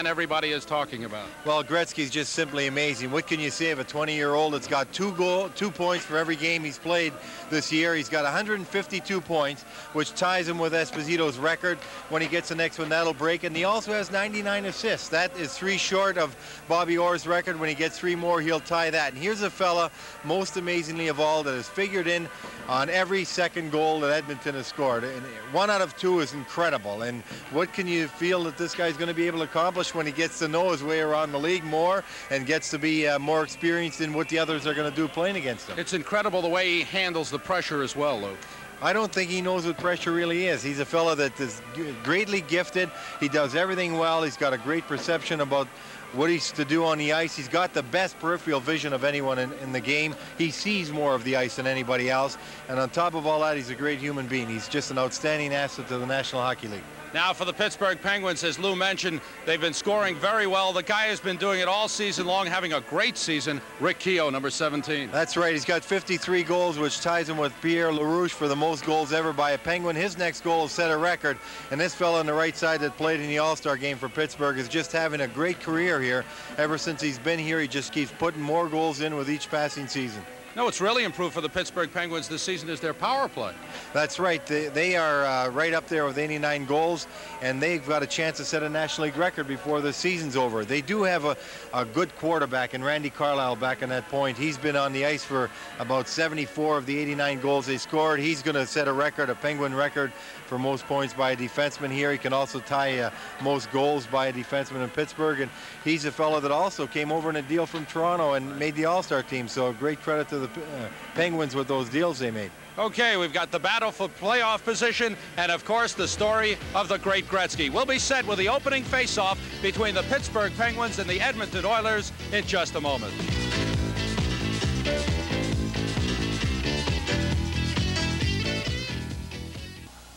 and everybody is talking about. Well, Gretzky's just simply amazing. What can you say of a 20-year-old that's got two goal, two points for every game he's played this year? He's got 152 points, which ties him with Esposito's record. When he gets the next one, that'll break. And he also has 99 assists. That is three short of Bobby Orr's record. When he gets three more, he'll tie that. And here's a fella, most amazingly of all, that has figured in on every second goal that Edmonton has scored. And one out of two is incredible. And what can you feel that this guy's going to be able to accomplish when he gets to know his way around the league more and gets to be uh, more experienced in what the others are going to do playing against him? It's incredible the way he handles the pressure as well, Lou. I don't think he knows what pressure really is. He's a fellow that is greatly gifted. He does everything well. He's got a great perception about what he's to do on the ice. He's got the best peripheral vision of anyone in, in, the game. He sees more of the ice than anybody else. And on top of all that, he's a great human being. He's just an outstanding asset to the National Hockey League. Now for the Pittsburgh Penguins, as Lou mentioned, they've been scoring very well. The guy has been doing it all season long, having a great season. Rick Kehoe, number 17. That's right. He's got 53 goals, which ties him with Pierre LaRouche for the most goals ever by a Penguin. His next goal will set a record. And this fellow on the right side that played in the All-Star game for Pittsburgh is just having a great career here. Ever since he's been here, he just keeps putting more goals in with each passing season. No, it's really improved for the Pittsburgh Penguins this season is their power play. That's right. They, they are uh, right up there with 89 goals, and they've got a chance to set a National League record before the season's over. They do have a, a good quarterback, and Randy Carlyle back on that point. He's been on the ice for about 74 of the 89 goals they scored. He's going to set a record, a Penguin record, for most points by a defenseman here. He can also tie uh, most goals by a defenseman in Pittsburgh, and he's a fellow that also came over in a deal from Toronto and made the All-Star team. So great credit to the uh, Penguins with those deals they made. Okay, we've got the battle for playoff position and, of course, the story of the great Gretzky. We'll be set with the opening face-off between the Pittsburgh Penguins and the Edmonton Oilers in just a moment.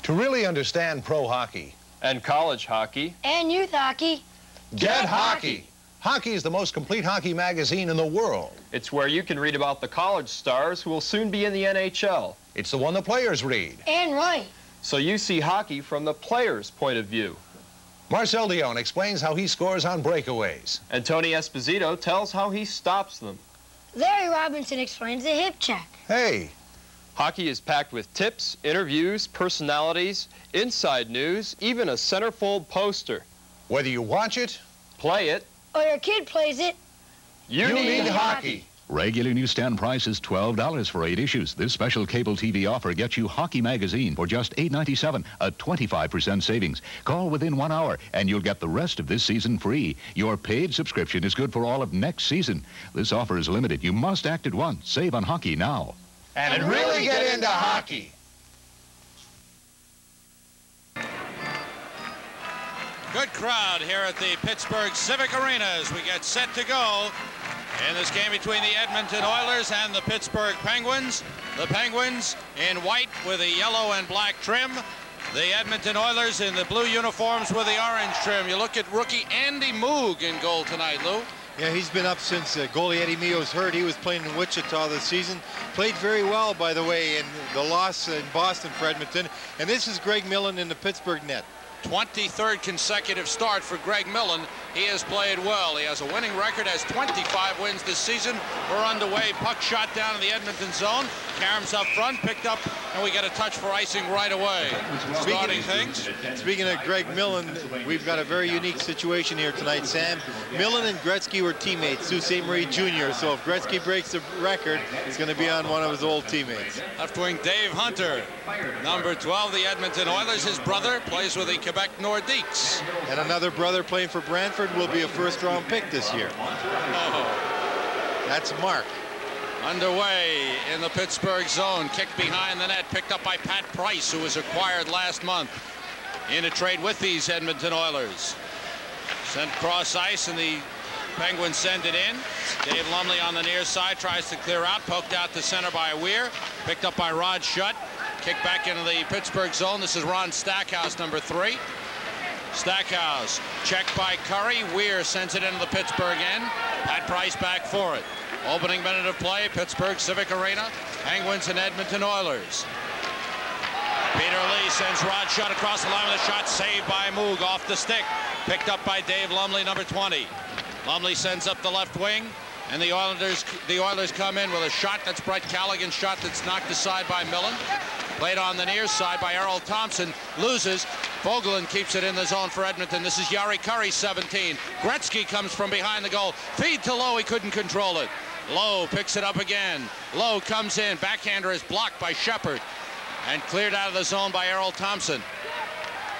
To really understand pro hockey and college hockey and youth hockey, get, get hockey. hockey. Hockey is the most complete hockey magazine in the world. It's where you can read about the college stars who will soon be in the NHL. It's the one the players read. And write. So you see hockey from the player's point of view. Marcel Dionne explains how he scores on breakaways. And Tony Esposito tells how he stops them. Larry Robinson explains the hip check. Hey, Hockey is packed with tips, interviews, personalities, inside news, even a centerfold poster. Whether you watch it, play it, or your kid plays it, you, you need, need, hockey. Regular newsstand price is $12 for eight issues. This special cable TV offer gets you Hockey Magazine for just $8.97, a 25% savings. Call within one hour, and you'll get the rest of this season free. Your paid subscription is good for all of next season. This offer is limited. You must act at once. Save on hockey now and really get into hockey. Good crowd here at the Pittsburgh Civic Arena as we get set to go in this game between the Edmonton Oilers and the Pittsburgh Penguins. The Penguins in white with a yellow and black trim. The Edmonton Oilers in the blue uniforms with the orange trim. You look at rookie Andy Moog in goal tonight, Lou. Yeah, he's been up since uh, goalie Eddie Mio's hurt. He was playing in Wichita this season. Played very well, by the way, in the loss in Boston for Edmonton. And this is Greg Millen in the Pittsburgh net. 23rd consecutive start for Greg Millen. He has played well. He has a winning record, has 25 wins this season. We're underway. Puck shot down in the Edmonton zone. Karams up front, picked up, and we get a touch for icing right away. Starting things. Speaking of Greg Millen, we've got a very unique situation here tonight, Sam. Millen and Gretzky were teammates, Sault Ste. Marie Jr., so if Gretzky breaks the record, he's going to be on one of his old teammates. Left wing Dave Hunter, number 12, the Edmonton Oilers. His brother plays with the Quebec Nordiques. And another brother playing for Brantford will be a first-round pick this year. Oh. That's Mark. Underway in the Pittsburgh zone. Kick behind the net, picked up by Pat Price, who was acquired last month in a trade with these Edmonton Oilers. Sent cross ice, and the Penguins send it in. Dave Lumley on the near side tries to clear out, poked out to center by Weir, picked up by Rod Schutt. Kick back into the Pittsburgh zone. This is Ron Stackhouse, number three. Stackhouse, checked by Kurri. Weir sends it into the Pittsburgh end. Pat Price back for it. Opening minute of play, Pittsburgh Civic Arena. Penguins and Edmonton Oilers. Peter Lee sends Rod Schutt across the line with a shot saved by Moog off the stick. Picked up by Dave Lumley, number 20. Lumley sends up the left wing. And the Oilers, the Oilers come in with a shot. That's Brett Callighen's shot that's knocked aside by Millen. Played on the near side by Errol Thompson. Loses. Fogolin keeps it in the zone for Edmonton. This is Jari Kurri, 17. Gretzky comes from behind the goal. Feed to Lowe. He couldn't control it. Lowe picks it up again. Lowe comes in. Backhander is blocked by Sheppard. And cleared out of the zone by Errol Thompson.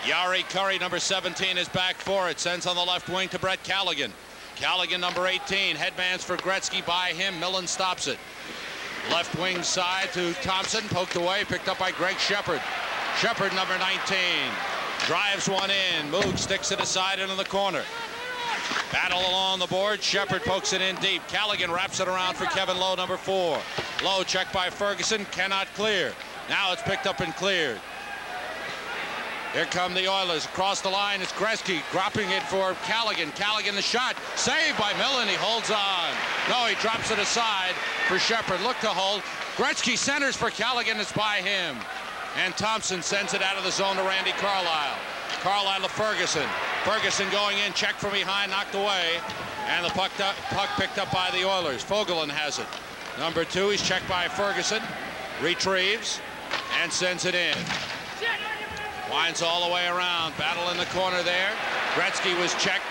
Jari Kurri, number 17, is back for it. Sends on the left wing to Brett Callighen. Callighen, number 18, headbands for Gretzky by him. Millen stops it. Left wing side to Thompson, poked away, picked up by Greg Sheppard. Sheppard, number 19, drives one in. Moog sticks it aside into the corner. Battle along the board. Sheppard pokes it in deep. Callighen wraps it around for Kevin Lowe, number four. Lowe checked by Ferguson, cannot clear. Now it's picked up and cleared. Here come the Oilers. Across the line, it's Gretzky dropping it for Callighen. Callighen the shot. Saved by Millen. He holds on. No, he drops it aside for Sheppard. Look to hold. Gretzky centers for Callighen. It's by him. And Thompson sends it out of the zone to Randy Carlyle. Carlyle to Ferguson. Ferguson going in, check from behind, knocked away. And the puck, puck picked up by the Oilers. Fogolin has it. Number two, he's checked by Ferguson. Retrieves and sends it in. Winds all the way around. Battle in the corner there. Gretzky was checked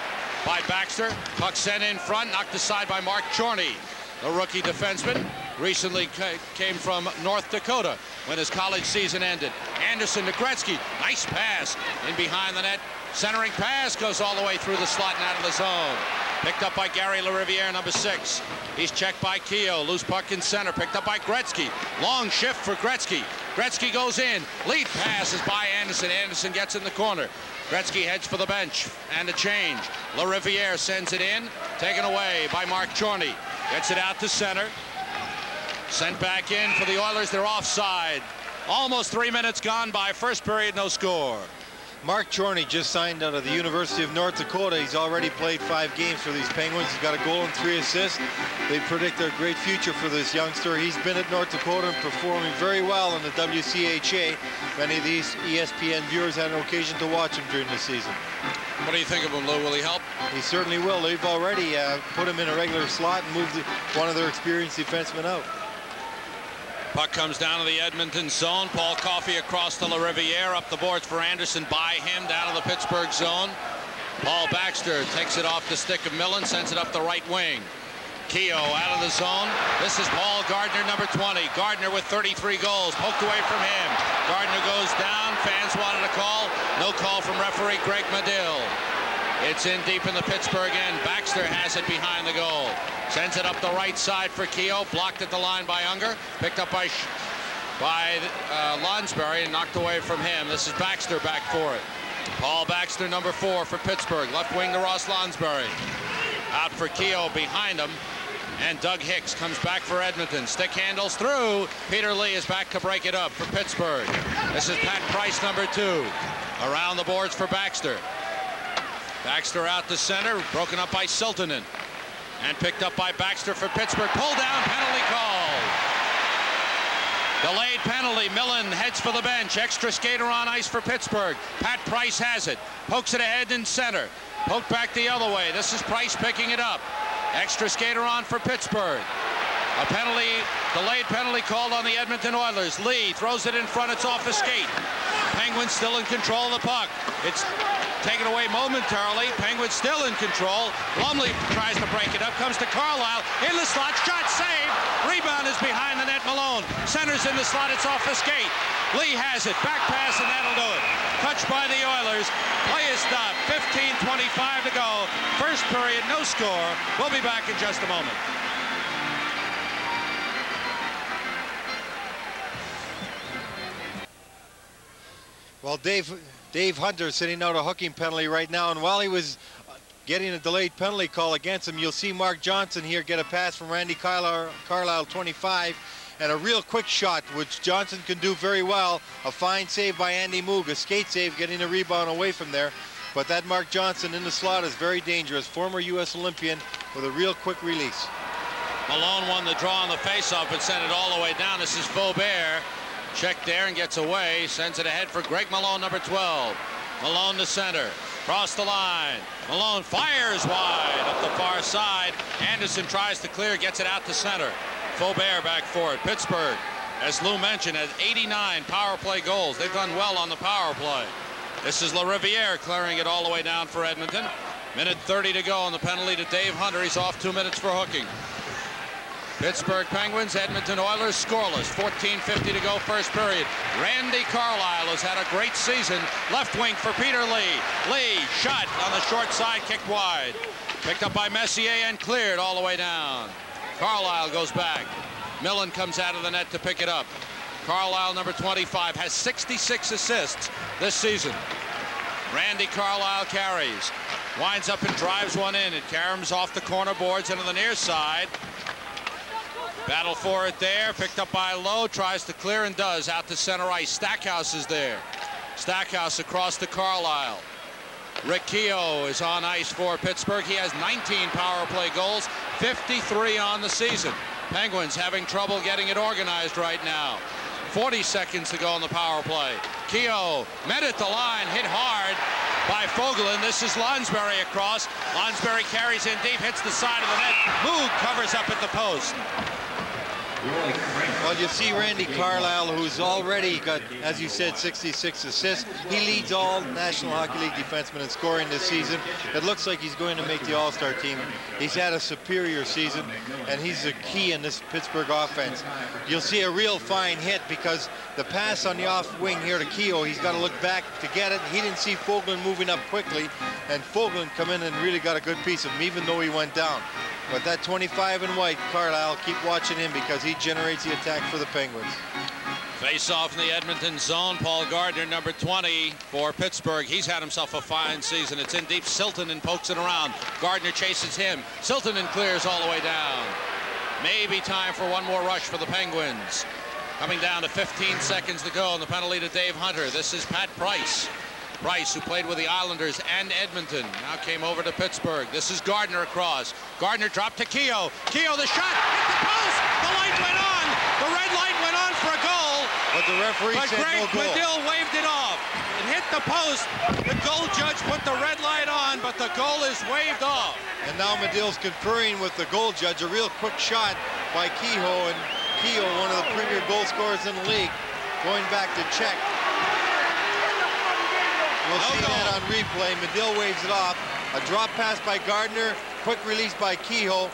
by Baxter. Puck sent in front, knocked aside by Mark Chorney, the rookie defenseman. Recently came from North Dakota when his college season ended. Anderson to Gretzky. Nice pass in behind the net. Centering pass goes all the way through the slot and out of the zone. Picked up by Gary LaRiviere, number six. He's checked by Kehoe. Loose puck in center. Picked up by Gretzky. Long shift for Gretzky. Gretzky goes in. Lead pass is by Anderson. Anderson gets in the corner. Gretzky heads for the bench and a change. LaRiviere sends it in. Taken away by Mark Chorney. Gets it out to center. Sent back in for the Oilers. They're offside. Almost three minutes gone by. First period, no score. Mark Chorney just signed out of the University of North Dakota. He's already played five games for these Penguins. He's got a goal and three assists. They predict a great future for this youngster. He's been at North Dakota and performing very well in the WCHA. Many of these ESPN viewers had an occasion to watch him during the season. What do you think of him, Lou? Will he help? He certainly will. They've already uh, put him in a regular slot and moved one of their experienced defensemen out. Puck comes down to the Edmonton zone. Paul Coffey across to La Riviere, Up the boards for Anderson. By him down to the Pittsburgh zone. Paul Baxter takes it off the stick of Millen. Sends it up the right wing. Kehoe out of the zone. This is Paul Gardiner, number 20. Gardiner with 33 goals. Poked away from him. Gardiner goes down. Fans wanted a call. No call from referee Greg Madill. It's in deep in the Pittsburgh end. Baxter has it behind the goal. Sends it up the right side for Kehoe. Blocked at the line by Unger. Picked up by by uh, and knocked away from him. This is Baxter back for it. Paul Baxter, number four for Pittsburgh. Left wing to Ross Lonsberry. Out for Kehoe behind him. And Doug Hicks comes back for Edmonton. Stick handles through. Peter Lee is back to break it up for Pittsburgh. This is Pat Price, number two. Around the boards for Baxter. Baxter out to center, broken up by Siltanen. And picked up by Baxter for Pittsburgh. Pull down, penalty call. Delayed penalty. Millen heads for the bench. Extra skater on ice for Pittsburgh. Pat Price has it. Pokes it ahead in center. Poked back the other way. This is Price picking it up. Extra skater on for Pittsburgh. A penalty, delayed penalty called on the Edmonton Oilers. Lee throws it in front. It's off the skate. Penguins still in control of the puck. It's taken away momentarily. Penguins still in control. Lumley tries to break it up. Comes to Carlyle. In the slot. Shot saved. Rebound is behind the net. Malone. Centers in the slot. It's off the skate. Lee has it. Back pass and that'll do it. Touched by the Oilers. Play is stopped. 15-25 to go. First period. No score. We'll be back in just a moment. Well, Dave Dave Hunter sitting out a hooking penalty right now, and while he was getting a delayed penalty call against him, you'll see Mark Johnson here get a pass from Randy Carlyle, Carlisle 25, and a real quick shot, which Johnson can do very well. A fine save by Andy Moog, a skate save, getting the rebound away from there. But that Mark Johnson in the slot is very dangerous. Former U.S. Olympian with a real quick release. Malone won the draw on the faceoff and sent it all the way down. This is Faubert. Check there and gets away. Sends it ahead for Greg Malone, number 12. Malone to center. Across the line. Malone fires wide up the far side. Anderson tries to clear, gets it out to center. Faubert back for it. Pittsburgh, as Lou mentioned, has 89 power play goals. They've done well on the power play. This is LaRiviere clearing it all the way down for Edmonton. Minute 30 to go on the penalty to Dave Hunter. He's off two minutes for hooking. Pittsburgh Penguins, Edmonton Oilers scoreless. 14.50 to go first period. Randy Carlyle has had a great season. Left wing for Peter Lee. Lee shot on the short side, kicked wide. Picked up by Messier and cleared all the way down. Carlyle goes back. Millen comes out of the net to pick it up. Carlyle, number 25, has 66 assists this season. Randy Carlyle carries. Winds up and drives one in. It caroms off the corner boards into the near side. Battle for it there. Picked up by Lowe. Tries to clear and does. Out to center ice. Stackhouse is there. Stackhouse across to Carlyle. Rick Kehoe is on ice for Pittsburgh. He has 19 power play goals, 53 on the season. Penguins having trouble getting it organized right now. 40 seconds to go on the power play. Kehoe met at the line, hit hard by Fogolin. This is Lonsberry across. Lonsberry carries in deep, hits the side of the net. Moog covers up at the post. Well, you see Randy Carlyle, who's already got, as you said, 66 assists. He leads all National Hockey League defensemen in scoring this season. It looks like he's going to make the All-Star team. He's had a superior season, and he's a key in this Pittsburgh offense. You'll see a real fine hit because the pass on the off wing here to Kehoe, he's got to look back to get it. He didn't see Fogolin moving up quickly, and Fogolin come in and really got a good piece of him, even though he went down. But that 25 in white, Carlyle, keep watching him because he generates the attack for the Penguins. Face off in the Edmonton zone. Paul Gardiner, number 20 for Pittsburgh. He's had himself a fine season. It's in deep. Siltanen pokes it around. Gardiner chases him. Siltanen clears all the way down. Maybe time for one more rush for the Penguins. Coming down to 15 seconds to go on the penalty to Dave Hunter. This is Pat Price. Price, who played with the Islanders and Edmonton, now came over to Pittsburgh. This is Gardiner across. Gardiner dropped to Kehoe. Kehoe, the shot, hit the post. The light went on. The red light went on for a goal. But the referee But said Greg no goal. Madill waved it off. It hit the post. The goal judge put the red light on, but the goal is waved off. And now Madill's conferring with the goal judge. A real quick shot by Kehoe, and Kehoe, one of the premier goal scorers in the league, going back to check. We'll No see goal. that on replay. Madill waves it off. A drop pass by Gardiner, quick release by Kehoe.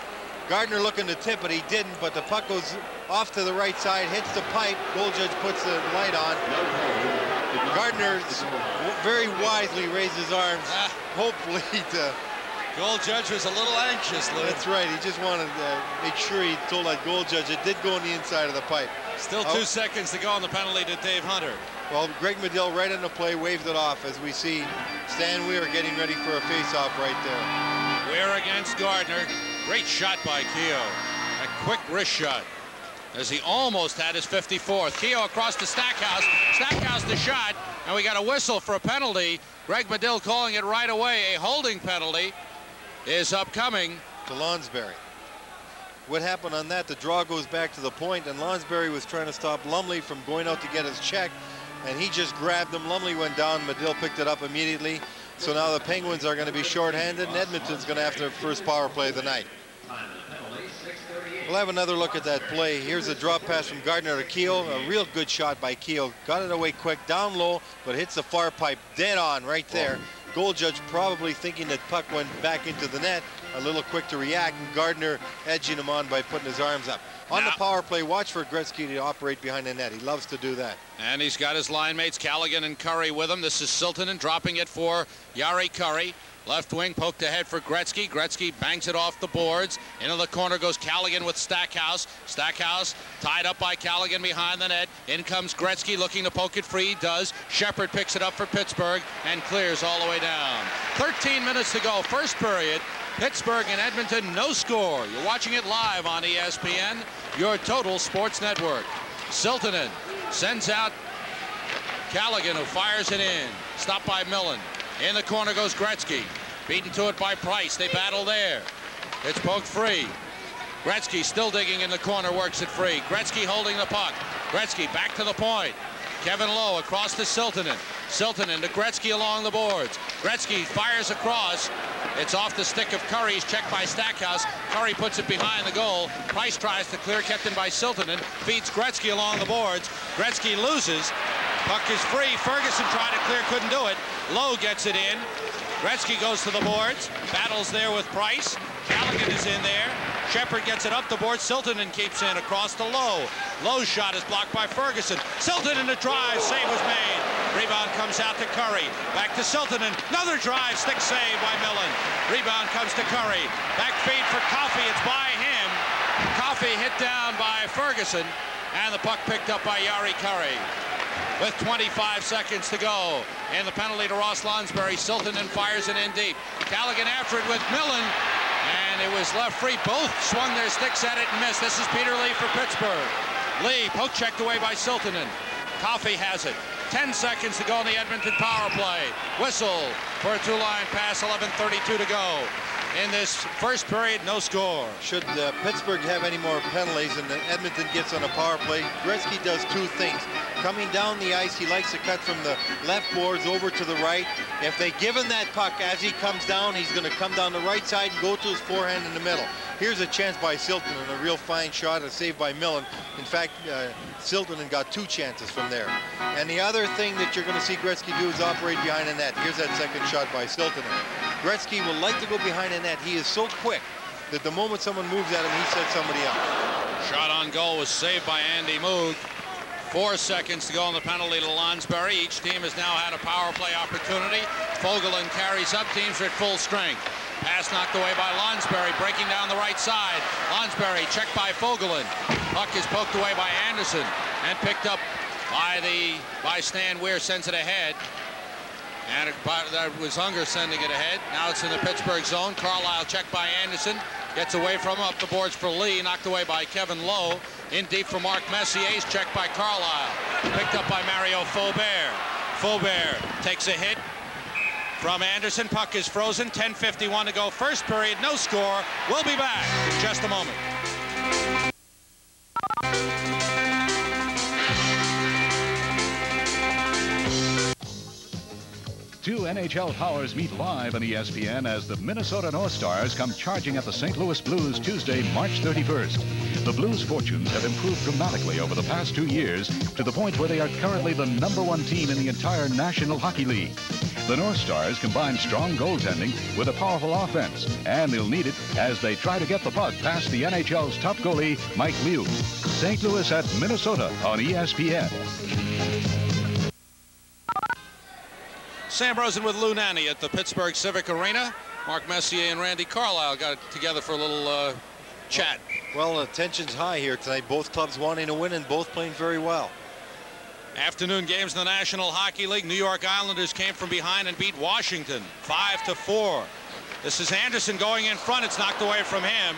Gardiner looking to tip it, he didn't, but the puck goes off to the right side, hits the pipe. Goal judge puts the light on. Gardiner very wisely raises arms, Ah. hopefully to Goal judge was a little anxious, Lou. That's right. He just wanted to make sure he told that goal judge it did go on the inside of the pipe. Still Oh. two seconds to go on the penalty to Dave Hunter. Well, Greg Madill right in the play waved it off as we see Stan Weir getting ready for a face-off right there. We're against Gardiner. Great shot by Kehoe. A quick wrist shot as he almost had his 54th. Kehoe across to Stackhouse. Stackhouse the shot, and we got a whistle for a penalty. Greg Madill calling it right away. A holding penalty is upcoming. To Lonsberry. What happened on that? The draw goes back to the point, and Lonsberry was trying to stop Lumley from going out to get his check, and he just grabbed him. Lumley went down. Madill picked it up immediately. So now the Penguins are going to be shorthanded, and Edmonton's going to have their first power play of the night. We'll have another look at that play. Here's a drop pass from Gardiner to Keel. A real good shot by Keel. Got it away quick, down low, but hits the far pipe dead on right there. Goal judge probably thinking that puck went back into the net. A little quick to react, and Gardiner edging him on by putting his arms up. On the power play, watch for Gretzky to operate behind the net. He loves to do that. And he's got his line mates Callighen and Kurri with him. This is Siltanen dropping it for Jari Kurri. Left wing poked ahead for Gretzky. Gretzky bangs it off the boards. Into the corner goes Callighen with Stackhouse. Stackhouse tied up by Callighen behind the net. In comes Gretzky looking to poke it free. Does. Sheppard picks it up for Pittsburgh and clears all the way down. 13 minutes to go. First period. Pittsburgh and Edmonton, no score. You're watching it live on ESPN, your total sports network. Siltanen sends out Callighen, who fires it in. Stopped by Millen. In the corner goes Gretzky. Beaten to it by Price. They battle there. It's poked free. Gretzky still digging in the corner, works it free. Gretzky holding the puck. Gretzky back to the point. Kevin Lowe across to Siltanen. Siltanen to Gretzky along the boards. Gretzky fires across. It's off the stick of Kurri's checked by Stackhouse. Kurri puts it behind the goal. Price tries to clear, kept in by Siltanen. Feeds Gretzky along the boards. Gretzky loses. Puck is free. Ferguson tried to clear, couldn't do it. Lowe gets it in. Gretzky goes to the boards. Battles there with Price. Callighen is in there. Sheppard gets it up the board. Siltanen keeps in across the low. Low shot is blocked by Ferguson. Siltanen to drive. Save was made. Rebound comes out to Kurri. Back to Siltanen. Another drive. Stick save by Millen. Rebound comes to Kurri. Back feed for Coffey. It's by him. Coffey hit down by Ferguson. And the puck picked up by Jari Kurri with 25 seconds to go. And the penalty to Ross Lonsberry. Siltanen fires it in deep. Callighen after it with Millen. And it was left free. Both swung their sticks at it and missed. This is Peter Lee for Pittsburgh. Lee, poke checked away by Siltanen. Coffey has it. 10 seconds to go in the Edmonton power play. Whistle for a two-line pass, 11.32 to go. In this first period, no score. Should uh, Pittsburgh have any more penalties and Edmonton gets on a power play, Gretzky does two things. Coming down the ice, he likes to cut from the left boards over to the right. If they give him that puck as he comes down, he's going to come down the right side and go to his forehand in the middle. Here's a chance by Siltanen a real fine shot, a save by Millen. In fact, uh, got two chances from there. And the other thing that you're going to see Gretzky do is operate behind the net. Here's that second shot by Siltanen. Gretzky will like to go behind the net. He is so quick that the moment someone moves at him, he sets somebody up. Shot on goal was saved by Andy Moog. Four seconds to go on the penalty to Lonsberry. Each team has now had a power play opportunity. Fogolin carries up. Teams are at full strength. Pass knocked away by Lonsberry, breaking down the right side. Lonsberry checked by Fogolin. Puck is poked away by Anderson and picked up by the by Stan Weir, sends it ahead. And it, that was Unger sending it ahead. Now it's in the Pittsburgh zone. Carlyle checked by Anderson. Gets away from him, up the boards for Lee. Knocked away by Kevin Lowe. In deep for Mark Messier's checked by Carlyle. Picked up by Mario Faubert. Faubert takes a hit, from Anderson. Puck is frozen. 10.51 to go. First period, no score. We'll be back in just a moment. Two NHL powers meet live on ESPN as the Minnesota North Stars come charging at the St. Louis Blues Tuesday, March 31st. The Blues' fortunes have improved dramatically over the past two years to the point where they are currently the number one team in the entire National Hockey League. The North Stars combine strong goaltending with a powerful offense, and they'll need it as they try to get the puck past the NHL's top goalie, Mike Liut. St. Louis at Minnesota on ESPN. Sam Rosen with Lou Nanne at the Pittsburgh Civic Arena. Mark Messier and Randy Carlyle got together for a little uh, chat. Well, the tension's high here tonight. Both clubs wanting to win and both playing very well. Afternoon games in the National Hockey League. New York Islanders came from behind and beat Washington 5 to 4. This is Anderson going in front. It's knocked away from him.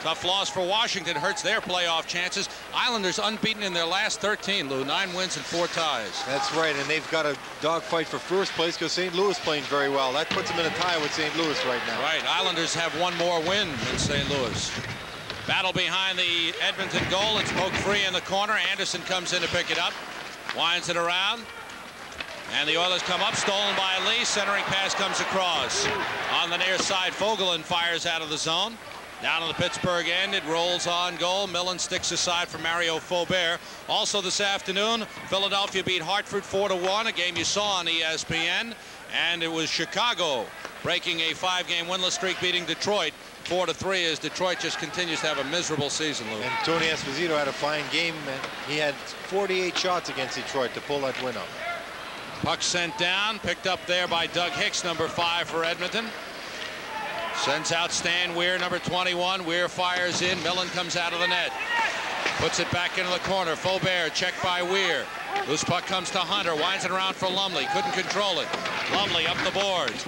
Tough loss for Washington. Hurts their playoff chances. Islanders unbeaten in their last 13, Lou. Nine wins and four ties. That's right, and they've got a dogfight for first place because St. Louis playing very well. That puts them in a tie with St. Louis right now. Right. Islanders have one more win than St. Louis. Battle behind the Edmonton goal. It's poked free in the corner. Anderson comes in to pick it up. Winds it around. And the Oilers come up, stolen by Lee. Centering pass comes across. On the near side, Fogolin fires out of the zone. Down on the Pittsburgh end, it rolls on goal. Millen sticks aside for Mario Faubert. Also this afternoon, Philadelphia beat Hartford 4-1, a game you saw on ESPN. And it was Chicago breaking a five-game winless streak, beating Detroit 4-3 as Detroit just continues to have a miserable season, Lou. And Tony Esposito had a fine game. He had 48 shots against Detroit to pull that win off. Puck sent down, picked up there by Doug Hicks, number five for Edmonton. Sends out Stan Weir, number 21. Weir fires in. Millen comes out of the net. Puts it back into the corner. Faubert checked by Weir. Loose puck comes to Hunter. Winds it around for Lumley. Couldn't control it. Lumley up the boards.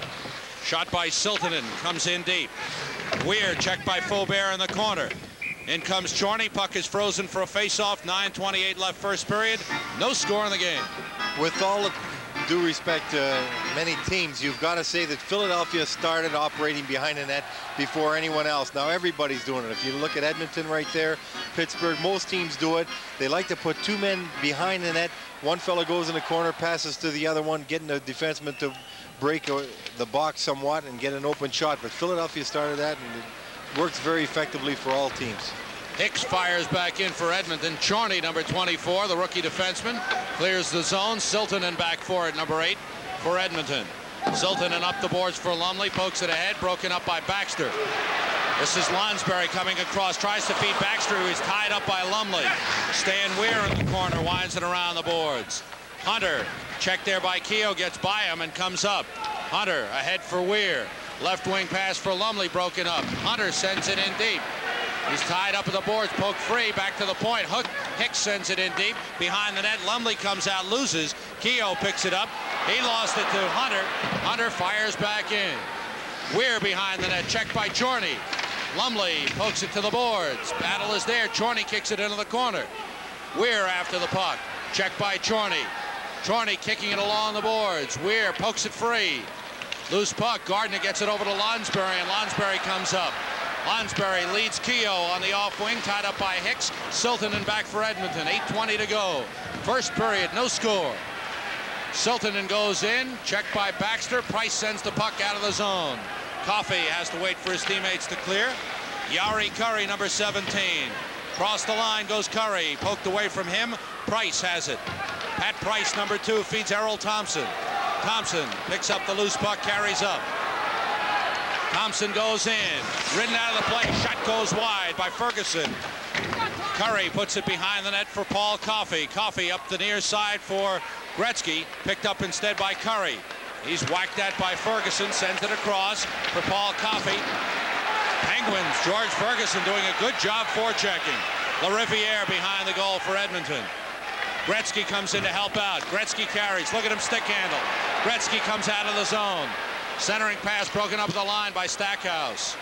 Shot by Siltanen. Comes in deep. Weir checked by Faubert in the corner. In comes Chorney. Puck is frozen for a face-off. 9.28 left first period. No score in the game. With all due respect to many teams, you've got to say that Philadelphia started operating behind the net before anyone else. Now everybody's doing it. If you look at Edmonton right there, Pittsburgh, most teams do it. They like to put two men behind the net. One fella goes in the corner, passes to the other one, getting the defenseman to break the box somewhat and get an open shot. But Philadelphia started that, and it works very effectively for all teams. Hicks fires back in for Edmonton. Chorney, number 24, the rookie defenseman, clears the zone. Siltanen back for it, number 8, for Edmonton. Siltanen up the boards for Lumley, pokes it ahead, broken up by Baxter. This is Lonsberry coming across, tries to feed Baxter, who is tied up by Lumley. Stan Weir in the corner, winds it around the boards. Hunter, checked there by Kehoe, gets by him and comes up. Hunter ahead for Weir. Left wing pass for Lumley, broken up. Hunter sends it in deep. He's tied up at the boards, poked free, back to the point. Hook, Hicks sends it in deep. Behind the net, Lumley comes out, loses. Kehoe picks it up. He lost it to Hunter. Hunter fires back in. Weir behind the net, checked by Chorney. Lumley pokes it to the boards. Battle is there. Chorney kicks it into the corner. Weir after the puck. Checked by Chorney. Chorney kicking it along the boards. Weir pokes it free. Loose puck. Gardiner gets it over to Lonsberry, and Lonsberry comes up. Lonsberry leads Kehoe on the off wing, tied up by Hicks. Siltanen back for Edmonton. 8.20 to go. First period, no score. Siltanen goes in, checked by Baxter. Price sends the puck out of the zone. Coffey has to wait for his teammates to clear. Jari Kurri, number 17. Cross the line goes Kurri. Poked away from him. Price has it. Pat Price, number two, feeds Errol Thompson. Thompson picks up the loose puck, carries up. Thompson goes in. Ridden out of the play. Shot goes wide by Ferguson. Kurri puts it behind the net for Paul Coffey. Coffey up the near side for Gretzky. Picked up instead by Kurri. He's whacked at by Ferguson. Sends it across for Paul Coffey. Penguins, George Ferguson doing a good job forechecking. LaRiviere behind the goal for Edmonton. Gretzky comes in to help out. Gretzky carries. Look at him stick handle. Gretzky comes out of the zone. Centering pass broken up the line by Stackhouse.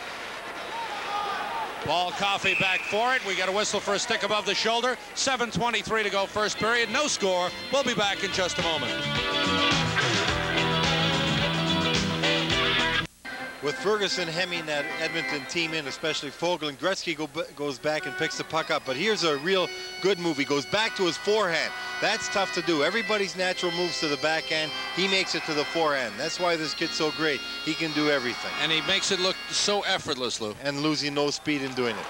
Paul Coffey back for it. We got a whistle for a stick above the shoulder. 7.23 to go first period. No score. We'll be back in just a moment. With Ferguson hemming that Edmonton team in, especially Foegele, and Gretzky go, goes back and picks the puck up. But here's a real good move. He goes back to his forehand. That's tough to do. Everybody's natural moves to the backhand. He makes it to the forehand. That's why this kid's so great. He can do everything. And he makes it look so effortless, Lou. And losing no speed in doing it.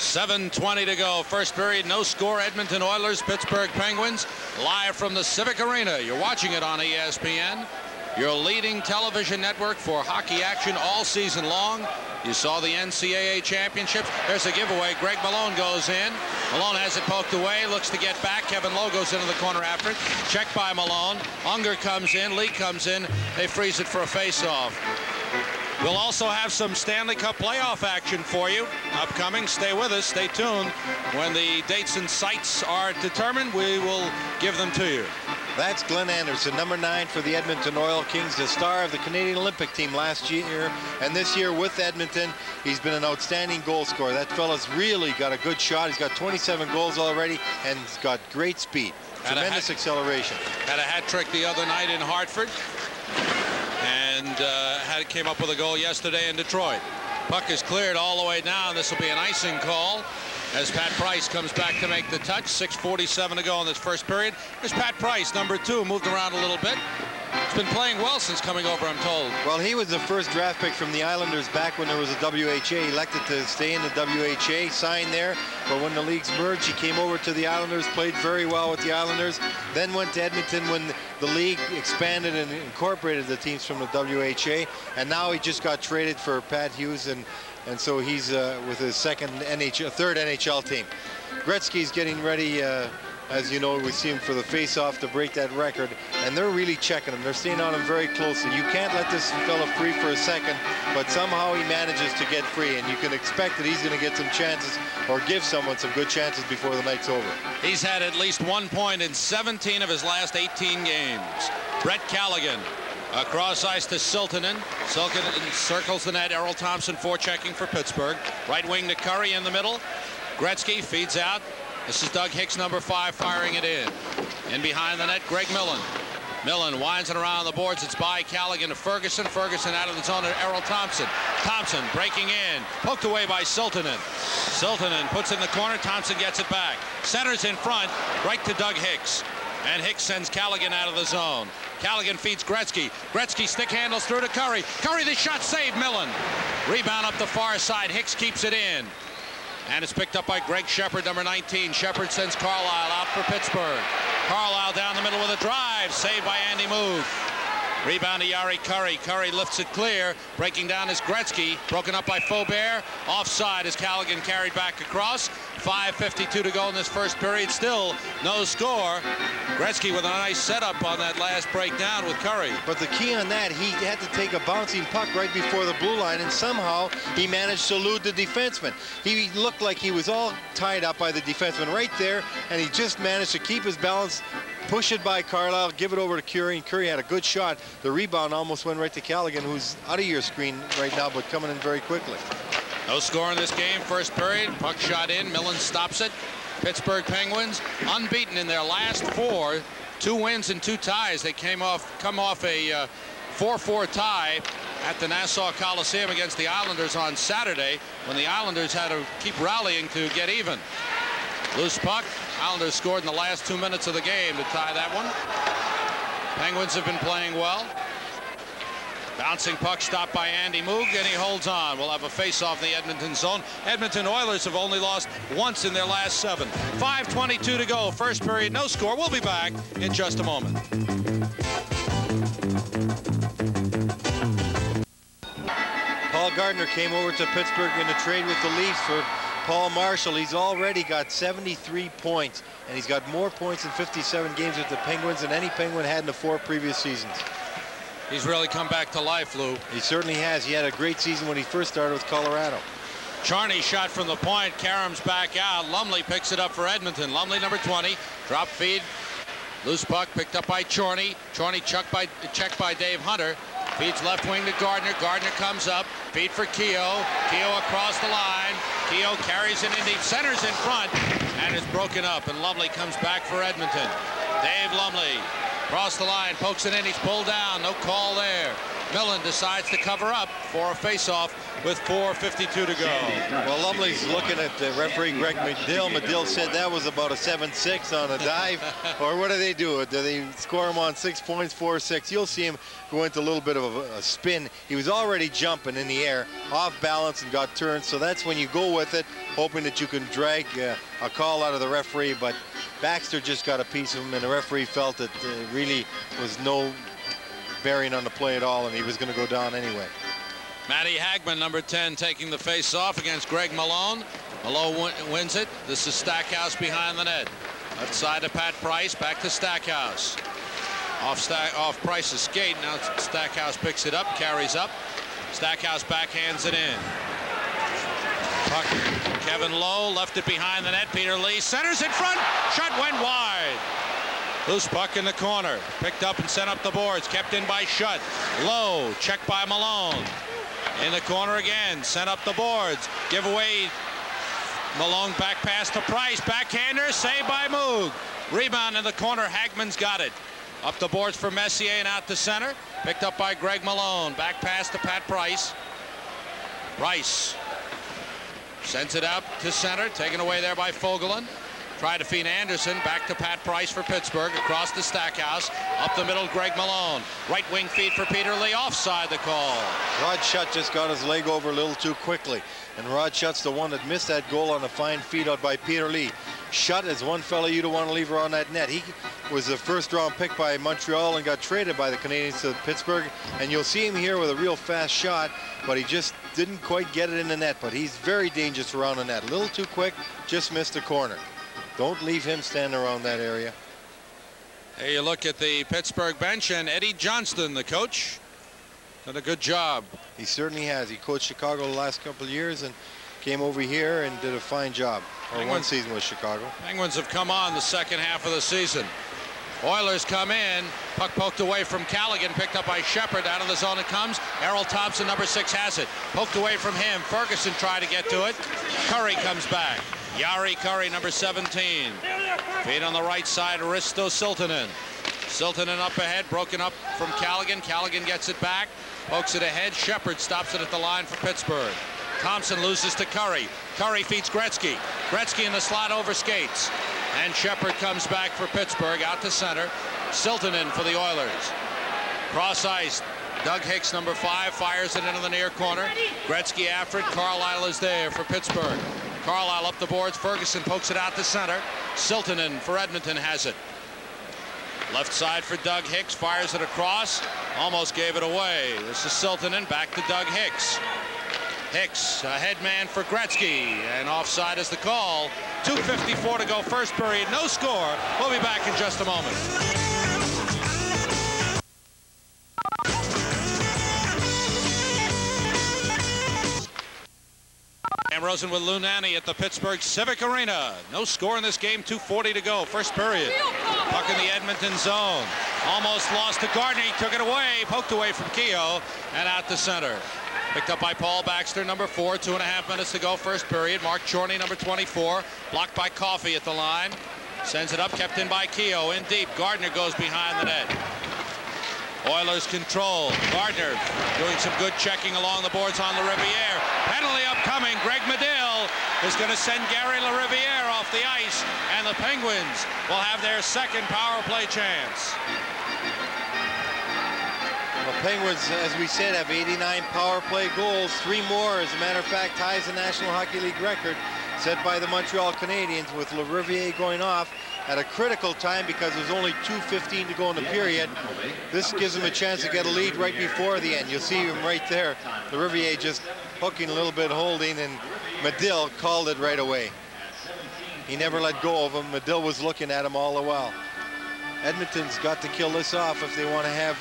7.20 to go. First period, no score. Edmonton Oilers, Pittsburgh Penguins. Live from the Civic Arena. You're watching it on ESPN your leading television network for hockey action all season long. You saw the NCAA championships. There's a giveaway. Greg Malone goes in. Malone has it poked away, looks to get back. Kevin Lowe goes into the corner after it. Checked by Malone. Unger comes in. Lee comes in. They freeze it for a face-off. We'll also have some Stanley Cup playoff action for you upcoming. Stay with us. Stay tuned. When the dates and sites are determined, we will give them to you. That's Glenn Anderson, number nine for the Edmonton Oil Kings, the star of the Canadian Olympic team last year. And this year with Edmonton, he's been an outstanding goal scorer. That fella's really got a good shot. He's got 27 goals already, and he's got great speed. Tremendous hat, acceleration. Had a hat trick the other night in Hartford. And uh, had came up with a goal yesterday in Detroit. Puck is cleared all the way down. This will be an icing call as Pat Price comes back to make the touch. 6.47 to go in this first period. There's Pat Price, number two, moved around a little bit. He's been playing well since coming over, I'm told. Well, he was the first draft pick from the Islanders back when there was a WHA. He elected to stay in the WHA, signed there. But when the leagues merged, he came over to the Islanders, played very well with the Islanders, then went to Edmonton when the league expanded and incorporated the teams from the WHA. And now he just got traded for Pat Hughes and and so he's uh, with his second NHL, third NHL team. Gretzky's getting ready, uh, as you know, we see him for the face-off to break that record, and they're really checking him. They're staying on him very closely. You can't let this fella free for a second, but somehow he manages to get free, and you can expect that he's going to get some chances or give someone some good chances before the night's over. He's had at least one point in 17 of his last 18 games. Brett Callighen Across ice to Siltanen. Siltanen circles the net. Errol Thompson forechecking for Pittsburgh. Right wing to Kurri in the middle. Gretzky feeds out. This is Doug Hicks, number five, firing it in. In behind the net, Greg Millen. Millen winds it around the boards. It's by Callighen to Ferguson. Ferguson out of the zone to Errol Thompson. Thompson breaking in. Poked away by Siltanen. Siltanen puts it in the corner. Thompson gets it back. Centers in front. Right to Doug Hicks. And Hicks sends Callighen out of the zone. Callighen feeds Gretzky. Gretzky stick handles through to Kurri. Kurri the shot saved Millen. Rebound up the far side. Hicks keeps it in. And it's picked up by Greg Sheppard, number 19. Shepard sends Carlyle out for Pittsburgh. Carlyle down the middle with a drive. Saved by Andy Moog. Rebound to Jari Kurri. Kurri lifts it clear. Breaking down is Gretzky. Broken up by Faubert. Offside as Callighen carried back across. 5.52 to go in this first period. Still no score. Gretzky with a nice setup on that last breakdown with Kurri. But the key on that, he had to take a bouncing puck right before the blue line, and somehow he managed to elude the defenseman. He looked like he was all tied up by the defenseman right there, and he just managed to keep his balance push it by Carlyle, give it over to Kurri, and Kurri had a good shot. The rebound almost went right to Callighen, who's out of your screen right now, but coming in very quickly. No score in this game, first period. Puck shot in, Millen stops it. Pittsburgh Penguins unbeaten in their last four, two wins and two ties. They came off, come off a 4-4 uh, tie at the Nassau Coliseum against the Islanders on Saturday when the Islanders had to keep rallying to get even. Loose puck. Islanders scored in the last two minutes of the game to tie that one. Penguins have been playing well. Bouncing puck stopped by Andy Moog, and he holds on. We'll have a face-off in the Edmonton zone. Edmonton Oilers have only lost once in their last seven. 5.22 to go. First period, no score. We'll be back in just a moment. Paul Gardiner came over to Pittsburgh in a trade with the Leafs for Paul Marshall, he's already got 73 points, and he's got more points in 57 games with the Penguins than any Penguin had in the four previous seasons. He's really come back to life, Lou. He certainly has. He had a great season when he first started with Colorado. Chorney shot from the point. Karam's back out. Lumley picks it up for Edmonton. Lumley, number 20. Drop feed. Loose puck picked up by Chorney. Chorney checked by, checked by Dave Hunter. Feeds left wing to Gardiner. Gardiner comes up. Feed for Kehoe. Kehoe across the line. Kehoe carries it in deep. Centers in front. And it's broken up. And Lumley comes back for Edmonton. Dave Lumley. Across the line. Pokes it in. He's pulled down. No call there. Millen decides to cover up for a face-off with 4.52 to go. Well, Lumley's looking at the referee Greg Madill. Madill said that was about a 7-6 on a dive. or what do they do? Do they score him on six points, 4-6? You'll see him go into a little bit of a, a, spin. He was already jumping in the air, off balance and got turned. So that's when you go with it, hoping that you can drag uh, a call out of the referee. But Baxter just got a piece of him, and the referee felt that uh, really was no bearing on the play at all, and he was going to go down anyway. Matti Hagman, number 10, taking the face off against Greg Malone. Malone wins it. This is Stackhouse behind the net. Left side to Pat Price, back to Stackhouse. Off, stack, off Price's skate. Now Stackhouse picks it up, carries up. Stackhouse backhands it in. Puck. Kevin Lowe left it behind the net. Peter Lee centers in front. Shot went wide. Loose puck in the corner. Picked up and sent up the boards. Kept in by Schutt. Lowe. Checked by Malone. In the corner again. Sent up the boards. Give away. Malone back pass to Price. Backhander. Saved by Moog. Rebound in the corner. Hagman's got it. Up the boards for Messier and out to center. Picked up by Greg Malone. Back pass to Pat Price. Price sends it out to center. Taken away there by Fogolin. Try to feed Anderson. Back to Pat Price for Pittsburgh. Across the Stackhouse. Up the middle, Greg Malone. Right wing feed for Peter Lee. Offside the call. Rod Schutt just got his leg over a little too quickly. And Rod Schutt's the one that missed that goal on a fine feed out by Peter Lee. Schutt is one fellow you don't want to leave around that net. He was the first round pick by Montreal and got traded by the Canadiens to Pittsburgh. And you'll see him here with a real fast shot, but he just didn't quite get it in the net. But he's very dangerous around the net. A little too quick, just missed the corner. Don't leave him standing around that area. Hey, you look at the Pittsburgh bench and Eddie Johnston, the coach, done a good job. He certainly has. He coached Chicago the last couple of years and came over here and did a fine job. Or one season with Chicago. Penguins have come on the second half of the season. Oilers come in. Puck poked away from Callighen, picked up by Sheppard. Out of the zone it comes. Errol Thompson, number six, has it. Poked away from him. Ferguson tried to get to it. Kurri comes back. Jari Kurri, number 17. Feet on the right side, Risto Siltanen. Siltanen up ahead, broken up from Callighen. Callighen gets it back, pokes it ahead. Sheppard stops it at the line for Pittsburgh. Thompson loses to Kurri. Kurri feeds Gretzky. Gretzky in the slot over skates. And Sheppard comes back for Pittsburgh out to center. Siltanen for the Oilers. Cross ice. Doug Hicks, number five, fires it into the near corner. Gretzky after it. Carlyle is there for Pittsburgh. Carlyle up the boards. Ferguson pokes it out to center. Siltanen for Edmonton has it. Left side for Doug Hicks. Fires it across. Almost gave it away. This is Siltanen back to Doug Hicks. Hicks, a head man for Gretzky, and offside is the call. 2.54 to go first period, no score. We'll be back in just a moment. And Rosen with Lou Nanne at the Pittsburgh Civic Arena. No score in this game, 2.40 to go, first period. Puck in the Edmonton zone. Almost lost to Gardiner. He took it away, poked away from Kehoe, and out to center. Picked up by Paul Baxter, number four. Two and a half minutes to go, first period. Mark Chorney, number 24. Blocked by Coffey at the line. Sends it up, kept in by Kehoe. In deep. Gardiner goes behind the net. Oilers control. Gardiner doing some good checking along the boards on LaRiviere. Penalty upcoming. Greg Madill is going to send Gary LaRiviere off the ice, and the Penguins will have their second power play chance. The Penguins, as we said, have 89 power play goals. Three more, as a matter of fact, ties the National Hockey League record set by the Montreal Canadiens with LaRiviere going off at a critical time because there's only 2.15 to go in the period. This gives him a chance to get a lead right before the end. You'll see him right there. LaRiviere just hooking a little bit, holding, and Madill called it right away. He never let go of him. Madill was looking at him all the while. Edmonton's got to kill this off if they want to have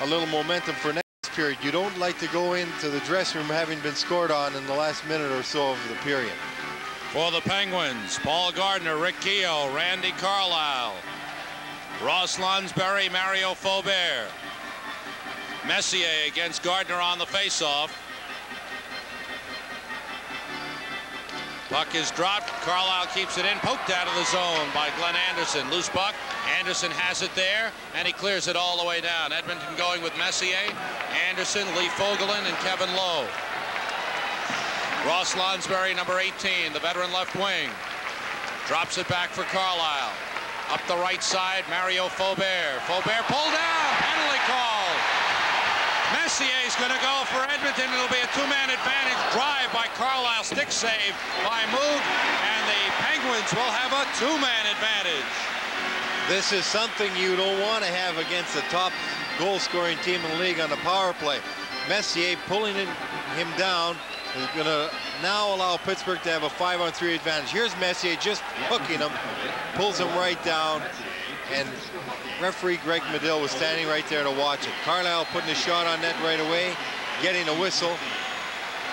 a little momentum for next period. You don't like to go into the dressing room having been scored on in the last minute or so of the period. For the Penguins, Paul Gardiner, Rick Kehoe, Randy Carlyle, Ross Lonsberry, Mario Faubert. Messier against Gardiner on the faceoff. Puck is dropped. Carlyle keeps it in. Poked out of the zone by Glenn Anderson. Loose puck. Anderson has it there, and he clears it all the way down. Edmonton going with Messier, Anderson, Lee Fogolin, and Kevin Lowe. Ross Lonsberry, number 18, the veteran left wing. Drops it back for Carlyle. Up the right side, Mario Faubert. Faubert pulled down. Penalty call. Messier's going to go for Edmonton. It'll be a two-man advantage. Drive by Carlyle. Stick save by Moog. And the Penguins will have a two-man advantage. This is something you don't want to have against the top goal-scoring team in the league on the power play. Messier pulling him down is going to now allow Pittsburgh to have a five-on-three advantage. Here's Messier just hooking him, pulls him right down, and referee Greg Madill was standing right there to watch it. Carlyle putting a shot on net right away, getting a whistle,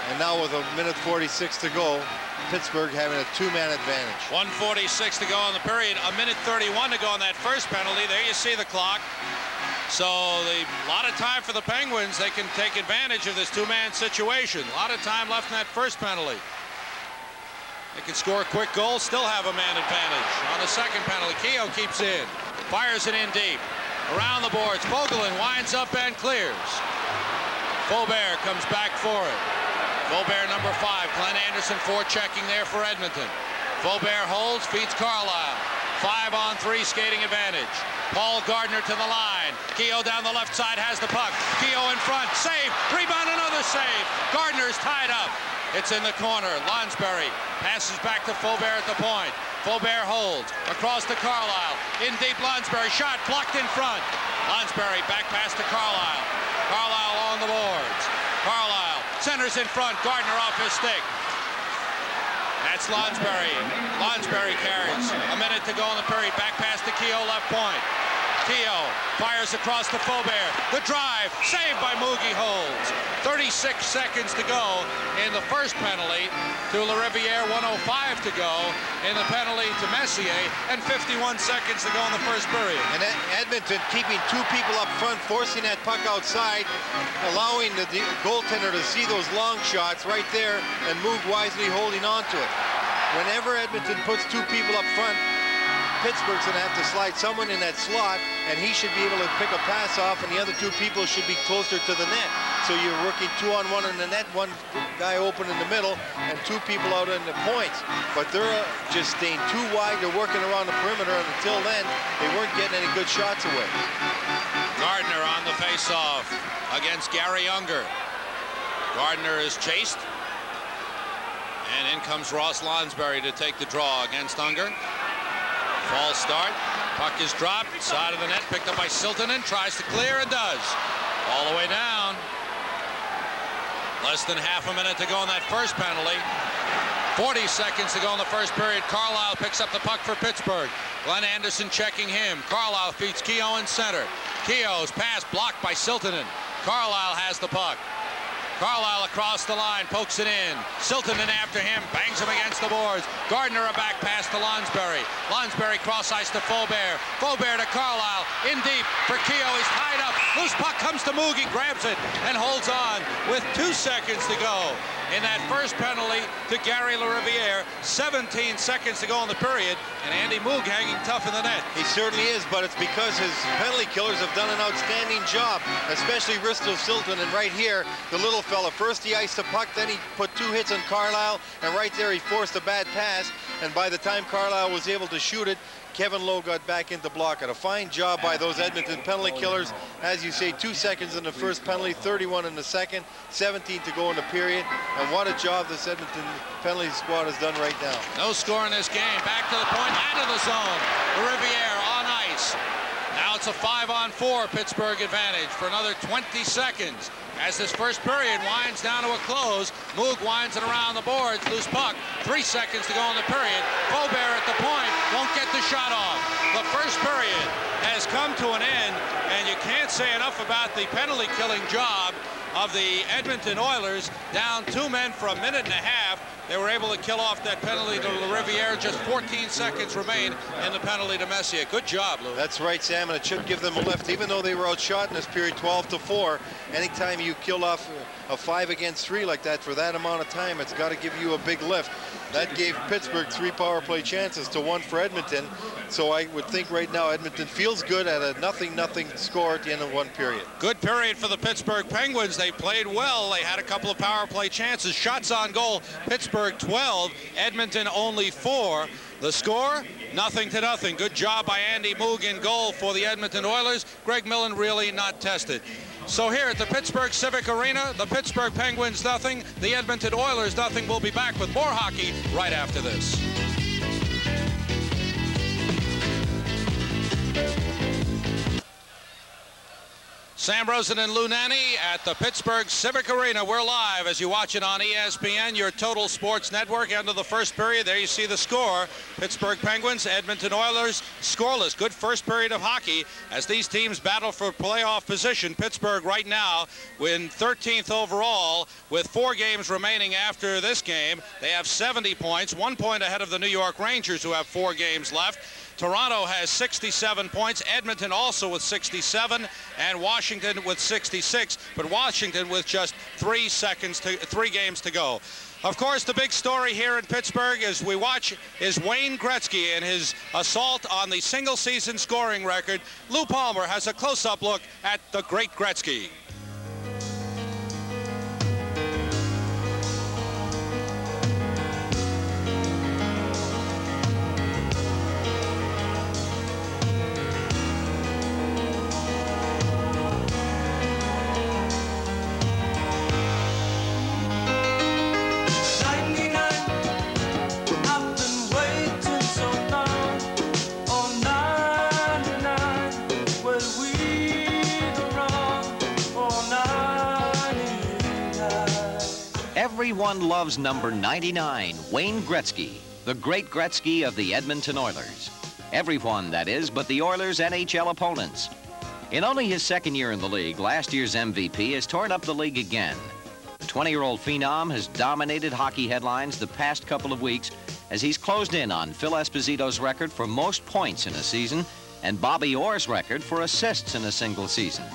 and now with a minute 46 to go, Pittsburgh having a two-man advantage. 146 to go in the period, a minute 31 to go on that first penalty. There you see the clock. So the lot of time for the Penguins. They can take advantage of this two-man situation. A lot of time left in that first penalty. They can score a quick goal, still have a man advantage. On the second penalty, Kehoe keeps in, fires it in deep. Around the boards, Fogolin winds up and clears. Faubert comes back for it. Faubert number five, Glenn Anderson four checking there for Edmonton. Faubert holds, feeds Carlyle. Five on three skating advantage. Paul Gardiner to the line. Kehoe down the left side has the puck. Kehoe in front. Save. Rebound. Another save. Gardiner's tied up. It's in the corner. Lonsberry passes back to Faubert at the point. Faubert holds. Across to Carlyle. In deep Lonsberry. Shot blocked in front. Lonsberry back pass to Carlyle. Carlyle on the boards. Carlyle centers in front. Gardiner off his stick. That's Lonsberry. Lonsberry carries. A minute to go in the period. Back pass to Kehoe, left point. Kehoe fires across to Faubert. The drive, saved by Moogie Holds. 36 seconds to go in the first penalty to LaRiviere, 105 to go in the penalty to Messier, and 51 seconds to go in the first period. And Edmonton keeping two people up front, forcing that puck outside, allowing the goaltender to see those long shots right there, and move wisely holding on to it. Whenever Edmonton puts two people up front, Pittsburgh's going to have to slide someone in that slot, and he should be able to pick a pass off, and the other two people should be closer to the net. So you're working two on one in the net, one guy open in the middle, and two people out in the points. But they're just staying too wide. They're working around the perimeter, and until then, they weren't getting any good shots away. Gardiner on the faceoff against Gary Unger. Gardiner is chased. And in comes Ross Lonsberry to take the draw against Unger. False start. Puck is dropped. Side of the net picked up by Siltanen. Tries to clear and does. All the way down. Less than half a minute to go on that first penalty. 40 seconds to go in the first period. Carlyle picks up the puck for Pittsburgh. Glenn Anderson checking him. Carlyle feeds Kehoe in center. Kehoe's pass blocked by Siltanen. Carlyle has the puck. Carlyle across the line, pokes it in. Siltanen after him, bangs him against the boards. Gardiner a back pass to Lonsberry. Lonsberry cross ice to Faubert. Faubert to Carlyle, in deep for Kehoe. He's tied up. Loose puck comes to Moogie, grabs it, and holds on with two seconds to go in that first penalty to Gary LaRiviere. 17 seconds to go in the period, and Andy Moog hanging tough in the net. He certainly is, but it's because his penalty killers have done an outstanding job, especially Risto Siltanen. And right here, the little fella, first he iced the puck, then he put two hits on Carlyle, and right there he forced a bad pass. And by the time Carlyle was able to shoot it, Kevin Lowe got back into block. And a fine job by those Edmonton penalty killers. As you say, two seconds in the first penalty, 31 in the second, 17 to go in the period. And what a job this Edmonton penalty squad has done right now. No score in this game. Back to the point, out of the zone. Riviere on ice. Now it's a five on four Pittsburgh advantage for another 20 seconds. As this first period winds down to a close, Moog winds it around the boards, loose puck. Three seconds to go in the period. Faubert at the point, won't get the shot off. The first period has come to an end, and you can't say enough about the penalty killing job of the Edmonton Oilers. Down two men for a minute and a half. They were able to kill off that penalty to Riviere. Just 14 seconds remain in the penalty to Messier. Good job, Lou. That's right, Sam, and it should give them a lift. Even though they were outshot in this period 12 to 4, anytime you kill off a five against three like that for that amount of time, it's got to give you a big lift. That gave Pittsburgh three power play chances to one for Edmonton. So I would think right now Edmonton feels good at a nothing-nothing score at the end of one period. Good period for the Pittsburgh Penguins. They played well. They had a couple of power play chances. Shots on goal, Pittsburgh 12, Edmonton only four. The score, nothing to nothing. Good job by Andy Moog in goal for the Edmonton Oilers. Greg Millen really not tested. So here at the Pittsburgh Civic Arena, the Pittsburgh Penguins nothing, the Edmonton Oilers nothing. We'll be back with more hockey right after this. Sam Rosen and Lou Nanne at the Pittsburgh Civic Arena. We're live as you watch it on ESPN, your total sports network. End of the first period. There you see the score. Pittsburgh Penguins, Edmonton Oilers, scoreless. Good first period of hockey as these teams battle for playoff position. Pittsburgh right now in 13th overall with four games remaining after this game. They have 70 points, one point ahead of the New York Rangers who have four games left. Toronto has 67 points, Edmonton also with 67, and Washington with 66, but Washington with just three seconds to three games to go. Of course, the big story here in Pittsburgh as we watch is Wayne Gretzky and his assault on the single season scoring record. Lou Palmer has a close-up look at the great Gretzky. Everyone loves number 99, Wayne Gretzky, the great Gretzky of the Edmonton Oilers. Everyone, that is, but the Oilers' NHL opponents. In only his second year in the league, last year's MVP has torn up the league again. The 20-year-old phenom has dominated hockey headlines the past couple of weeks as he's closed in on Phil Esposito's record for most points in a season and Bobby Orr's record for assists in a single season.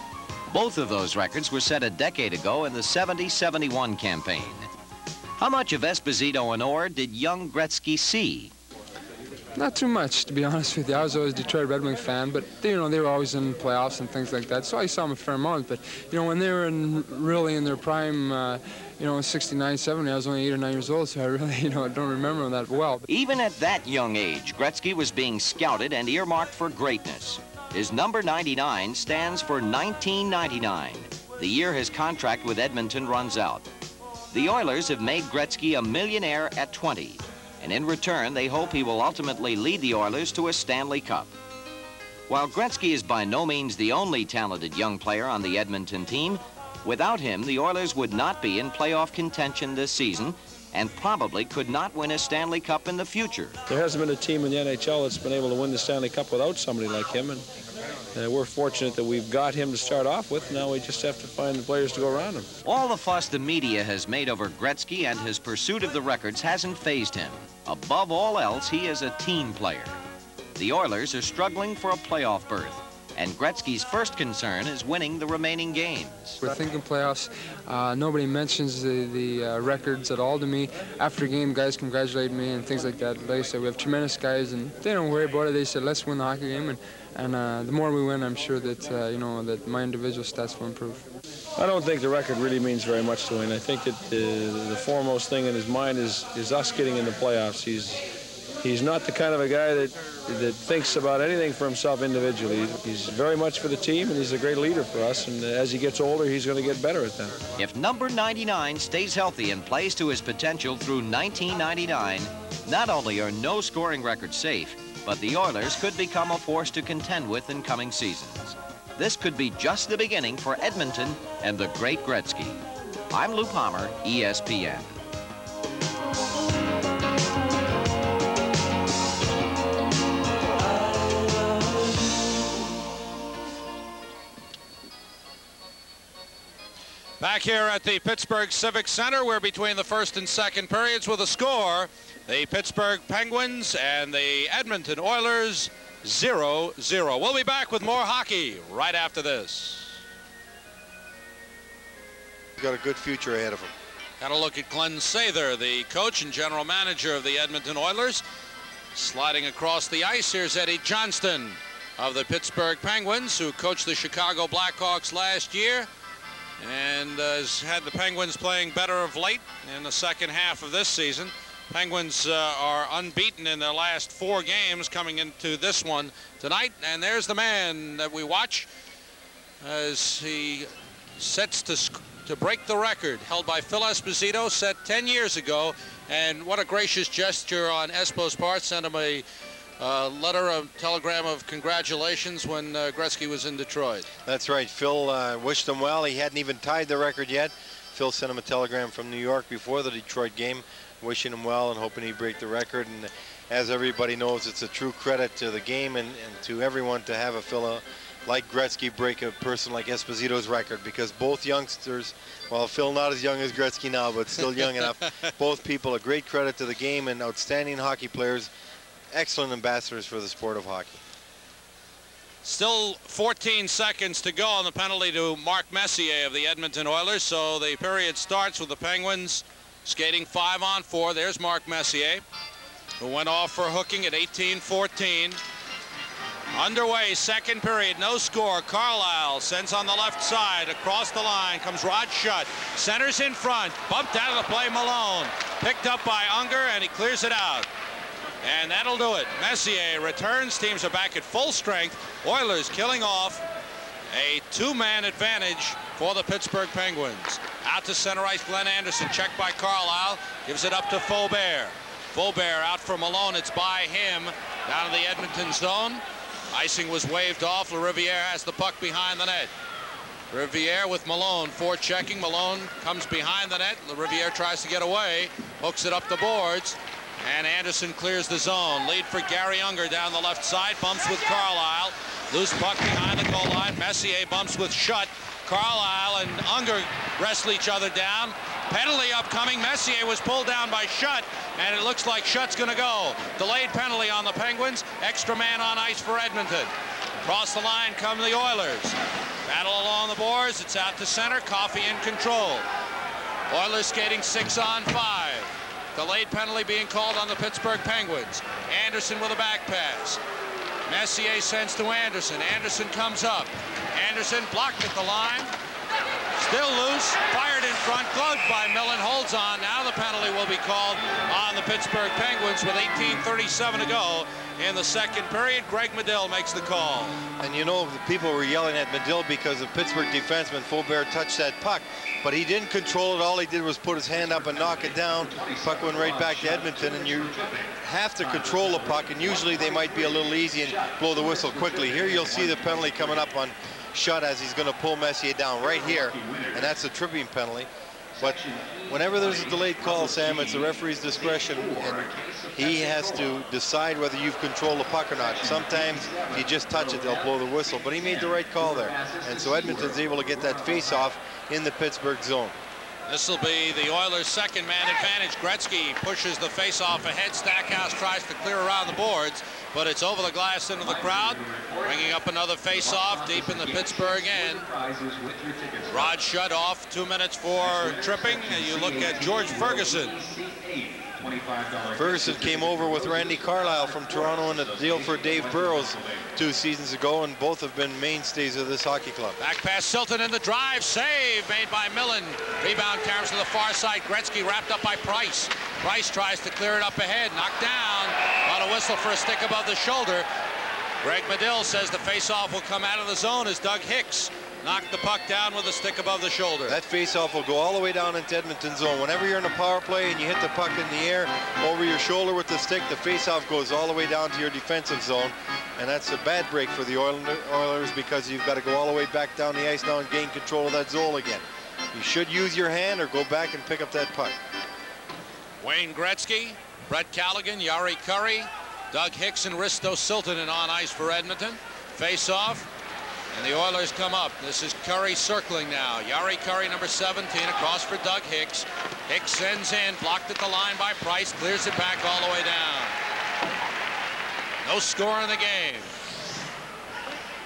Both of those records were set a decade ago in the 70-71 campaign. How much of Esposito and Orr did young Gretzky see? Not too much, to be honest with you. I was always a Detroit Red Wing fan, but you know they were always in playoffs and things like that, so I saw them a fair amount. But you know when they were in, really in their prime, uh, you know 69, 70, I was only eight or nine years old, so I really you know I don't remember them that well. Even at that young age, Gretzky was being scouted and earmarked for greatness. His number 99 stands for 1999, the year his contract with Edmonton runs out. The Oilers have made Gretzky a millionaire at 20, and in return, they hope he will ultimately lead the Oilers to a Stanley Cup. While Gretzky is by no means the only talented young player on the Edmonton team, without him, the Oilers would not be in playoff contention this season and probably could not win a Stanley Cup in the future. There hasn't been a team in the NHL that's been able to win the Stanley Cup without somebody like him, and uh, we're fortunate that we've got him to start off with. Now we just have to find the players to go around him. All the fuss the media has made over Gretzky and his pursuit of the records hasn't phased him. Above all else, he is a team player. The Oilers are struggling for a playoff berth and Gretzky's first concern is winning the remaining games. We're thinking playoffs. Uh, nobody mentions the, the uh, records at all to me. After game, guys congratulate me and things like that. Like I said, we have tremendous guys, and they don't worry about it. They said, let's win the hockey game, and, and uh, the more we win, I'm sure that, uh, you know, that my individual stats will improve. I don't think the record really means very much to him. I think that the, the foremost thing in his mind is, is us getting in the playoffs. He's, he's not the kind of a guy that that thinks about anything for himself individually. He's very much for the team, and he's a great leader for us. And as he gets older, he's going to get better at that. If number 99 stays healthy and plays to his potential through 1999, not only are no scoring records safe, but the Oilers could become a force to contend with in coming seasons. This could be just the beginning for Edmonton and the great Gretzky. I'm Lou Palmer, ESPN. Back here at the Pittsburgh Civic Center, we're between the first and second periods with a score. The Pittsburgh Penguins and the Edmonton Oilers 0-0. We'll be back with more hockey right after this. He's got a good future ahead of him. Got a look at Glenn Sather, the coach and general manager of the Edmonton Oilers. Sliding across the ice, here's Eddie Johnston of the Pittsburgh Penguins, who coached the Chicago Blackhawks last year and uh, has had the Penguins playing better of late in the second half of this season. Penguins uh, are unbeaten in their last four games coming into this one tonight. And there's the man that we watch as he sets to, to break the record held by Phil Esposito set 10 years ago. And what a gracious gesture on Espo's part. Sent him a uh, letter, a telegram of congratulations when uh, Gretzky was in Detroit. That's right. Phil uh, wished him well. He hadn't even tied the record yet. Phil sent him a telegram from New York before the Detroit game, wishing him well and hoping he'd break the record. And as everybody knows, it's a true credit to the game and, and to everyone to have a fellow like Gretzky break a person like Esposito's record because both youngsters, well, Phil not as young as Gretzky now, but still young enough, both people a great credit to the game and outstanding hockey players excellent ambassadors for the sport of hockey. Still 14 seconds to go on the penalty to Mark Messier of the Edmonton Oilers. So the period starts with the Penguins skating five on four. There's Mark Messier, who went off for hooking at 18-14. Underway, second period, no score. Carlyle sends on the left side, across the line, comes Rod Schutt. Centers in front, bumped out of the play, Malone. Picked up by Unger, and he clears it out. And that'll do it. Messier returns. Teams are back at full strength. Oilers killing off a two-man advantage for the Pittsburgh Penguins. Out to center ice, Glenn Anderson, checked by Carlyle, gives it up to Faubert. Faubert out for Malone, it's by him, down to the Edmonton zone. Icing was waved off, LaRiviere has the puck behind the net. Riviere with Malone, for checking. Malone comes behind the net, LaRiviere tries to get away, hooks it up the boards, and Anderson clears the zone. Lead for Gary Unger down the left side. Bumps with Carlyle. Loose puck behind the goal line. Messier bumps with Schutt. Carlyle and Unger wrestle each other down. Penalty upcoming. Messier was pulled down by Schutt, and it looks like Schutt's going to go. Delayed penalty on the Penguins. Extra man on ice for Edmonton. Across the line come the Oilers. Battle along the boards. It's out to center. Coffey in control. Oilers skating six on five. Delayed penalty being called on the Pittsburgh Penguins. Anderson with a back pass. Messier sends to Anderson. Anderson comes up. Anderson blocked at the line. Still loose, fired in front, gloved by Millen, holds on. Now the penalty will be called on the Pittsburgh Penguins with 18.37 to go in the second period. Greg Madill makes the call. And you know, the people were yelling at Madill because the Pittsburgh defenseman Faubert touched that puck, but he didn't control it. All he did was put his hand up and knock it down. Puck went right back to Edmonton, and you have to control the puck, and usually they might be a little easy and blow the whistle quickly. Here you'll see the penalty coming up on Schutt as he's going to pull Messier down right here, and that's a tripping penalty. But whenever there's a delayed call, Sam, it's the referee's discretion, and he has to decide whether you've controlled the puck or not. Sometimes if you just touch it, they'll blow the whistle. But he made the right call there. And so Edmonton's able to get that face-off in the Pittsburgh zone. This will be the Oilers' second man advantage. Gretzky pushes the face-off ahead. Stackhouse tries to clear around the boards, but it's over the glass into the crowd, bringing up another face-off deep in the Pittsburgh end. Rod Schutt off, two minutes for tripping. You look at George Ferguson. Ferguson came over with Randy Carlyle from Toronto in a deal for Dave Burrows two seasons ago, and both have been mainstays of this hockey club. Back past Siltanen in the drive. Save made by Millen. Rebound carries to the far side. Gretzky wrapped up by Price. Price tries to clear it up ahead. Knocked down. On a whistle for a stick above the shoulder. Greg Madill says the faceoff will come out of the zone as Doug Hicks knocked the puck down with a stick above the shoulder. That faceoff will go all the way down into Edmonton zone. Whenever you're in a power play and you hit the puck in the air over your shoulder with the stick, the faceoff goes all the way down to your defensive zone. And that's a bad break for the Oilers because you've got to go all the way back down the ice now and gain control of that zone again. You should use your hand or go back and pick up that puck. Wayne Gretzky, Brett Callighen, Jari Kurri, Doug Hicks, and Risto Siltanen on ice for Edmonton. Face off. And the Oilers come up. This is Kurri circling now. Jari Kurri, number 17, across for Doug Hicks. Hicks sends in, blocked at the line by Price, clears it back all the way down. No score in the game.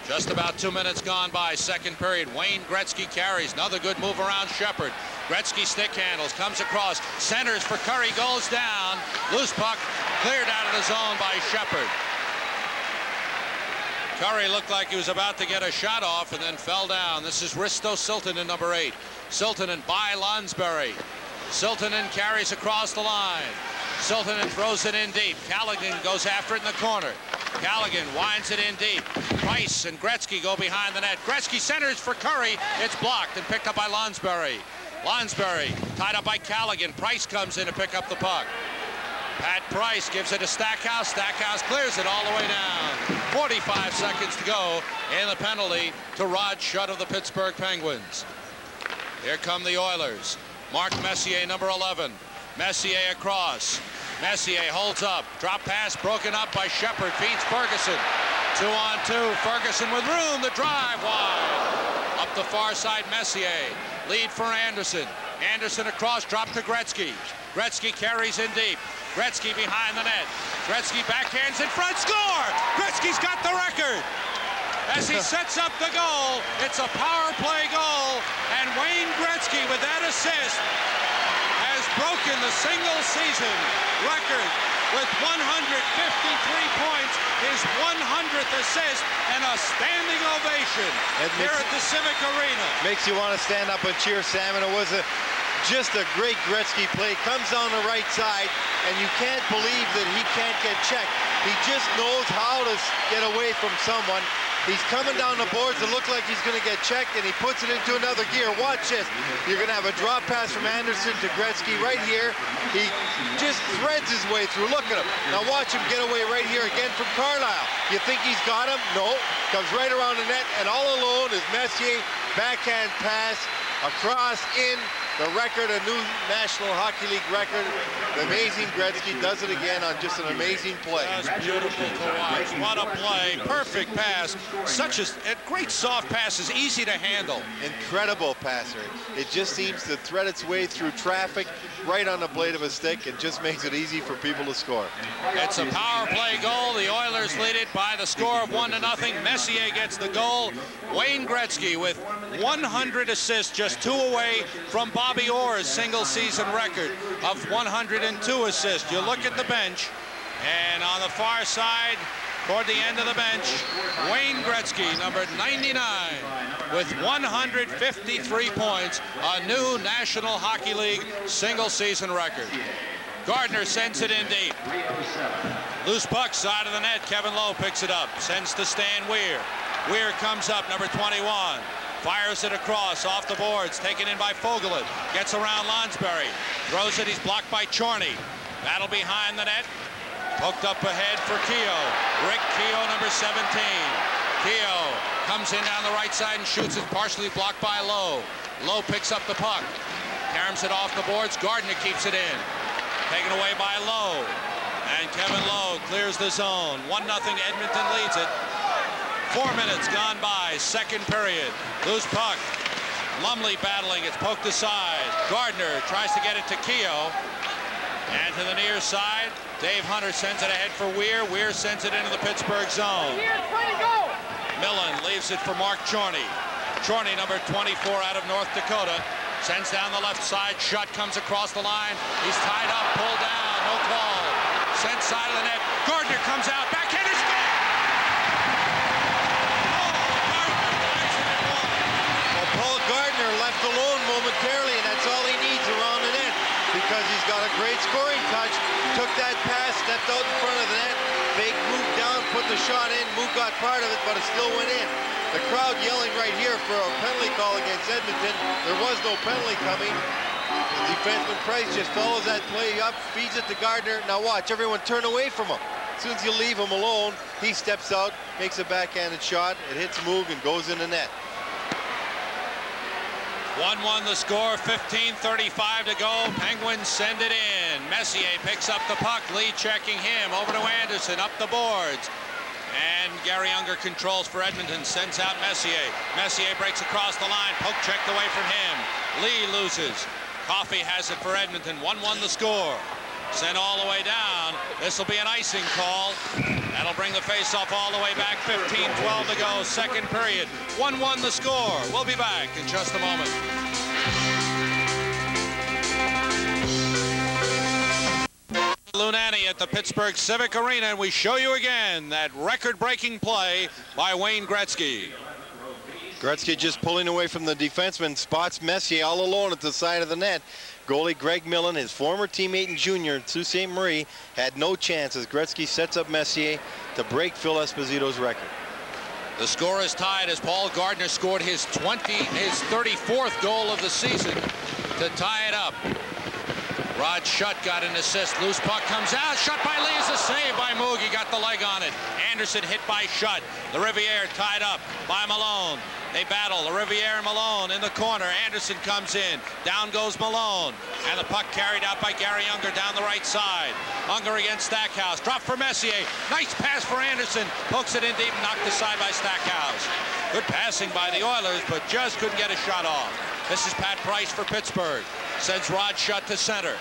Just about two minutes gone by, second period. Wayne Gretzky carries. Another good move around Sheppard. Gretzky stick handles, comes across, centers for Kurri, goes down. Loose puck, cleared out of the zone by Sheppard. Kurri looked like he was about to get a shot off and then fell down. This is Risto Siltanen, number eight. Siltanen by Lonsberry. Siltanen carries across the line. Siltanen throws it in deep. Callighen goes after it in the corner. Callighen winds it in deep. Price and Gretzky go behind the net. Gretzky centers for Kurri. It's blocked and picked up by Lonsberry. Lonsberry tied up by Callighen. Price comes in to pick up the puck. Pat Price gives it to Stackhouse. Stackhouse clears it all the way down. 45 seconds to go in the penalty to Rod Schutt of the Pittsburgh Penguins. Here come the Oilers. Mark Messier, number 11. Messier across. Messier holds up. Drop pass broken up by Sheppard. Feeds Ferguson. Two on two. Ferguson with room. The drive wide. Up the far side, Messier. Lead for Anderson. Anderson across. Drop to Gretzky. Gretzky carries in deep. Gretzky behind the net. Gretzky backhands in front, score! Gretzky's got the record. As he sets up the goal, it's a power play goal, and Wayne Gretzky with that assist has broken the single season record with 153 points, his 100th assist, and a standing ovation here at the Civic Arena. Makes you want to stand up and cheer, Sam, and it was a just a great Gretzky play. Comes down the right side, and you can't believe that he can't get checked. He just knows how to get away from someone. He's coming down the boards. It looks like he's going to get checked, and he puts it into another gear. Watch this. You're going to have a drop pass from Anderson to Gretzky right here. He just threads his way through. Look at him. Now watch him get away right here again from Carlyle. You think he's got him? No. Comes right around the net, and all alone is Messier. Backhand pass across in the record, a new National Hockey League record. The amazing Gretzky does it again on just an amazing play. That's beautiful to watch. What a play. Perfect pass. Such a, a great soft pass is easy to handle. Incredible passer. It just seems to thread its way through traffic right on the blade of a stick. It just makes it easy for people to score. It's a power play goal. The Oilers lead it by the score of one to nothing. Messier gets the goal. Wayne Gretzky with 100 assists, just two away from Bobby Orr's single season record of 102 assists. You look at the bench, and on the far side, toward the end of the bench, Wayne Gretzky, number 99, with 153 points, a new National Hockey League single season record. Gardiner sends it in deep. Loose puck, side of the net. Kevin Lowe picks it up, sends to Stan Weir. Weir comes up, number 21. Fires it across, off the boards, taken in by Fogolin. Gets around Lonsberry. Throws it, he's blocked by Chorney. Battle behind the net. Poked up ahead for Kehoe. Rick Kehoe, number 17. Kehoe comes in down the right side and shoots it, partially blocked by Lowe. Lowe picks up the puck. Caroms it off the boards. Gardiner keeps it in. Taken away by Lowe. And Kevin Lowe clears the zone. 1-0 Edmonton leads it. Four minutes gone by, second period. Loose puck. Lumley battling, it's poked aside. Gardiner tries to get it to Kehoe. And to the near side, Dave Hunter sends it ahead for Weir. Weir sends it into the Pittsburgh zone. Millen leaves it for Mark Chorney. Chorney, number 24 out of North Dakota, sends down the left side. Shot comes across the line. He's tied up, pulled down, no call. Sent side of the net. Gardiner comes out, backhanded score! Well, Paul Gardiner left alone momentarily, and that's all he needs around the net because he's got a great scoring touch. Took that pass, stepped out in front of the net, fake moved down, put the shot in. Moog got part of it, but it still went in. The crowd yelling right here for a penalty call against Edmonton. There was no penalty coming. The defenseman Price just follows that play up, feeds it to Gardiner. Now watch, everyone turn away from him. As soon as you leave him alone, he steps out, makes a backhanded shot. It hits Moog and goes in the net. 1-1 the score, 15.35 to go. Penguins send it in. Messier picks up the puck. Lee checking him. Over to Anderson, up the boards. And Gary Unger controls for Edmonton, sends out Messier. Messier breaks across the line, poke checked away from him. Lee loses. Coffey has it for Edmonton, 1-1 the score. Sent all the way down. This will be an icing call. That'll bring the face-off all the way back. 15-12 to go, second period. 1-1 the score. We'll be back in just a moment. Lou Nanne at the Pittsburgh Civic Arena, and we show you again that record-breaking play by Wayne Gretzky. Gretzky just pulling away from the defenseman, spots Messier all alone at the side of the net. Goalie Greg Millen, his former teammate and junior, Sault Ste. Marie, had no chance as Gretzky sets up Messier to break Phil Esposito's record. The score is tied as Paul Gardiner scored his 20, his 34th goal of the season to tie it up. Rod Schutt got an assist. Loose puck comes out. Shot by Lee is a save by Moog. He got the leg on it. Anderson hit by Schutt. The Riviere tied up by Malone. They battle. The Riviere and Malone in the corner. Anderson comes in. Down goes Malone. And the puck carried out by Gary Unger down the right side. Unger against Stackhouse. Drop for Messier. Nice pass for Anderson. Pokes it in deep knocked aside by Stackhouse. Good passing by the Oilers, but just couldn't get a shot off. This is Pat Price for Pittsburgh. Sends Rod Schutt to center.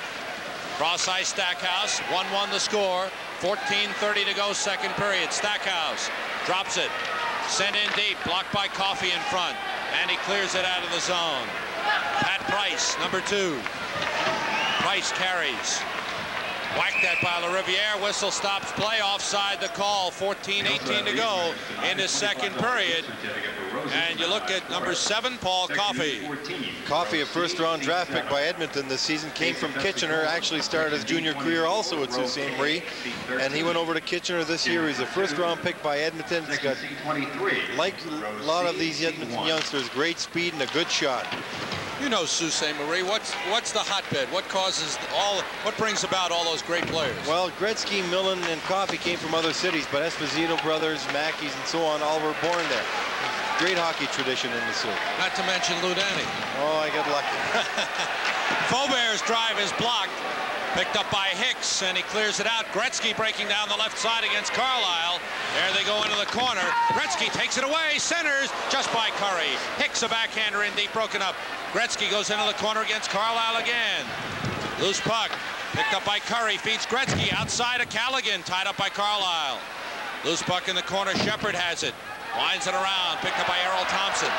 Cross ice Stackhouse. 1-1 the score. 14.30 to go second period. Stackhouse drops it. Sent in deep. Blocked by Coffey in front. And he clears it out of the zone. Pat Price, number two. Price carries. Whacked that by LaRiviere. Whistle stops play. Offside the call. 14-18 to go in the second period. And you look at number seven, Paul Coffey. Coffey, a first-round draft pick by Edmonton this season, came from Kitchener, actually started his junior career also at Sault Ste. Marie, and he went over to Kitchener this year. He's a first-round pick by Edmonton. He's got, like a lot of these Edmonton youngsters, great speed and a good shot. You know Sault Ste. Marie. What's what's the hotbed? What causes all? What brings about all those great players? Well, Gretzky, Millen, and Coffey came from other cities, but Esposito brothers, Mackeys, and so on, all were born there. Great hockey tradition in the Soo. Not to mention Lou Nanne. Oh, I get lucky. Faubert's drive is blocked. Picked up by Hicks, and he clears it out. Gretzky breaking down the left side against Carlyle. There they go into the corner. Gretzky takes it away, centers just by Kurri. Hicks a backhander in deep, broken up. Gretzky goes into the corner against Carlyle again. Loose puck, picked up by Kurri, feeds Gretzky outside of Callighen, tied up by Carlyle. Loose puck in the corner, Sheppard has it. Winds it around, picked up by Errol Thompson.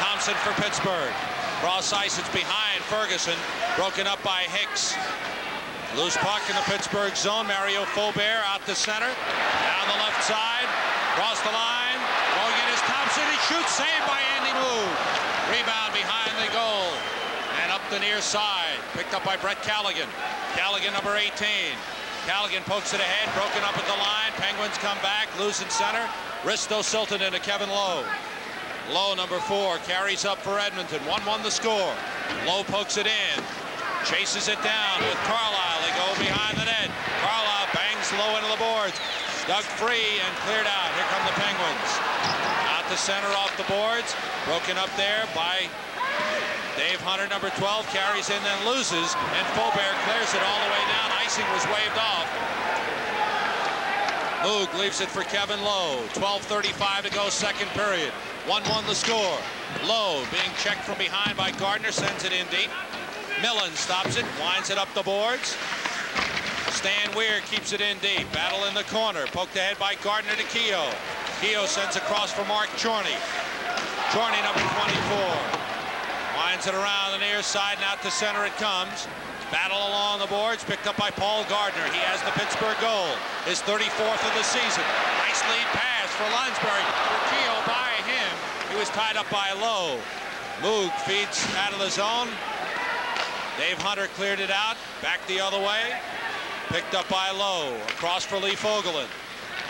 Thompson for Pittsburgh. Cross ice, it's behind Ferguson, broken up by Hicks. Loose puck in the Pittsburgh zone. Mario Faubert out the center. Down the left side. Across the line. Going in is Thompson. He shoots. Saved by Andy Moog. Rebound behind the goal. And up the near side. Picked up by Brett Callighen. Callighen, number 18. Callighen pokes it ahead. Broken up at the line. Penguins come back. Loose in center. Risto Siltanen into Kevin Lowe. Lowe, number four, carries up for Edmonton. 1-1 the score. Lowe pokes it in. Chases it down with Carlyle. They go behind the net. Carlyle bangs low into the boards. Dug free and cleared out. Here come the Penguins. Out the center off the boards. Broken up there by Dave Hunter, number 12, carries in, then loses, and Faubert clears it all the way down. Icing was waved off. Moog leaves it for Kevin Lowe. 12.35 to go, second period. 1-1 the score. Lowe being checked from behind by Gardiner, sends it in deep. Millen stops it, winds it up the boards. Stan Weir keeps it in deep. Battle in the corner. Poked ahead by Gardiner to Kehoe. Kehoe sends across for Mark Chorney. Chorney, number 24. Winds it around the near side and out to center it comes. Battle along the boards, picked up by Paul Gardiner. He has the Pittsburgh goal, his 34th of the season. Nice lead pass for Lonsberry. For by him. He was tied up by Lowe. Moog feeds out of the zone. Dave Hunter cleared it out. Back the other way. Picked up by Lowe. Across for Lee Fogolin.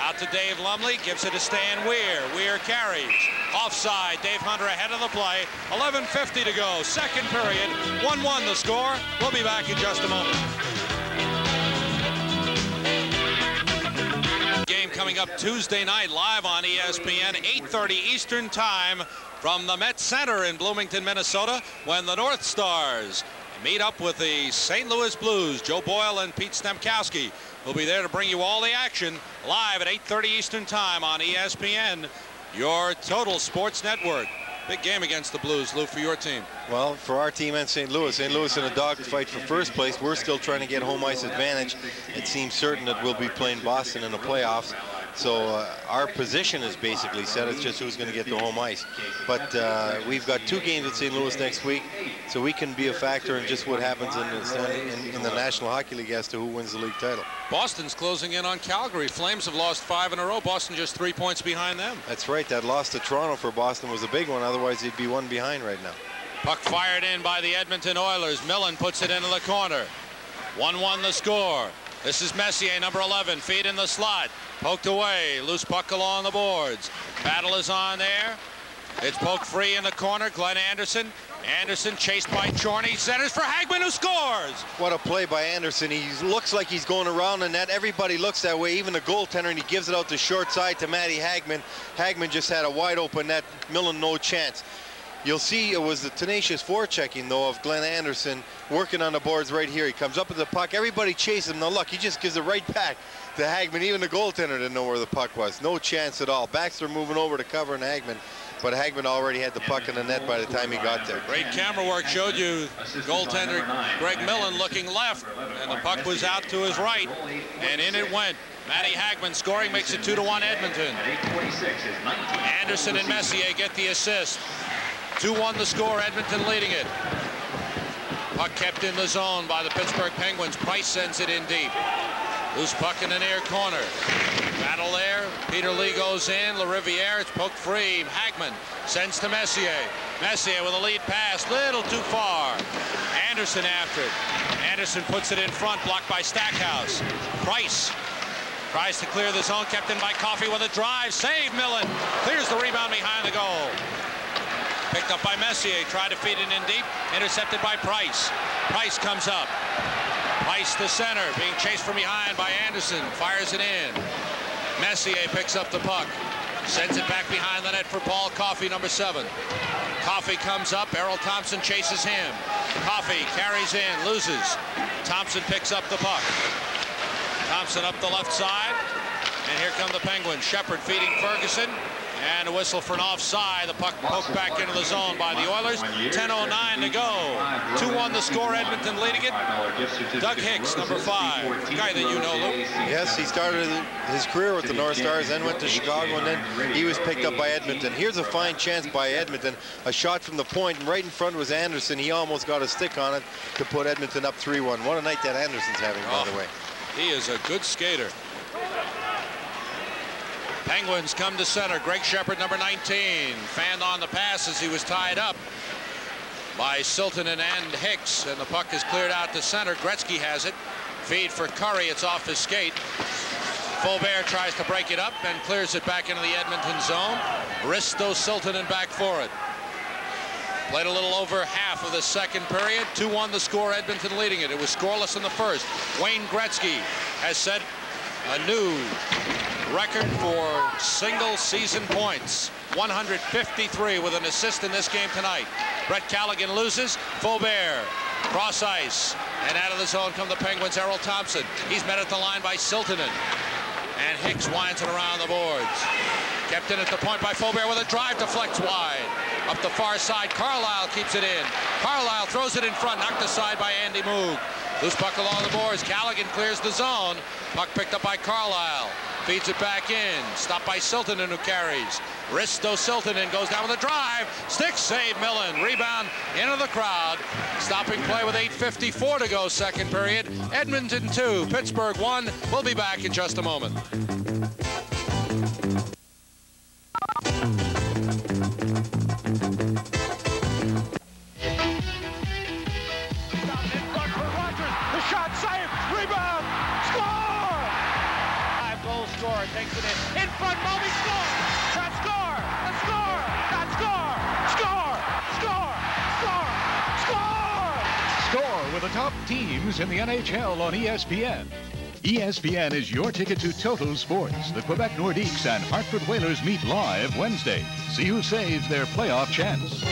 Out to Dave Lumley. Gives it to Stan Weir. Weir carries. Offside. Dave Hunter ahead of the play. 11.50 to go. Second period. 1-1 the score. We'll be back in just a moment. Game coming up Tuesday night live on ESPN, 8.30 Eastern Time from the Met Center in Bloomington, Minnesota, when the North Stars meet up with the St. Louis Blues. Joe Boyle and Pete Stemkowski will be there to bring you all the action live at 8.30 Eastern Time on ESPN, your total sports network. Big game against the Blues, Lou, for your team. Well, for our team and St. Louis, St. Louis in a dogfight for first place. We're still trying to get home ice advantage. It seems certain that we'll be playing Boston in the playoffs. So uh, our position is basically set. It's just who's going to get the home ice. But uh, we've got two games at St. Louis next week, so we can be a factor in just what happens in the, in, in the National Hockey League as to who wins the league title. Boston's closing in on Calgary. Flames have lost five in a row. Boston just three points behind them. That's right. That loss to Toronto for Boston was a big one. Otherwise, they'd be one behind right now. Puck fired in by the Edmonton Oilers. Millen puts it into the corner. 1-1 the score. This is Messier, number 11. Feed in the slot. Poked away. Loose puck along the boards. Battle is on there. It's poked free in the corner. Glenn Anderson. Anderson chased by Chorney. Centers for Hagman, who scores. What a play by Anderson. He looks like he's going around the net. Everybody looks that way, even the goaltender, and he gives it out to short side to Matti Hagman. Hagman just had a wide open net. Millen, no chance. You'll see it was the tenacious forechecking, though, of Glenn Anderson working on the boards right here. He comes up with the puck. Everybody chases him. Now, look, he just gives it right back to Hagman. Even the goaltender didn't know where the puck was. No chance at all. Baxter moving over to cover and Hagman, but Hagman already had the puck in the net by the time he got there. Great camera work showed you goaltender Greg Millen looking left, and the puck was out to his right, and in it went. Matti Hagman scoring makes it 2 to 1 Edmonton. Anderson and Messier get the assist. 2-1 the score, Edmonton leading it. Puck kept in the zone by the Pittsburgh Penguins. Price sends it in deep. Loose puck in the near corner. Battle there. Peter Lee goes in. LaRiviere, it's poked free. Hagman sends to Messier. Messier with a lead pass. Little too far. Anderson after it. Anderson puts it in front, blocked by Stackhouse. Price tries to clear the zone, kept in by Coffey with a drive. Save Millen. Clears the rebound behind the goal. Picked up by Messier, tried to feed it in deep, intercepted by Price. Price comes up. Price the center, being chased from behind by Anderson, fires it in. Messier picks up the puck, sends it back behind the net for Paul Coffey, number seven. Coffey comes up, Errol Thompson chases him. Coffey carries in, loses. Thompson picks up the puck. Thompson up the left side, and here come the Penguins. Sheppard feeding Ferguson. And a whistle for an offside. The puck poked back into the zone by the Oilers. 10.09 to go. 2-1 the score. Edmonton leading it. Doug Hicks, number five. Guy that you know, Lou. Yes, he started his career with the North Stars, then went to Chicago, and then he was picked up by Edmonton. Here's a fine chance by Edmonton. A shot from the point, and right in front was Anderson. He almost got a stick on it to put Edmonton up 3-1. What a night that Anderson's having, by Oh, the way. He is a good skater. Penguins come to center. Greg Sheppard, number 19, fanned on the pass as he was tied up by Siltanen and Hicks, and the puck is cleared out to center. Gretzky has it. Feed for Kurri. It's off his skate. Faubert tries to break it up and clears it back into the Edmonton zone. Risto Siltanen back for it. Played a little over half of the second period. 2-1 the score, Edmonton leading it. It was scoreless in the first. Wayne Gretzky has set a new record for single season points. 153 with an assist in this game tonight. Brett Callighen loses. Faubert cross ice. And out of the zone come the Penguins. Errol Thompson. He's met at the line by Siltanen. And Hicks winds it around the boards. Kept in at the point by Faubert with a drive deflects wide. Up the far side, Carlyle keeps it in. Carlyle throws it in front, knocked aside by Andy Moog. Loose puck along the boards. Callighen clears the zone. Puck picked up by Carlyle. Feeds it back in. Stopped by Siltanen who carries. Risto Siltanen goes down with a drive. Stick save Millen. Rebound into the crowd. Stopping play with 8.54 to go second period. Edmonton 2, Pittsburgh 1. We'll be back in just a moment. With the top teams in the NHL on ESPN. ESPN is your ticket to Total Sports. The Quebec Nordiques and Hartford Whalers meet live Wednesday. See who saves their playoff chance.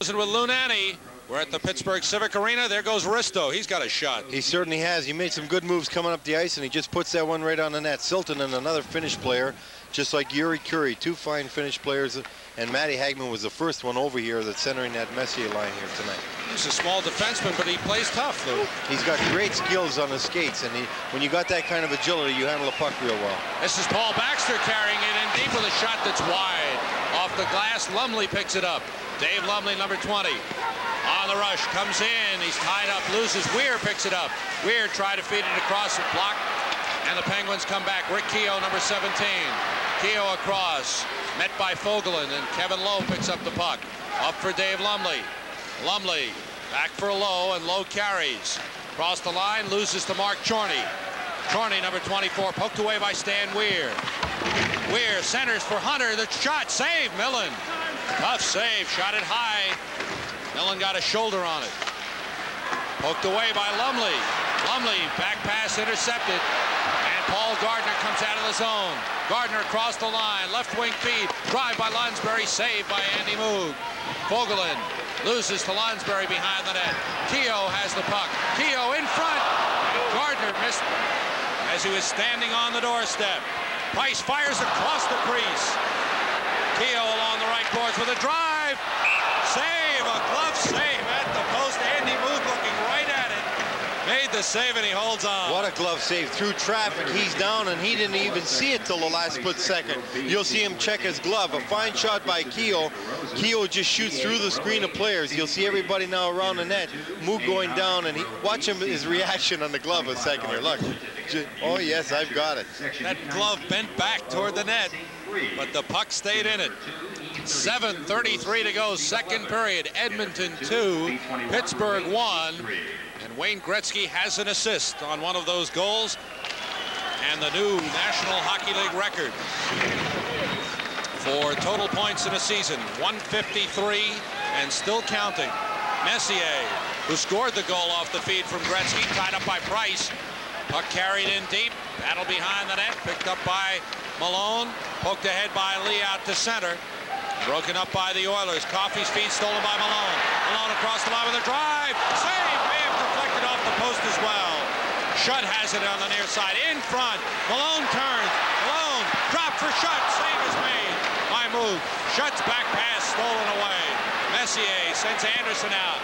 With Lou Nanne, We're at the Pittsburgh Civic Arena. There goes Risto. He's got a shot. He certainly has. He made some good moves coming up the ice, and he just puts that one right on the net. Siltanen another Finnish player, just like Jari Kurri, two fine Finnish players. And Matti Hagman was the first one over here that's centering that Messier line here tonight. He's a small defenseman, but he plays tough, Lou. He's got great skills on the skates, and he, when you got that kind of agility, you handle the puck real well. This is Paul Baxter carrying it in deep with a shot that's wide. Off the glass, Lumley picks it up. Dave Lumley, number 20. On the rush, comes in. He's tied up, loses. Weir picks it up. Weir tried to feed it across the block, and the Penguins come back. Rick Kehoe, number 17. Kehoe across, met by Fogolin, and Kevin Lowe picks up the puck. Up for Dave Lumley. Lumley back for Lowe, and Lowe carries. Across the line, loses to Mark Chorney. Chorney, number 24, poked away by Stan Weir. Weir centers for Hunter. The shot, save, Millen. Tough save, shot it high. Millen got a shoulder on it. Poked away by Lumley. Lumley, back pass intercepted. And Paul Gardiner comes out of the zone. Gardiner across the line, left wing feed. Drive by Lonsberry, saved by Andy Moog. Fogolin loses to Lonsberry behind the net. Kehoe has the puck. Kehoe in front. Gardiner missed as he was standing on the doorstep. Price fires across the crease. Kehoe along the right boards with a drive. Save, a glove save at the post. Andy Moog looking right at it. Made the save and he holds on. What a glove save through traffic. He's down and he didn't even see it till the last split second. You'll see him check his glove. A fine shot by Kehoe. Kehoe just shoots through the screen of players. You'll see everybody now around the net. Moog going down and he, watch him his reaction on the glove a second here. Look. Oh yes, I've got it. That glove bent back toward the net, but the puck stayed in it. 7.33 to go, second period. Edmonton 2, Pittsburgh 1. And Wayne Gretzky has an assist on one of those goals. And the new National Hockey League record for total points in a season, 153 and still counting. Messier, who scored the goal off the feed from Gretzky, tied up by Price. Puck carried in deep, battle behind the net, picked up by Malone, poked ahead by Lee out to center. Broken up by the Oilers. Coffey's feed stolen by Malone. Malone across the line with a drive. Save! May have deflected off the post as well. Schutt has it on the near side. In front. Malone turns. Malone drop for Schutt. Save is made by Moog. Schutt's back pass stolen away. Messier sends Anderson out.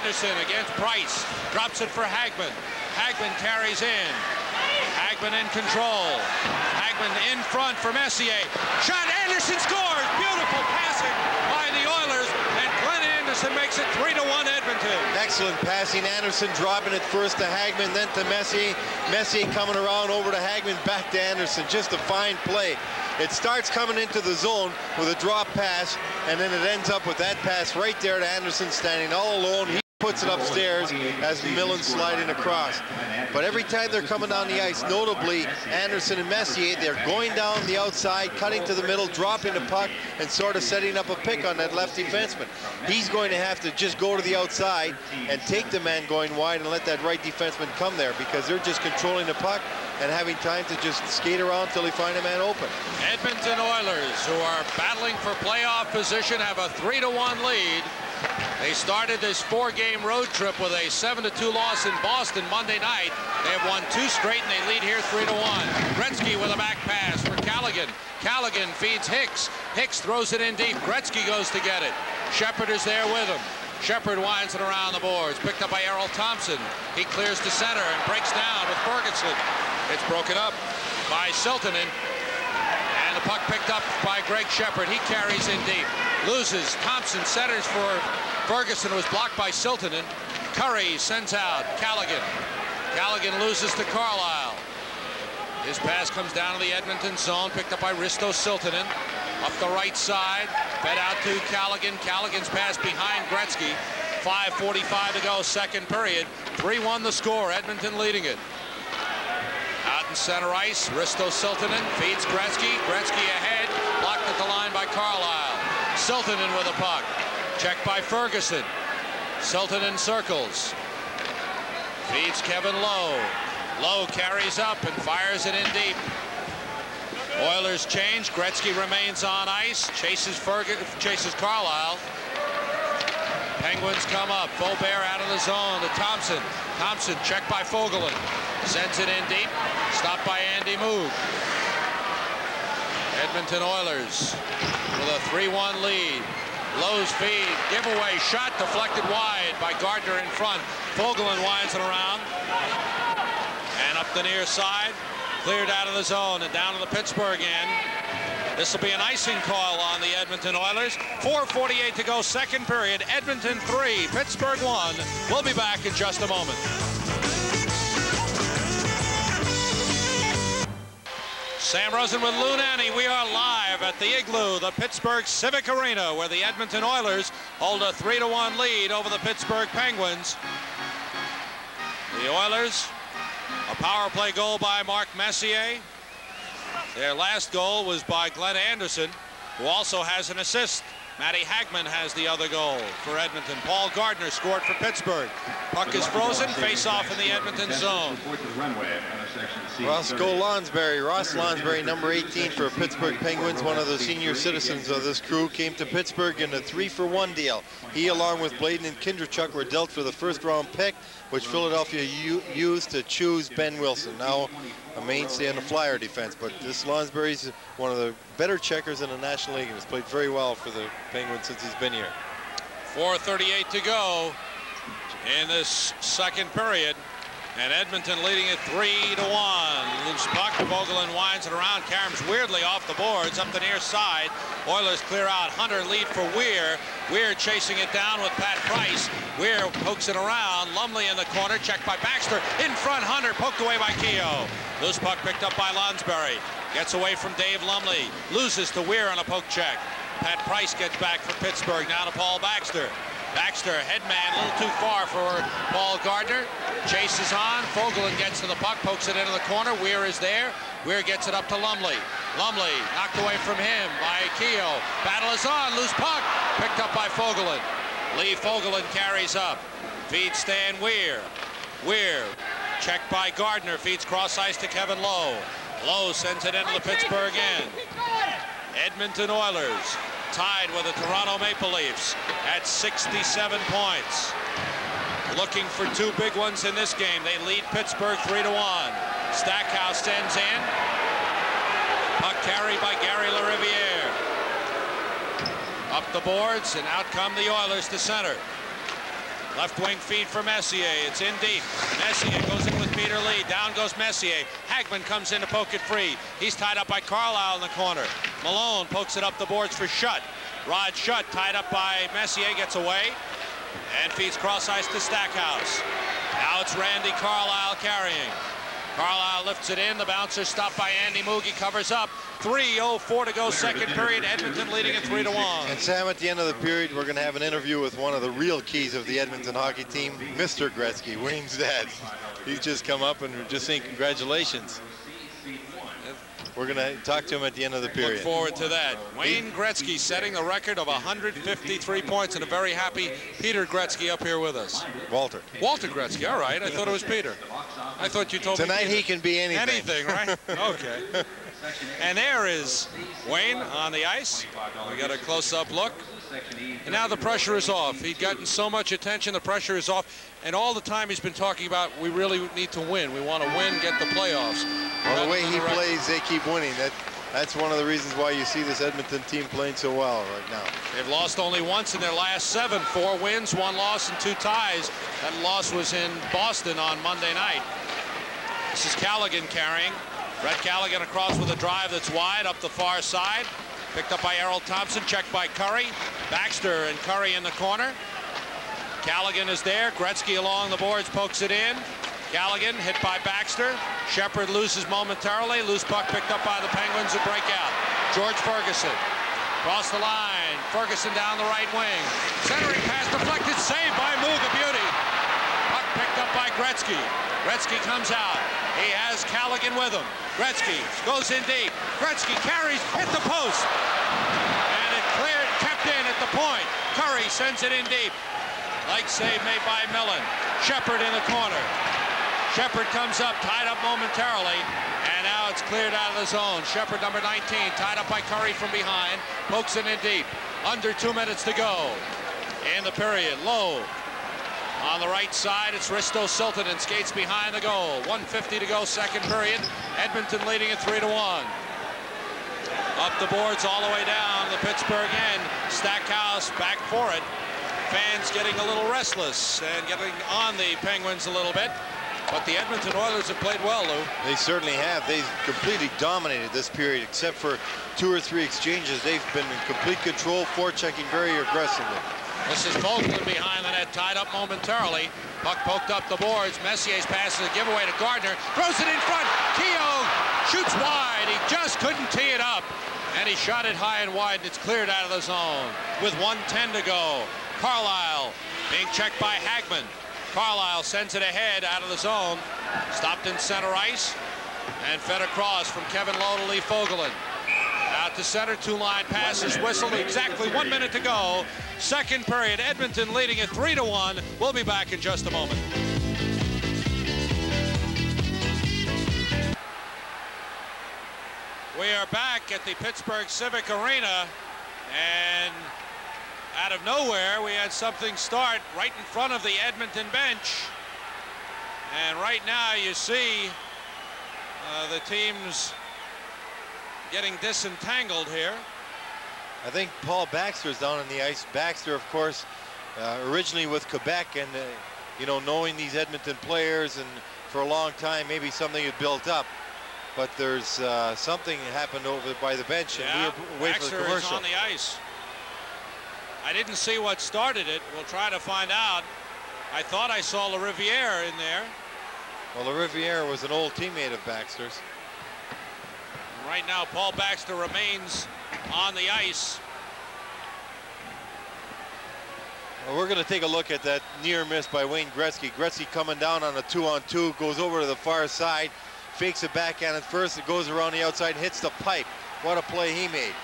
Anderson against Price. Drops it for Hagman. Hagman carries in. Hagman in control. Hagman in front for Messier. Shot. Anderson scores. Beautiful passing by the Oilers. And Glenn Anderson makes it 3 to 1 Edmonton. Excellent passing. Anderson dropping it first to Hagman, then to Messier. Messier coming around over to Hagman, back to Anderson. Just a fine play. It starts coming into the zone with a drop pass, and then it ends up with that pass right there to Anderson standing all alone. Puts it upstairs as Millen sliding across. But every time they're coming down the ice, notably Anderson and Messier, they're going down the outside, cutting to the middle, dropping the puck, and sort of setting up a pick on that left defenseman. He's going to have to just go to the outside and take the man going wide and let that right defenseman come there because they're just controlling the puck and having time to just skate around till he find a man open. Edmonton Oilers, who are battling for playoff position, have a 3 to 1 lead. They started this four-game road trip with a 7-2 loss in Boston Monday night. They have won two straight, and they lead here 3-1. Gretzky with a back pass for Callighen. Callighen feeds Hicks. Hicks throws it in deep. Gretzky goes to get it. Sheppard is there with him. Sheppard winds it around the boards. Picked up by Errol Thompson. He clears to center and breaks down with Ferguson. It's broken up by Siltanen. The puck picked up by Greg Sheppard. He carries in deep. Loses. Thompson centers for Ferguson. was blocked by Siltanen. Kurri sends out Callighen. Callighen loses to Carlyle. His pass comes down to the Edmonton zone, picked up by Risto Siltanen. Up the right side, fed out to Callighen. Callighen's pass behind Gretzky. 5.45 to go, second period. 3-1 the score, Edmonton leading it. Center ice, Risto Siltanen feeds Gretzky. Gretzky ahead, blocked at the line by Carlyle. Siltanen with a puck. Checked by Ferguson. Siltanen circles. Feeds Kevin Lowe. Lowe carries up and fires it in deep. Oilers change. Gretzky remains on ice. Chases Fergus chases Carlyle. Penguins come up. Faubert out of the zone to Thompson. Thompson checked by Fogolin. Sends it in deep. Stopped by Andy Moog. Edmonton Oilers with a 3-1 lead. Lowe's feed, giveaway shot deflected wide by Gardiner in front. Fogolin winds it around. And up the near side, cleared out of the zone and down to the Pittsburgh end. This will be an icing call on the Edmonton Oilers. 4.48 to go, second period. Edmonton 3, Pittsburgh 1. We'll be back in just a moment. Sam Rosen with Lou Nanne. We are live at the Igloo, the Pittsburgh Civic Arena, where the Edmonton Oilers hold a 3-1 lead over the Pittsburgh Penguins. The Oilers, a power play goal by Mark Messier. Their last goal was by Glenn Anderson, who also has an assist. Matti Hagman has the other goal for Edmonton. Paul Gardiner scored for Pittsburgh. Puck is frozen, face off in the Edmonton zone. Roscoe Lonsberry. Ross Lonsberry, number 18 for Pittsburgh Penguins, one of the senior citizens of this crew, came to Pittsburgh in a three-for-one deal. He, along with Bladon and Kindrachuk, were dealt for the first-round pick, which Philadelphia used to choose Behn Wilson, now a mainstay in the Flyer defense. But this Lonsberry's one of the better checkers in the National League and has played very well for the Penguins since he's been here. 4.38 to go in this second period. And Edmonton leading it 3 to 1. Loose puck. Fogolin winds it around. Karams weirdly off the boards up the near side. Oilers clear out. Hunter lead for Weir. Weir chasing it down with Pat Price. Weir pokes it around. Lumley in the corner. Checked by Baxter. In front, Hunter poked away by Kehoe. Loose puck picked up by Lonsberry. Gets away from Dave Lumley. Loses to Weir on a poke check. Pat Price gets back for Pittsburgh. Now to Paul Baxter. Baxter, headman, a little too far for Paul Gardiner. Chases on. Fogolin gets to the puck, pokes it into the corner. Weir is there. Weir gets it up to Lumley. Lumley knocked away from him by Kehoe. Battle is on. Loose puck. Picked up by Fogolin. Lee Fogolin carries up. Feeds Stan Weir. Weir checked by Gardiner. Feeds cross ice to Kevin Lowe. Lowe sends it into the Pittsburgh end. Edmonton Oilers tied with the Toronto Maple Leafs at 67 points. Looking for two big ones in this game. They lead Pittsburgh 3 to 1. Stackhouse sends in. Puck carried by Gary LaRiviere. Up the boards, and out come the Oilers to center. Left wing feed for Messier. It's in deep. Messier goes in with Peter Lee. Down goes Messier. Hagman comes in to poke it free. He's tied up by Carlyle in the corner. Malone pokes it up the boards for Schutt. Rod Schutt tied up by Messier gets away and feeds cross ice to Stackhouse. Now it's Randy Carlyle carrying. Carlyle lifts it in. The bouncer stopped by Andy Moogie. Covers up. 3.04 to go second period. Edmonton leading it 3 to 1. And Sam, at the end of the period, we're going to have an interview with one of the real keys of the Edmonton hockey team, Mr. Gretzky, Wayne's dad. He's just come up and just saying congratulations. We're going to talk to him at the end of the period. Look forward to that. Wayne Gretzky setting the record of 153 points and a very happy Peter Gretzky up here with us. Walter. Walter Gretzky. All right. I thought it was Peter. I thought you told Tonight me. Tonight he can be anything. Anything, right? okay. And there is Wayne on the ice. We got a close-up look. And now the pressure is off. He'd gotten so much attention, the pressure is off. And all the time he's been talking about, we really need to win. We want to win, get the playoffs. Well, the way he plays, they keep winning. That That's one of the reasons why you see this Edmonton team playing so well right now. They've lost only once in their last seven. Four wins, one loss, and two ties. That loss was in Boston on Monday night. This is Callighen carrying. Brett Callighen across with a drive that's wide up the far side. Picked up by Errol Thompson, checked by Kurri. Baxter and Kurri in the corner. Callighen is there. Gretzky along the boards pokes it in. Callighen hit by Baxter. Sheppard loses momentarily. Loose puck picked up by the Penguins who break out. George Ferguson. Across the line. Ferguson down the right wing. Centering pass deflected. Saved by Muga Beauty. Puck picked up by Gretzky. Gretzky comes out. He has Callighen with him. Gretzky goes in deep. Gretzky carries, hit the post. And it cleared, kept in at the point. Kurri sends it in deep. Leg save made by Millen. Sheppard in the corner. Sheppard comes up, tied up momentarily, and now it's cleared out of the zone. Sheppard, number 19, tied up by Kurri from behind, pokes it in deep. Under two minutes to go in the period. Low on the right side, it's Risto Siltanen skates behind the goal. 150 to go, second period. Edmonton leading it 3 to 1. Up the boards all the way down the Pittsburgh end. Stackhouse back for it. Fans getting a little restless and getting on the Penguins a little bit. But the Edmonton Oilers have played well, Lou. They certainly have. They've completely dominated this period, except for two or three exchanges. They've been in complete control, forechecking very aggressively. This is Volkman behind the net, tied up momentarily. Puck poked up the boards. Messier's pass is a giveaway to Gardiner. Throws it in front. Kehoe shoots wide. He just couldn't tee it up. And he shot it high and wide, and it's cleared out of the zone with 110 to go. Carlyle being checked by Hagman. Carlyle sends it ahead out of the zone. Stopped in center ice and fed across from Kevin Lowe to Lee Fogolin. Out to center, two line passes, whistled, exactly one minute to go. Second period, Edmonton leading it three to one. We'll be back in just a moment. We are back at the Pittsburgh Civic Arena, and out of nowhere, we had something start right in front of the Edmonton bench. And right now, you see uh, the teams getting disentangled here. I think Paul Baxter is down on the ice. Baxter, of course, uh, originally with Quebec and, uh, you know, knowing these Edmonton players and for a long time, maybe something had built up. But there's uh, something happened over by the bench, and we were waiting Baxter for the is commercial. on the ice. I didn't see what started it. We'll try to find out. I thought I saw LaRiviere in there. Well, the Riviere was an old teammate of Baxter's. Right now, Paul Baxter remains on the ice. Well, we're going to take a look at that near miss by Wayne Gretzky. Gretzky coming down on a two-on-two, goes over to the far side, fakes it backhand at first, it goes around the outside, hits the pipe. What a play he made.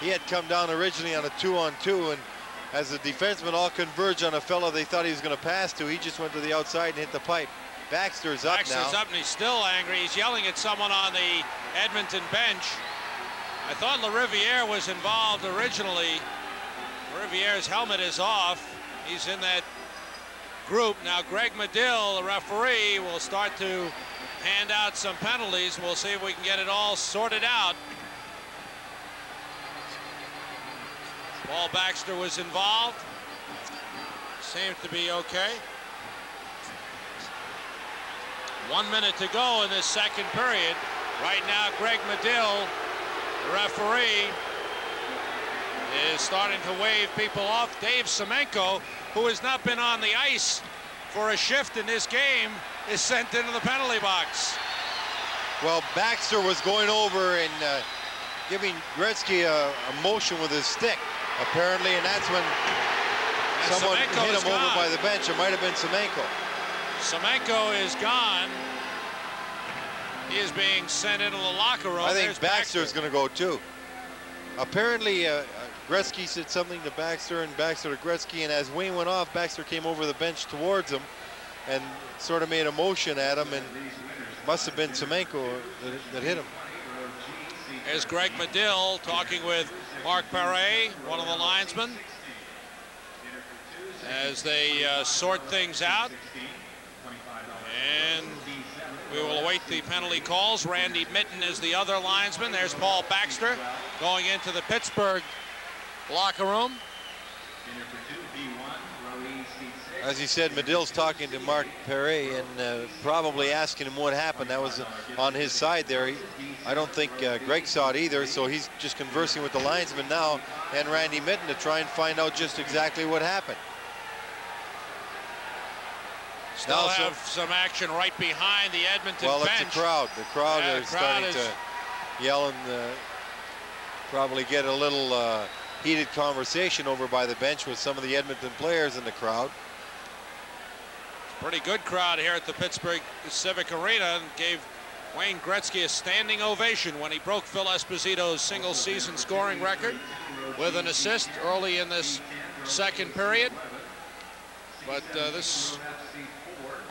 He had come down originally on a two-on-two, and as the defensemen all converge on a fellow they thought he was going to pass to, he just went to the outside and hit the pipe. Baxter's up Baxter's now. up and he's still angry. He's yelling at someone on the Edmonton bench. I thought LaRiviere was involved originally. LaRiviere's helmet is off. He's in that group. Now Greg Madill, the referee, will start to hand out some penalties. We'll see if we can get it all sorted out. Paul Baxter was involved. Seems to be okay. One minute to go in this second period. Right now, Greg Madill, the referee, is starting to wave people off. Dave Semenko, who has not been on the ice for a shift in this game, is sent into the penalty box. Well, Baxter was going over and uh, giving Gretzky a, a, motion with his stick, apparently, and that's when and someone Semenko hit him over by the bench. It might have been Semenko. Semenko is gone. He is being sent into the locker room. I think There's Baxter is going to go too. Apparently, uh, uh, Gretzky said something to Baxter and Baxter to Gretzky, and as Wayne went off, Baxter came over the bench towards him and sort of made a motion at him, and must have been Semenko that, that hit him. As Greg Madill talking with Mark Perret, one of the linesmen, as they uh, sort things out. And we will await the penalty calls. Randy Mitton is the other linesman. There's Paul Baxter going into the Pittsburgh locker room. As he said, Madill's talking to Mark Perret and uh, probably asking him what happened. That was on his side there. He, I don't think uh, Greg saw it either, so he's just conversing with the linesman now and Randy Mitton to try and find out just exactly what happened. Still now, have so, some action right behind the Edmonton well, bench. Well, it's the crowd. The crowd yeah, is crowd starting is... to yell and uh, probably get a little uh, heated conversation over by the bench with some of the Edmonton players in the crowd. Pretty good crowd here at the Pittsburgh Civic Arena and gave Wayne Gretzky a standing ovation when he broke Phil Esposito's single season scoring record with an assist early in this second period. But uh, this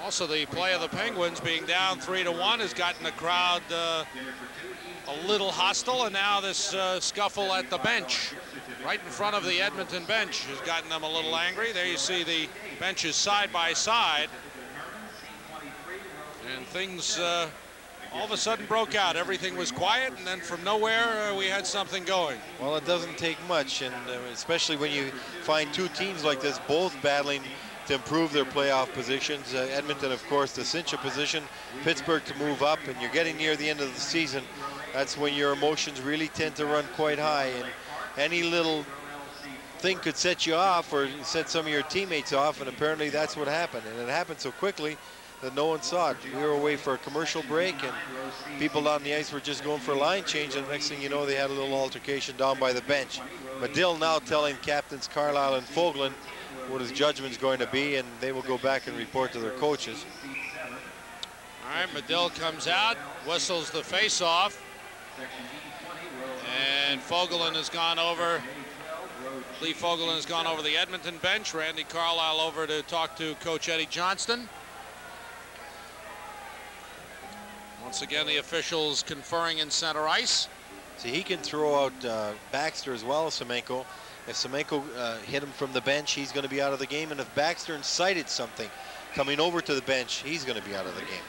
also, the play of the Penguins being down three to one has gotten the crowd uh, a little hostile, and now this uh, scuffle at the bench, right in front of the Edmonton bench, has gotten them a little angry. There you see the benches side by side, and things uh, all of a sudden broke out. Everything was quiet, and then from nowhere uh, we had something going. Well, it doesn't take much, and uh, especially when you find two teams like this both battling to improve their playoff positions. Uh, Edmonton, of course, to cinch a position, Pittsburgh to move up, and you're getting near the end of the season. That's when your emotions really tend to run quite high, and any little thing could set you off or set some of your teammates off, and apparently that's what happened. And it happened so quickly that no one saw it. We were away for a commercial break, and people on the ice were just going for a line change, and the next thing you know, they had a little altercation down by the bench. Madill now telling captains Carlyle and Fogolin what his judgment's going to be, and they will go back and report to their coaches. All right, Madill comes out, whistles the face-off. And Fogolin has gone over. Lee Fogolin has gone over the Edmonton bench. Randy Carlyle over to talk to Coach Eddie Johnston. Once again, the officials conferring in center ice. See, he can throw out uh, Baxter as well as Semenko. If Semenko uh, hit him from the bench, he's going to be out of the game. And if Baxter incited something coming over to the bench, he's going to be out of the game.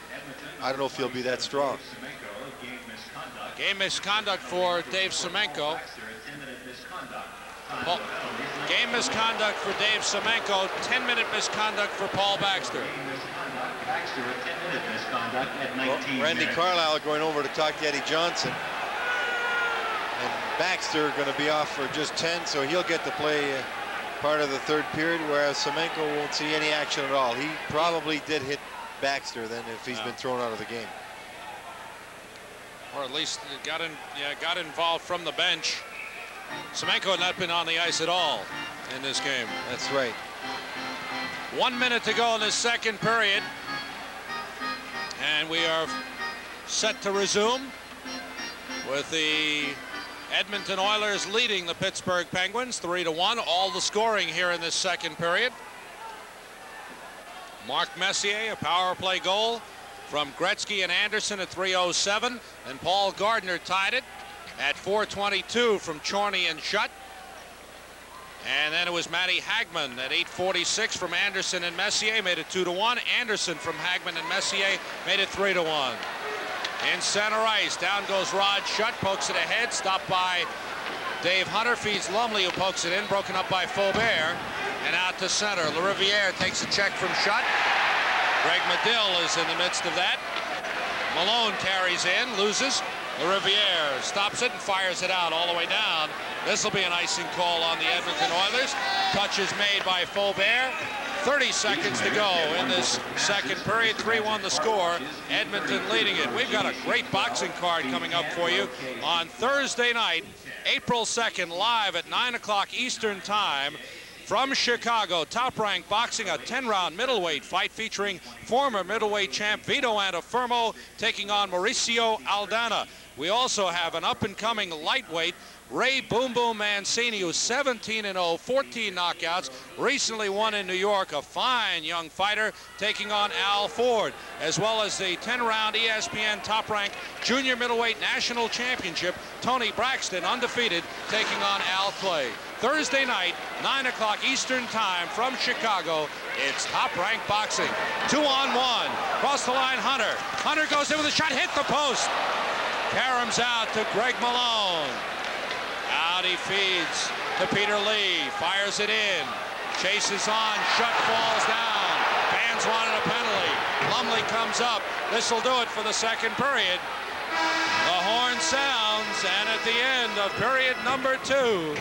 I don't know if he'll be that strong. Game misconduct for Dave Semenko. Well, game misconduct for Dave Semenko. 10-minute misconduct for Paul Baxter. Well, Randy Carlyle going over to talk to Eddie Johnston. And Baxter going to be off for just 10, so he'll get to play uh, part of the third period, whereas Semenko won't see any action at all. He probably did hit Baxter then if he's yeah. been thrown out of the game. Or at least got in, yeah, got involved from the bench. Semenko had not been on the ice at all in this game. That's right. One minute to go in the second period. And we are set to resume with the Edmonton Oilers leading the Pittsburgh Penguins 3 to 1. All the scoring here in this second period. Mark Messier, a power play goal from Gretzky and Anderson at 307. And Paul Gardiner tied it at 422 from Chorney and Schutt. And then it was Matti Hagman at 846 from Anderson and Messier, made it 2 to 1. Anderson from Hagman and Messier made it 3 to 1. In center ice, down goes Rod Schutt, pokes it ahead, stopped by Dave Hunter, feeds Lumley, who pokes it in, broken up by Faubert, and out to center. LaRiviere takes a check from Schutt. Greg Madill is in the midst of that. Malone carries in, loses. LaRiviere stops it and fires it out all the way down. This will be an icing call on the Edmonton Oilers. Touch is made by Faubert. 30 seconds to go in this second period. 3-1 the score. Edmonton leading it. We've got a great boxing card coming up for you on Thursday night, April 2nd, live at 9 o'clock Eastern Time. From Chicago, Top Rank Boxing, a 10-round middleweight fight featuring former middleweight champ Vito Antuofermo taking on Mauricio Aldana. We also have an up-and-coming lightweight Ray Boom Boom Mancini, who's 17 0, 14 knockouts, recently won in New York, a fine young fighter, taking on Al Ford, as well as the 10 round ESPN top rank junior middleweight national championship, Tony Braxton, undefeated, taking on Al Clay. Thursday night, 9 o'clock Eastern Time from Chicago. It's top-ranked boxing. Two on one. Cross the line, Hunter. Hunter goes in with a shot, hit the post. Karams out to Greg Malone. Out he feeds to Peter Lee. Fires it in. Chases on. Schutt falls down. Fans wanted a penalty. Lumley comes up. This will do it for the second period. The horn sounds, and at the end of period number two,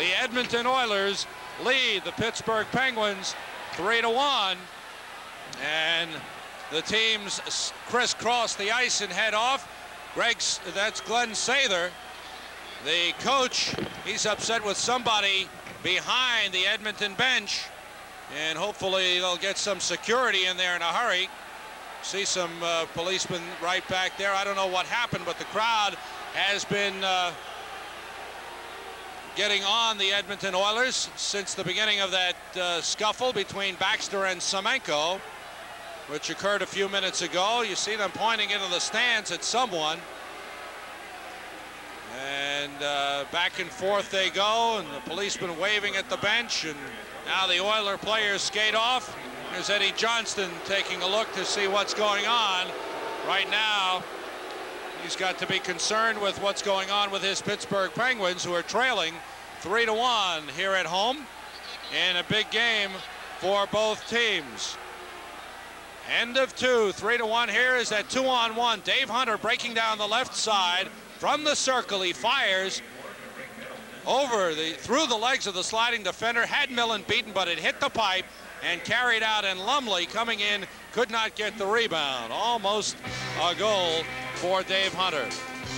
the Edmonton Oilers lead the Pittsburgh Penguins three to one, and the teams crisscross the ice and head off. Greg's that's Glen Sather, the coach. He's upset with somebody behind the Edmonton bench, and hopefully they'll get some security in there in a hurry. See some uh, policemen right back there. I don't know what happened, but the crowd has been. Uh, getting on the Edmonton Oilers since the beginning of that uh, scuffle between Baxter and Semenko, which occurred a few minutes ago. You see them pointing into the stands at someone. And uh, back and forth they go, and the policeman waving at the bench, and now the Oiler players skate off. There's Eddie Johnston taking a look to see what's going on. Right now, He's got to be concerned with what's going on with his Pittsburgh Penguins, who are trailing 3 to 1 here at home in a big game for both teams. End of two, 3 to 1 here is that 2 on 1. Dave Hunter breaking down the left side from the circle. He fires over the through the legs of the sliding defender. Had Millen beaten, but it hit the pipe and carried out. And Lumley coming in could not get the rebound. Almost a goal for Dave Hunter.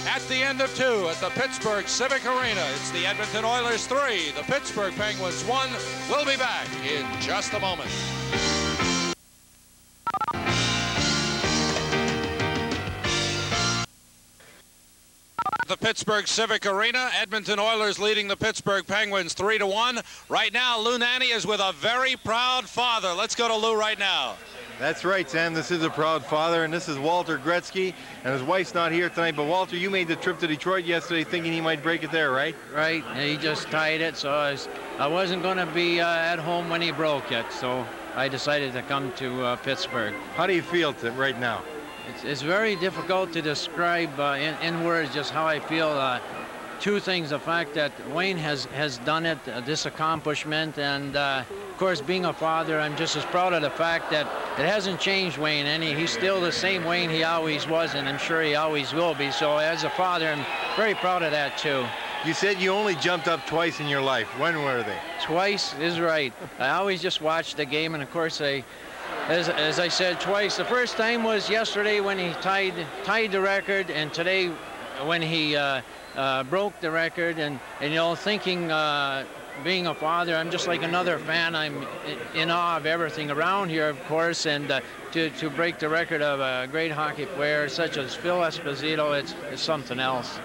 At the end of two at the Pittsburgh Civic Arena, it's the Edmonton Oilers three, the Pittsburgh Penguins one. We'll be back in just a moment. The Pittsburgh Civic Arena. Edmonton Oilers leading the Pittsburgh Penguins 3 to 1. Right now, Lou Nanne is with a very proud father. Let's go to Lou right now. That's right, Sam. This is a proud father, and this is Walter Gretzky, and his wife's not here tonight. But Walter, you made the trip to Detroit yesterday, thinking he might break it there, right? Right. He just tied it, so I, was, I wasn't going to be uh, at home when he broke it. So I decided to come to uh, Pittsburgh. How do you feel to, right now? It's, very difficult to describe uh, in, in, words just how I feel. Uh, two things: the fact that Wayne has has done it, uh, this accomplishment, and uh, of course, being a father, I'm just as proud of the fact that it hasn't changed Wayne any. He's still the same Wayne he always was, and I'm sure he always will be. So, as a father, I'm very proud of that too. You said you only jumped up twice in your life. When were they? Twice is right. I always just watched the game, and of course, I as, as I said twice. The first time was yesterday when he tied tied the record, and today when he uh, uh, broke the record. And, and you know, thinking, uh, being a father, I'm just like another fan. I'm in awe of everything around here, of course, and uh, to, to break the record of a great hockey player such as Phil Esposito, it's, it's something else.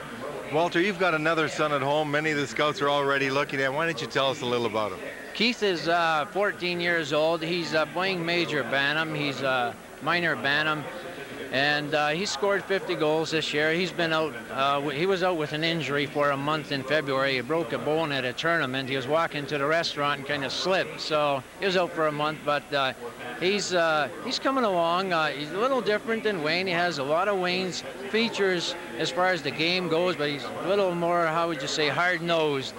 Walter, you've got another son at home. Many of the scouts are already looking at. Why don't you tell us a little about him? Keith is uh, 14 years old. He's uh, playing major Bantam. He's uh, minor Bantam. And uh, he scored 50 goals this year. He's been out, uh, he was out with an injury for a month in February. He broke a bone at a tournament. He was walking to the restaurant and kind of slipped. So he was out for a month, but uh, he's, uh, he's coming along. He's a little different than Wayne. He has a lot of Wayne's features as far as the game goes, but he's a little more, how would you say, hard-nosed.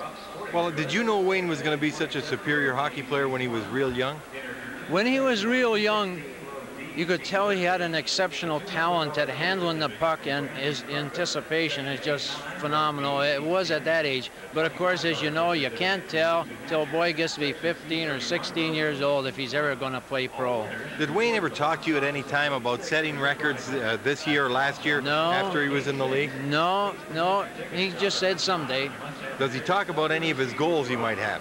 Well, did you know Wayne was going to be such a superior hockey player when he was real young? When he was real young, you could tell he had an exceptional talent at handling the puck and his anticipation is just phenomenal. It was at that age. But of course, as you know, you can't tell till a boy gets to be 15 or 16 years old if he's ever going to play pro. Did Wayne ever talk to you at any time about setting records uh, this year or last year no, after he was in the league? No, no. He just said someday. Does he talk about any of his goals he might have?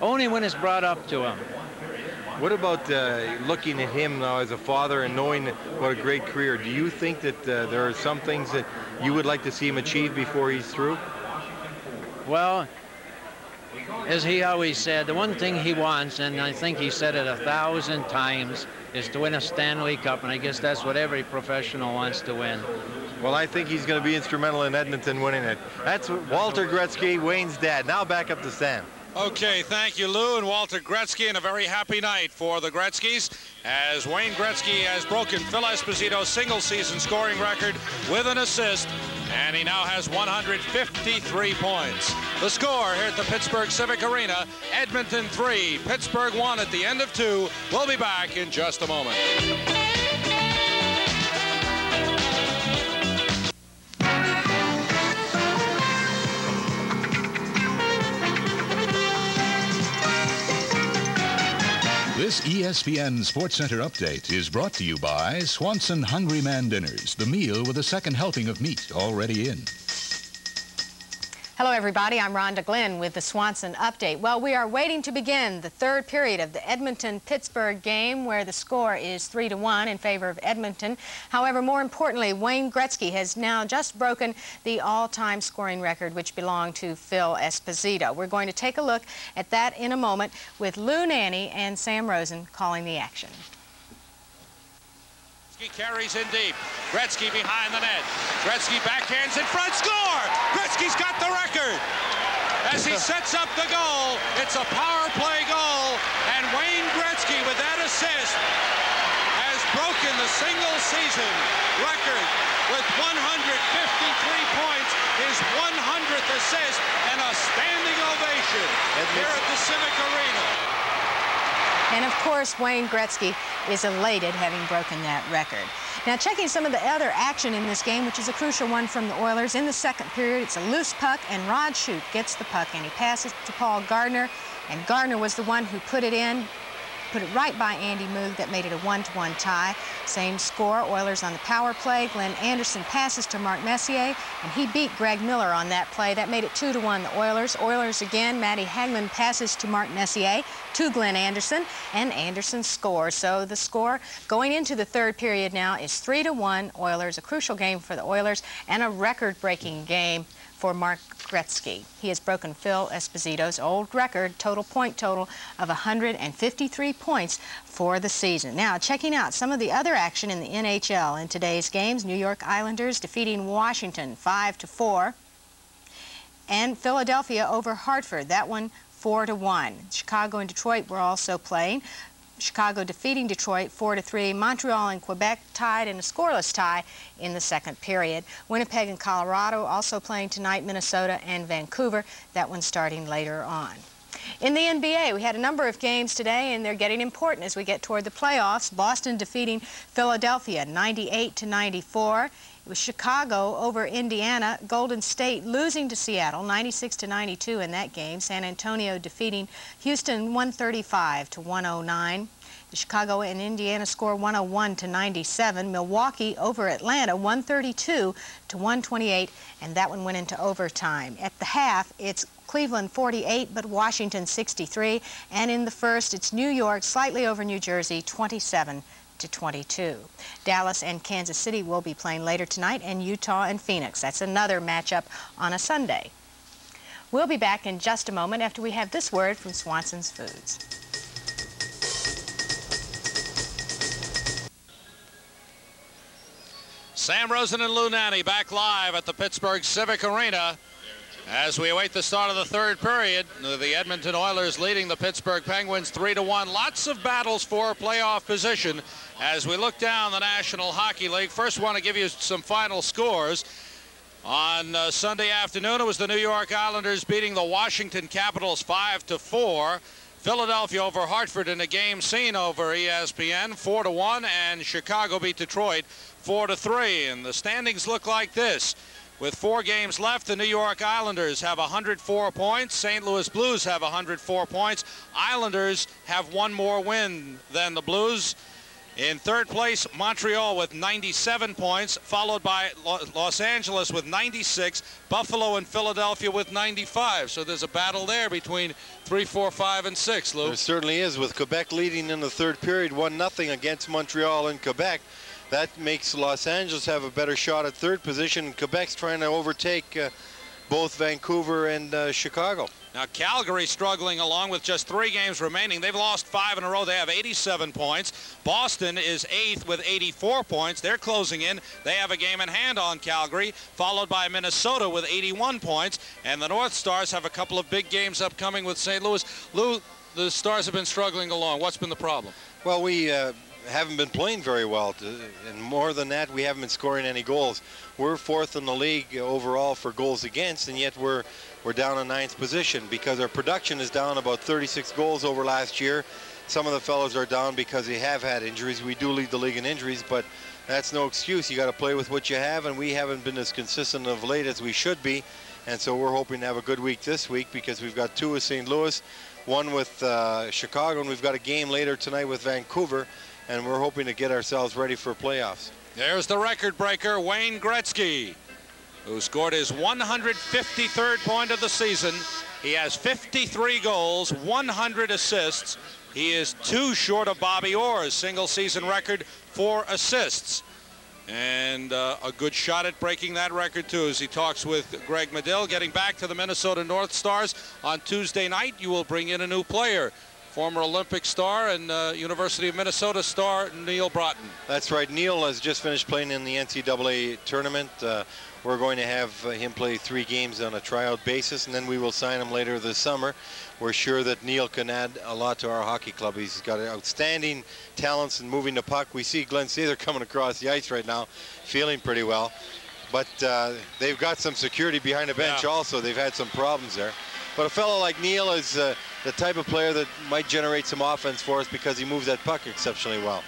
Only when it's brought up to him. What about uh, looking at him now as a father and knowing what a great career? Do you think that uh, there are some things that you would like to see him achieve before he's through? Well, as he always said, the one thing he wants, and I think he said it a thousand times, is to win a Stanley Cup, and I guess that's what every professional wants to win. Well, I think he's going to be instrumental in Edmonton winning it. That's Walter Gretzky, Wayne's dad. Now back up to Sam. Okay, thank you, Lou and Walter Gretzky, and a very happy night for the Gretzkys as Wayne Gretzky has broken Phil Esposito's single-season scoring record with an assist, and he now has 153 points. The score here at the Pittsburgh Civic Arena, Edmonton 3, Pittsburgh 1 at the end of 2. We'll be back in just a moment. This ESPN Sports Center update is brought to you by Swanson Hungry Man Dinners, the meal with a second helping of meat already in. Hello, everybody. I'm Rhonda Glenn with the Swanson Update. Well, we are waiting to begin the third period of the Edmonton-Pittsburgh game where the score is 3 to 1 in favor of Edmonton. However, more importantly, Wayne Gretzky has now just broken the all-time scoring record which belonged to Phil Esposito. We're going to take a look at that in a moment with Lou Nanne and Sam Rosen calling the action. Gretzky carries in deep. Gretzky behind the net. Gretzky backhands in front. Score! Gretzky's got the record. As he sets up the goal, it's a power play goal, and Wayne Gretzky with that assist has broken the single season record with 153 points, his 100th assist, and a standing ovation here at the Civic Arena. And of course, Wayne Gretzky is elated having broken that record. Now, checking some of the other action in this game, which is a crucial one from the Oilers. In the second period, it's a loose puck, and Rod Schutt gets the puck, and he passes to Paul Gardiner, and Gardiner was the one who put it in put it right by Andy Moog. That made it a one-to-one tie. Same score, Oilers on the power play. Glenn Anderson passes to Mark Messier, and he beat Greg Millen on that play. That made it two to one, the Oilers. Oilers again, Matti Hagman passes to Mark Messier, to Glenn Anderson, and Anderson scores. So the score going into the third period now is three to one, Oilers. A crucial game for the Oilers and a record-breaking game for Mark Gretzky. He has broken Phil Esposito's old record, total point total of 153 points for the season. Now, checking out some of the other action in the NHL in today's games, New York Islanders defeating Washington 5 to 4 and Philadelphia over Hartford. That one 4 to 1. Chicago and Detroit were also playing. Chicago defeating Detroit 4-3. Montreal and Quebec tied in a scoreless tie in the second period. Winnipeg and Colorado also playing tonight, Minnesota and Vancouver. That one starting later on. In the NBA, we had a number of games today, and they're getting important as we get toward the playoffs. Boston defeating Philadelphia 98 to 94. It was Chicago over Indiana, Golden State losing to Seattle 96 to 92 in that game. San Antonio defeating Houston 135 to 109. The Chicago and Indiana score 101 to 97. Milwaukee over Atlanta 132 to 128, and that one went into overtime. At the half, it's Cleveland 48, but Washington 63, and in the first, it's New York slightly over New Jersey 27 to 22. Dallas and Kansas City will be playing later tonight, and Utah and Phoenix. That's another matchup on a Sunday. We'll be back in just a moment after we have this word from Swanson's Foods. Sam Rosen and Lou Nanne back live at the Pittsburgh Civic Arena as we await the start of the third period. The Edmonton Oilers leading the Pittsburgh Penguins 3 to 1. Lots of battles for playoff position as we look down the National Hockey League. First, want to give you some final scores. On uh, Sunday afternoon, it was the New York Islanders beating the Washington Capitals 5 to 4. Philadelphia over Hartford in a game seen over ESPN 4 to 1 and Chicago beat Detroit 4 to 3 and the standings look like this with four games left the New York Islanders have 104 points St. Louis Blues have 104 points Islanders have one more win than the Blues in third place, Montreal with 97 points, followed by Los Angeles with 96, Buffalo and Philadelphia with 95. So there's a battle there between 3, 4, 5, and 6, Lou. There certainly is, with Quebec leading in the third period, 1-0 against Montreal and Quebec. That makes Los Angeles have a better shot at third position. Quebec's trying to overtake uh, both Vancouver and uh, Chicago. Now Calgary struggling along with just three games remaining. They've lost five in a row. They have 87 points. Boston is eighth with 84 points. They're closing in. They have a game in hand on Calgary, followed by Minnesota with 81 points. And the North Stars have a couple of big games upcoming with St. Louis. Lou, the Stars have been struggling along. What's been the problem? Well, we uh, haven't been playing very well. And more than that, we haven't been scoring any goals. We're fourth in the league overall for goals against, and yet we're we're down in ninth position because our production is down about 36 goals over last year. Some of the fellows are down because they have had injuries. We do lead the league in injuries, but that's no excuse. You got to play with what you have, and we haven't been as consistent of late as we should be. And so we're hoping to have a good week this week because we've got two with St. Louis, one with uh, Chicago, and we've got a game later tonight with Vancouver, and we're hoping to get ourselves ready for playoffs. There's the record breaker, Wayne Gretzky who scored his 153rd point of the season. He has 53 goals, 100 assists. He is two short of Bobby Orr's single season record for assists. And uh, a good shot at breaking that record, too, as he talks with Greg Madill. Getting back to the Minnesota North Stars on Tuesday night, you will bring in a new player former Olympic star and uh, University of Minnesota star Neal Broten. That's right. Neal has just finished playing in the NCAA tournament. Uh, we're going to have uh, him play three games on a tryout basis, and then we will sign him later this summer. We're sure that Neal can add a lot to our hockey club. He's got outstanding talents in moving the puck. We see Glen Sather coming across the ice right now, feeling pretty well. But uh, they've got some security behind the bench yeah. also. They've had some problems there. But a fellow like Neal is uh, the type of player that might generate some offense for us because he moves that puck exceptionally well.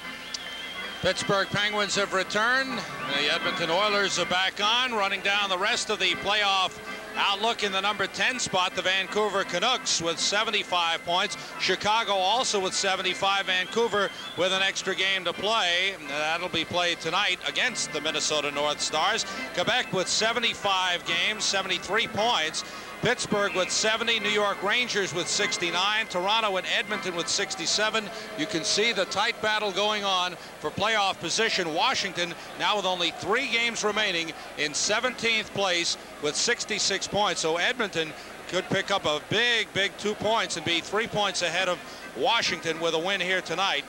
Pittsburgh Penguins have returned. The Edmonton Oilers are back on, running down the rest of the playoff outlook in the number 10 spot, the Vancouver Canucks with 75 points. Chicago also with 75. Vancouver with an extra game to play. That'll be played tonight against the Minnesota North Stars. Quebec with 75 games, 73 points. Pittsburgh with 70, New York Rangers with 69, Toronto and Edmonton with 67. You can see the tight battle going on for playoff position. Washington now with only three games remaining in 17th place with 66 points. So Edmonton could pick up a big, big two points and be three points ahead of Washington with a win here tonight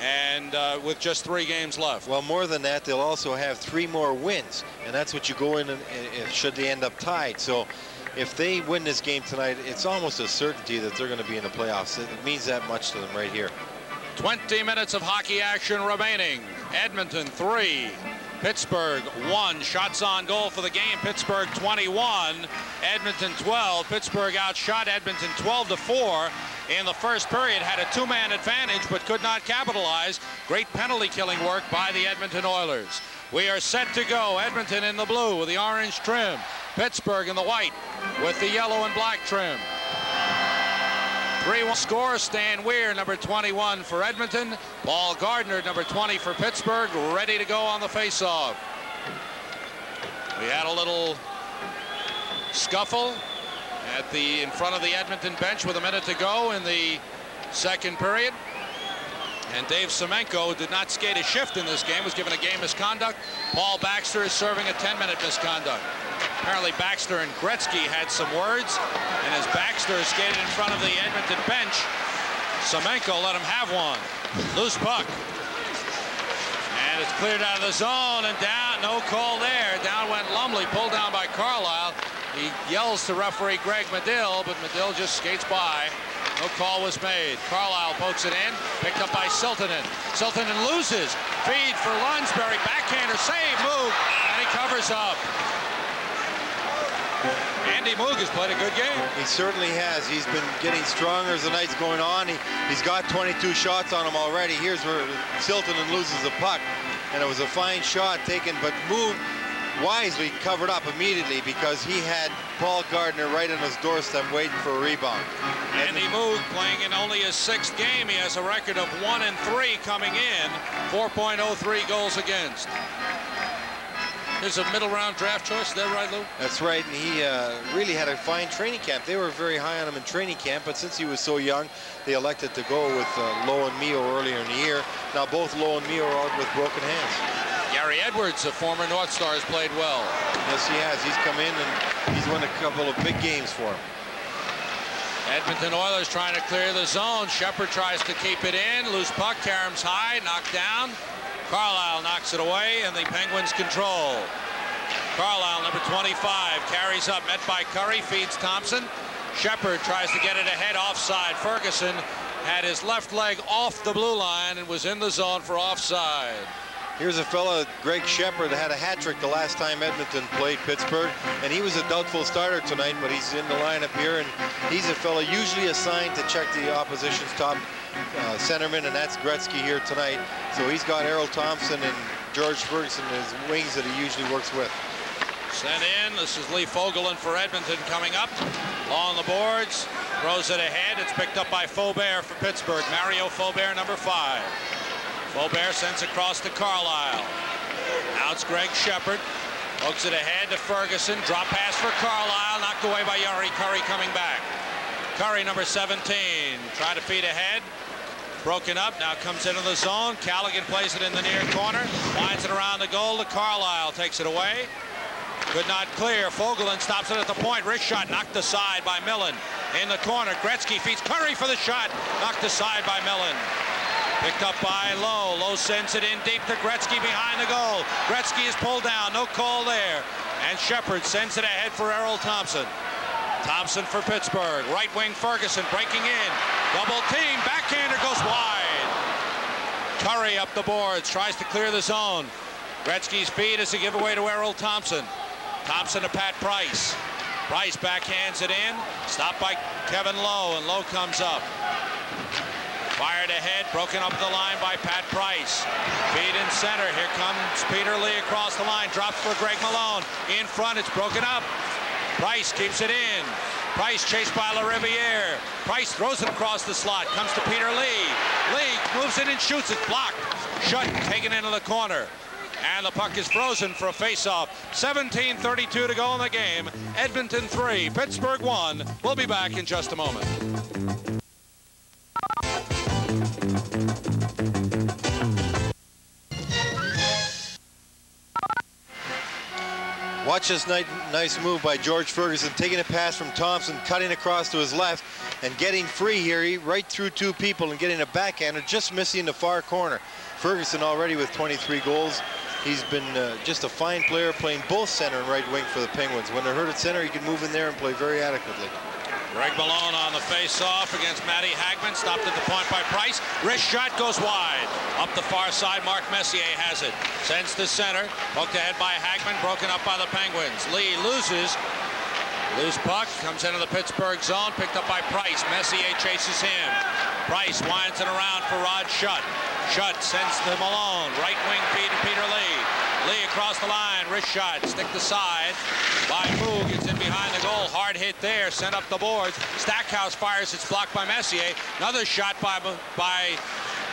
and uh, with just three games left. Well, more than that, they'll also have three more wins, and that's what you go in and, and should they end up tied. So if they win this game tonight, it's almost a certainty that they're going to be in the playoffs. It means that much to them right here. 20 minutes of hockey action remaining. Edmonton 3, Pittsburgh 1. Shots on goal for the game. Pittsburgh 21, Edmonton 12. Pittsburgh outshot Edmonton 12 to 4 in the first period. Had a two-man advantage but could not capitalize. Great penalty killing work by the Edmonton Oilers. We are set to go. Edmonton in the blue with the orange trim. Pittsburgh in the white with the yellow and black trim. 3-1 score, Stan Weir, number 21 for Edmonton. Paul Gardiner, number 20 for Pittsburgh, ready to go on the faceoff. We had a little scuffle at the in front of the Edmonton bench with a minute to go in the second period. And Dave Semenko did not skate a shift in this game, was given a game misconduct. Paul Baxter is serving a 10-minute misconduct. Apparently Baxter and Gretzky had some words, and as Baxter skated in front of the Edmonton bench, Semenko let him have one. Loose puck. And it's cleared out of the zone and down. No call there. Down went Lumley, pulled down by Carlyle. He yells to referee Greg Madill, but Madill just skates by. No call was made. Carlyle pokes it in, picked up by Siltanen. Siltanen loses. Feed for Lonsberry. Backhander save, Moog, and he covers up. Andy Moog has played a good game. He certainly has. He's been getting stronger as the night's going on. He, he's got 22 shots on him already. Here's where Siltanen loses the puck. And it was a fine shot taken, but Moog wisely covered up immediately because he had Paul Gardiner right on his doorstep waiting for a rebound. And Andy Moog playing in only his sixth game. He has a record of one and three coming in, 4.03 goals against. Here's a middle round draft choice. Is that right, Lou? That's right. And he uh, really had a fine training camp. They were very high on him in training camp, but since he was so young, they elected to go with uh, Low and Mio earlier in the year. Now both Low and Mio are out with broken hands. Gary Edwards, a former North Star, has played well. Yes, he has. He's come in and he's won a couple of big games for him. Edmonton Oilers trying to clear the zone. Sheppard tries to keep it in. Loose puck, Karam's high, knocked down. Carlyle knocks it away, and the Penguins control. Carlyle, number 25, carries up, met by Kurri, feeds Thompson. Sheppard tries to get it ahead offside. Ferguson had his left leg off the blue line and was in the zone for offside. Here's a fella, Greg Sheppard, had a hat trick the last time Edmonton played Pittsburgh, and he was a doubtful starter tonight, but he's in the lineup here, and he's a fella usually assigned to check the opposition's top uh, centerman, and that's Gretzky here tonight. So he's got Errol Thompson and George Ferguson as wings that he usually works with. Sent in. This is Lee Fogolin for Edmonton coming up. On the boards. Throws it ahead. It's picked up by Faubert for Pittsburgh. Mario Faubert, number five. Faubert sends across to Carlyle. Now it's Greg Sheppard. Hooks it ahead to Ferguson. Drop pass for Carlyle. Knocked away by Jari Kurri coming back. Kurri, number 17. Try to feed ahead. Broken up, now comes into the zone. Callighen plays it in the near corner. Winds it around the goal to Carlyle. Takes it away. Could not clear. Fogolin stops it at the point. Wrist shot knocked aside by Millen. In the corner, Gretzky feeds Kurri for the shot. Knocked aside by Millen. Picked up by Lowe. Lowe sends it in deep to Gretzky behind the goal. Gretzky is pulled down. No call there. And Sheppard sends it ahead for Errol Thompson. Thompson for Pittsburgh. Right wing Ferguson breaking in. Double team. Backhander goes wide. Kurri up the boards. Tries to clear the zone. Gretzky's feed is a giveaway to Errol Thompson. Thompson to Pat Price. Price backhands it in. Stopped by Kevin Lowe, and Lowe comes up. Fired ahead, broken up the line by Pat Price. Feed in center. Here comes Peter Lee across the line. Drops for Greg Malone. In front, it's broken up. Price keeps it in. Price chased by LaRiviere. Price throws it across the slot. Comes to Peter Lee. Lee moves it and shoots it. Blocked. Shut. Taken into the corner. And the puck is frozen for a faceoff. 17.32 to go in the game. Edmonton 3, Pittsburgh 1. We'll be back in just a moment. Watch this nice move by George Ferguson, taking a pass from Thompson, cutting across to his left, and getting free here, right through two people, and getting a backhander, just missing the far corner. Ferguson already with 23 goals. He's been uh, just a fine player, playing both center and right wing for the Penguins. When they're hurt at center, he can move in there and play very adequately. Greg Malone on the face-off against Matti Hagman. Stopped at the point by Price. Wrist shot goes wide. Up the far side, Mark Messier has it. Sends to center. Poked ahead by Hagman. Broken up by the Penguins. Lee loses. Loose puck. Comes into the Pittsburgh zone. Picked up by Price. Messier chases him. Price winds it around for Rod Schutt. Schutt sends to Malone. Right wing feed to Peter Lee. Lee across the line, wrist shot, stick to side by Moog. It's in behind the goal. Hard there, sent up the boards. Stackhouse fires, it's blocked by Messier. Another shot by, by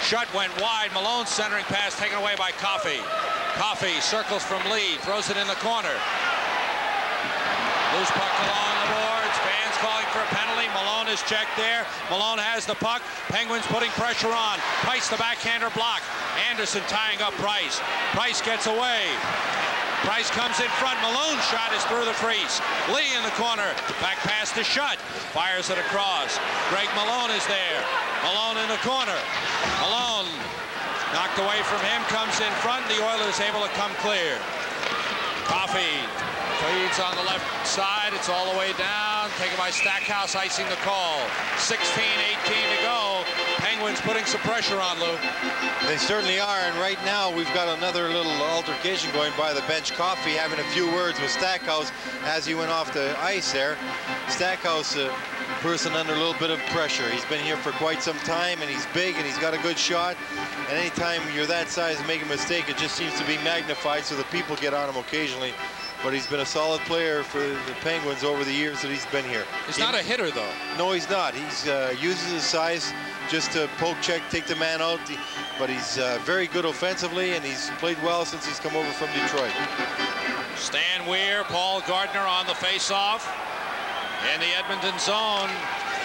Schutt went wide. Malone centering pass taken away by Coffey. Coffey circles from Lee, throws it in the corner. Loose puck along the boards. Fans calling for a penalty. Malone is checked there. Malone has the puck. Penguins putting pressure on. Price the backhander block. Anderson tying up Price. Price gets away. Price comes in front. Malone shot is through the crease. Lee in the corner. Back pass to Schutt. Fires it across. Greg Malone is there. Malone in the corner. Malone Knocked away from him, comes in front. The Oilers able to come clear. Coffey feeds on the left side. It's all the way down. Taken by Stackhouse, icing the call. 16-18 to go. Penguins putting some pressure on Lou. They certainly are, and right now we've got another little altercation going by the bench. Coffey having a few words with Stackhouse as he went off the ice there. Stackhouse, a person under a little bit of pressure. He's been here for quite some time, and he's big, and he's got a good shot. And anytime you're that size and make a mistake, it just seems to be magnified, so the people get on him occasionally but he's been a solid player for the Penguins over the years that he's been here. He's he, not a hitter, though. No, he's not. He uh, uses his size just to poke check, take the man out, but he's uh, very good offensively, and he's played well since he's come over from Detroit. Stan Weir, Paul Gardiner on the face-off in the Edmonton zone.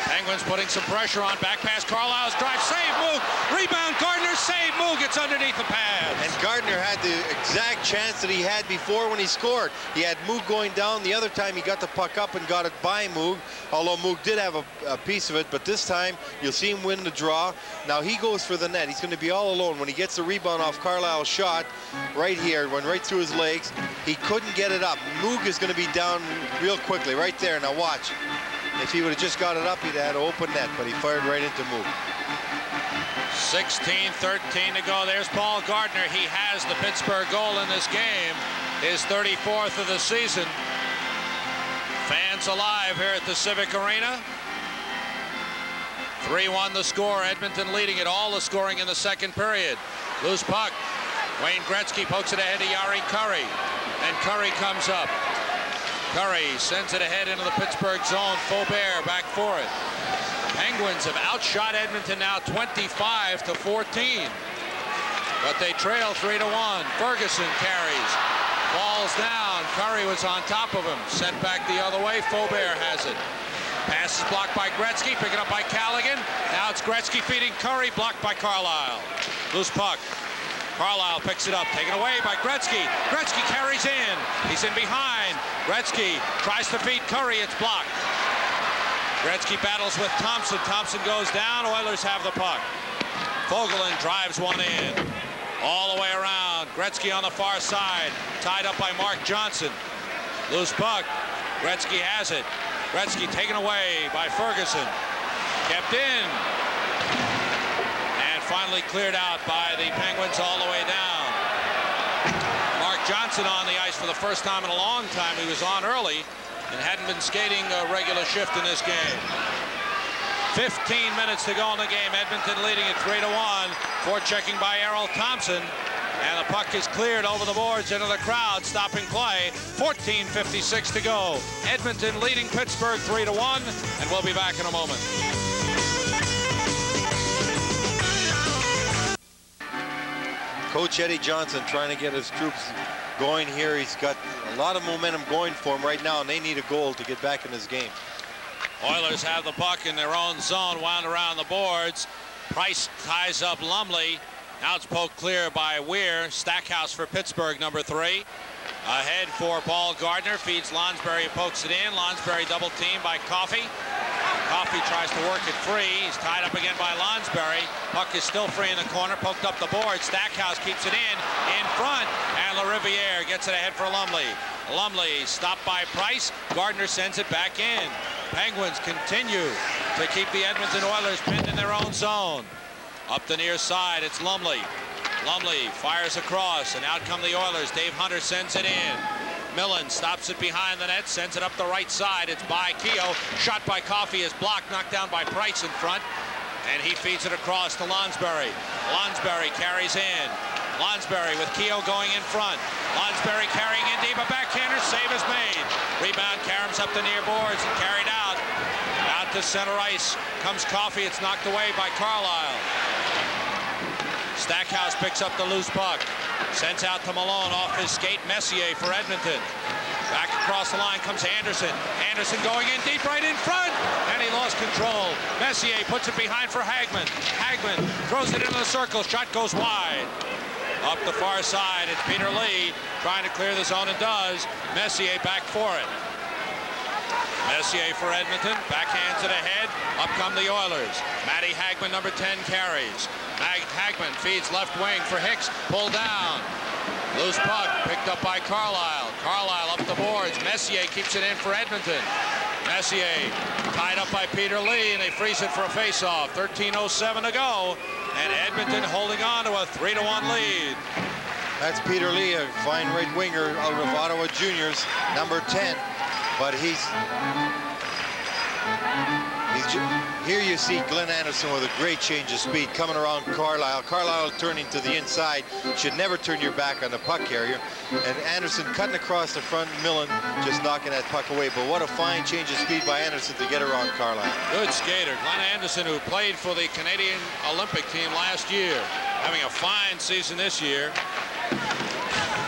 Penguins putting some pressure on. Back pass, Carlyle's drive, save, Moog, rebound, Gardiner, save, Moog, gets underneath the pads. And Gardiner had the exact chance that he had before when he scored. He had Moog going down. The other time he got the puck up and got it by Moog, although Moog did have a, a piece of it, but this time you'll see him win the draw. Now he goes for the net. He's going to be all alone. When he gets the rebound off Carlyle's shot, right here, went right through his legs, he couldn't get it up. Moog is going to be down real quickly, right there. Now watch. If he would have just got it up, he'd have had open net, but he fired right into Moog. 16-13 to go. There's Paul Gardiner. He has the Pittsburgh goal in this game, his 34th of the season. Fans alive here at the Civic Arena. 3-1 the score. Edmonton leading it. All the scoring in the second period. Loose puck. Wayne Gretzky pokes it ahead to Jari Kurri. And Kurri comes up. Kurri sends it ahead into the Pittsburgh zone. Faubert back for it. Penguins have outshot Edmonton now 25 to 14. But they trail 3 to 1. Ferguson carries. Falls down. Kurri was on top of him. Sent back the other way. Faubert has it. Pass is blocked by Gretzky. Picking up by Callighen. Now it's Gretzky feeding Kurri, Blocked by Carlyle. Loose puck. Carlyle picks it up, taken away by Gretzky. Gretzky carries in. He's in behind. Gretzky tries to feed Kurri. It's blocked. Gretzky battles with Thompson. Thompson goes down. Oilers have the puck. Fogolin drives one in. All the way around. Gretzky on the far side. Tied up by Mark Johnson. Loose puck. Gretzky has it. Gretzky taken away by Ferguson. Kept in And finally cleared out by the Penguins all the way down. On the ice for the first time in a long time. He was on early and hadn't been skating a regular shift in this game. 15 minutes to go in the game. Edmonton leading it 3 to 1. Forechecking by Errol Thompson. And the puck is cleared over the boards into the crowd, stopping play. 14.56 to go. Edmonton leading Pittsburgh 3 to 1. And we'll be back in a moment. Coach Eddie Johnston trying to get his troops going here. He's got a lot of momentum going for him right now, and they need a goal to get back in this game. Oilers have the puck in their own zone, wound around the boards. Price ties up Lumley. Now it's poked clear by Weir. Stackhouse for Pittsburgh, number three. Ahead for Paul Gardiner. Feeds Lonsberry, pokes it in. Lonsberry double team by Coffey. Coffey tries to work it free. He's tied up again by Lonsberry. Puck is still free in the corner. Poked up the board. Stackhouse keeps it in. In front. And LaRiviere gets it ahead for Lumley. Lumley stopped by Price. Gardiner sends it back in. Penguins continue to keep the Edmonton Oilers pinned in their own zone. Up the near side, it's Lumley. Lumley fires across, and out come the Oilers. Dave Hunter sends it in. Millen stops it behind the net, sends it up the right side. It's by Kehoe. Shot by Coffey is blocked, knocked down by Price in front. And he feeds it across to Lonsberry. Lonsberry carries in. Lonsberry with Kehoe going in front. Lonsberry carrying in deep. A backhander save is made. Rebound Karams up the near boards and carried out. Out to center ice comes Coffey. It's knocked away by Carlyle. Stackhouse picks up the loose puck. Sends out to Malone off his skate. Messier for Edmonton. Back across the line comes Anderson. Anderson going in deep right in front. And he lost control. Messier puts it behind for Hagman. Hagman throws it into the circle. Shot goes wide. Up the far side, it's Peter Lee trying to clear the zone and does. Messier back for it. Messier for Edmonton. Backhands it ahead. Up come the Oilers. Matti Hagman, number 10, carries. Mag Hagman feeds left wing for Hicks. Pulled down. Loose puck picked up by Carlyle. Carlyle up the boards. Messier keeps it in for Edmonton. Messier tied up by Peter Lee, and they freeze it for a faceoff. 13.07 to go, and Edmonton holding on to a 3 to 1 lead. That's Peter Lee, a fine right winger out of Ottawa Juniors, number 10. But he's here you see Glenn Anderson with a great change of speed coming around Carlyle. Carlyle turning to the inside. Should never turn your back on the puck carrier. And Anderson cutting across the front. Millen just knocking that puck away. But what a fine change of speed by Anderson to get around Carlyle. Good skater. Glenn Anderson, who played for the Canadian Olympic team last year. Having a fine season this year.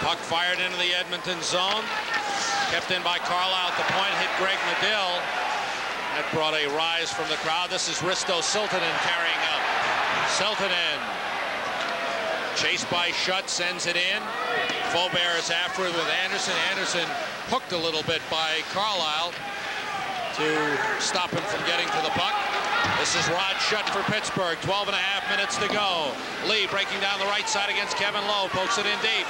Puck fired into the Edmonton zone. Kept in by Carlyle at the point. Hit Greg Madill. That brought a rise from the crowd. This is Risto Siltanen carrying up. Siltanen chased by Schutt, sends it in. Faubert is after it with Anderson. Anderson hooked a little bit by Carlyle to stop him from getting to the puck. This is Rod Schutt for Pittsburgh. 12 and a half minutes to go. Lee breaking down the right side against Kevin Lowe. Pokes it in deep.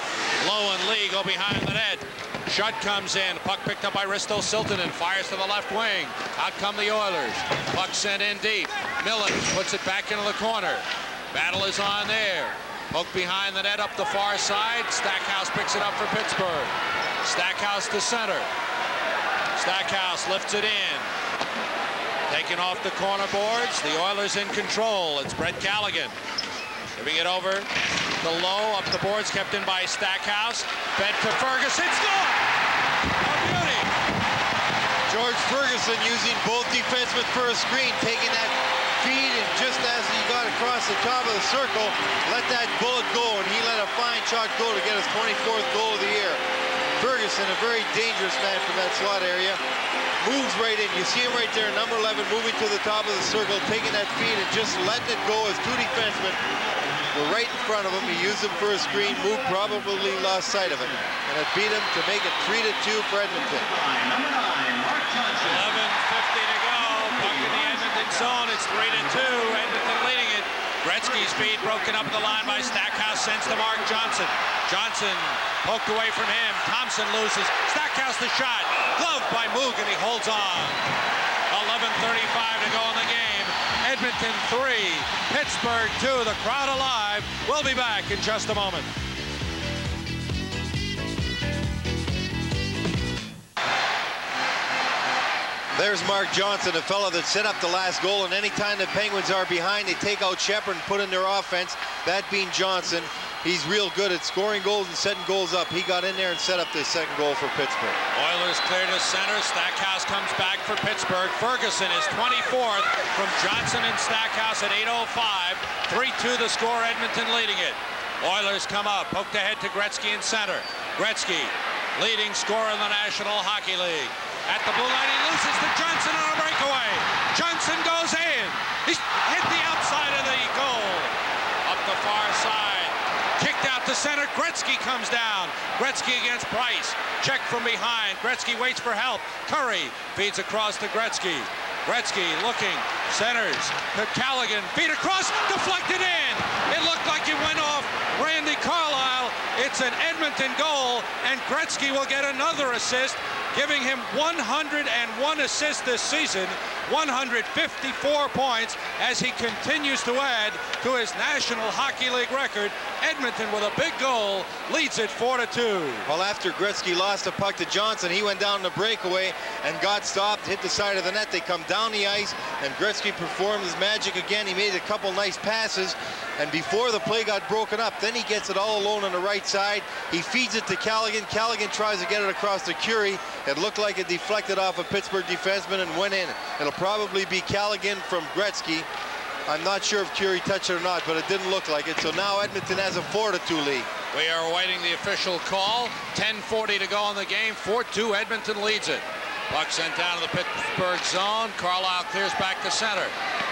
Lowe and Lee go behind the net. Schutt comes in. Puck picked up by Risto Siltanen. Fires to the left wing. Out come the Oilers. Puck sent in deep. Millen puts it back into the corner. Battle is on there. Poke behind the net up the far side. Stackhouse picks it up for Pittsburgh. Stackhouse to center. Stackhouse lifts it in. Taking off the corner boards. The Oilers in control. It's Brett Callighen. Giving it over the low, up the boards, kept in by Stackhouse. Bent to Ferguson, score! A beauty! George Ferguson using both defensemen for a screen, taking that feed, and just as he got across the top of the circle, let that bullet go, and he let a fine shot go to get his 24th goal of the year. Ferguson, a very dangerous man from that slot area, moves right in. You see him right there, number 11, moving to the top of the circle, taking that feed and just letting it go as two defensemen were right in front of him. He used him for a screen. Moog probably lost sight of it. And it beat him to make it 3 to 2 for Edmonton. 11.50 to go. Puck in the Edmonton zone. It's 3 to 2. Edmonton leading. Gretzky's feed broken up the line by Stackhouse. Sends to Mark Johnson. Johnson poked away from him. Thompson loses. Stackhouse the shot. Glove by Moog, and he holds on. 11.35 to go in the game. Edmonton 3, Pittsburgh 2. The crowd alive. We'll be back in just a moment. There's Mark Johnson, the fellow that set up the last goal, and anytime the Penguins are behind, they take out Sheppard and put in their offense, that being Johnson. He's real good at scoring goals and setting goals up. He got in there and set up the second goal for Pittsburgh. Oilers clear to center. Stackhouse comes back for Pittsburgh. Ferguson is 24th from Johnson and Stackhouse at 8.05. 3-2 the score, Edmonton leading it. Oilers come up, poked ahead to Gretzky in center. Gretzky, leading scorer in the National Hockey League. At the blue line, he loses to Johnson on a breakaway. Johnson goes in. He's hit the outside of the goal. Up the far side. Kicked out to center. Gretzky comes down. Gretzky against Price. Check from behind. Gretzky waits for help. Kurri feeds across to Gretzky. Gretzky looking, centers to Callighen. Feed across, deflected in. It looked like it went off Randy Carlyle. It's an Edmonton goal, and Gretzky will get another assist, giving him 101 assists this season, 154 points as he continues to add to his National Hockey League record. Edmonton with a big goal leads it 4 to 2. Well, after Gretzky lost the puck to Johnson, he went down the breakaway and got stopped, hit the side of the net. They come down the ice, and Gretzky performed his magic again. He made a couple nice passes, and before the play got broken up, then he gets it all alone on the right He feeds it to Callighen. Callighen tries to get it across to Kurri. It looked like it deflected off a Pittsburgh defenseman and went in. It'll probably be Callighen from Gretzky. I'm not sure if Kurri touched it or not, but it didn't look like it. So now Edmonton has a 4-2 lead. We are awaiting the official call. 10.40 to go in the game. 4-2 Edmonton leads it. Puck sent down to the Pittsburgh zone. Carlyle clears back to center.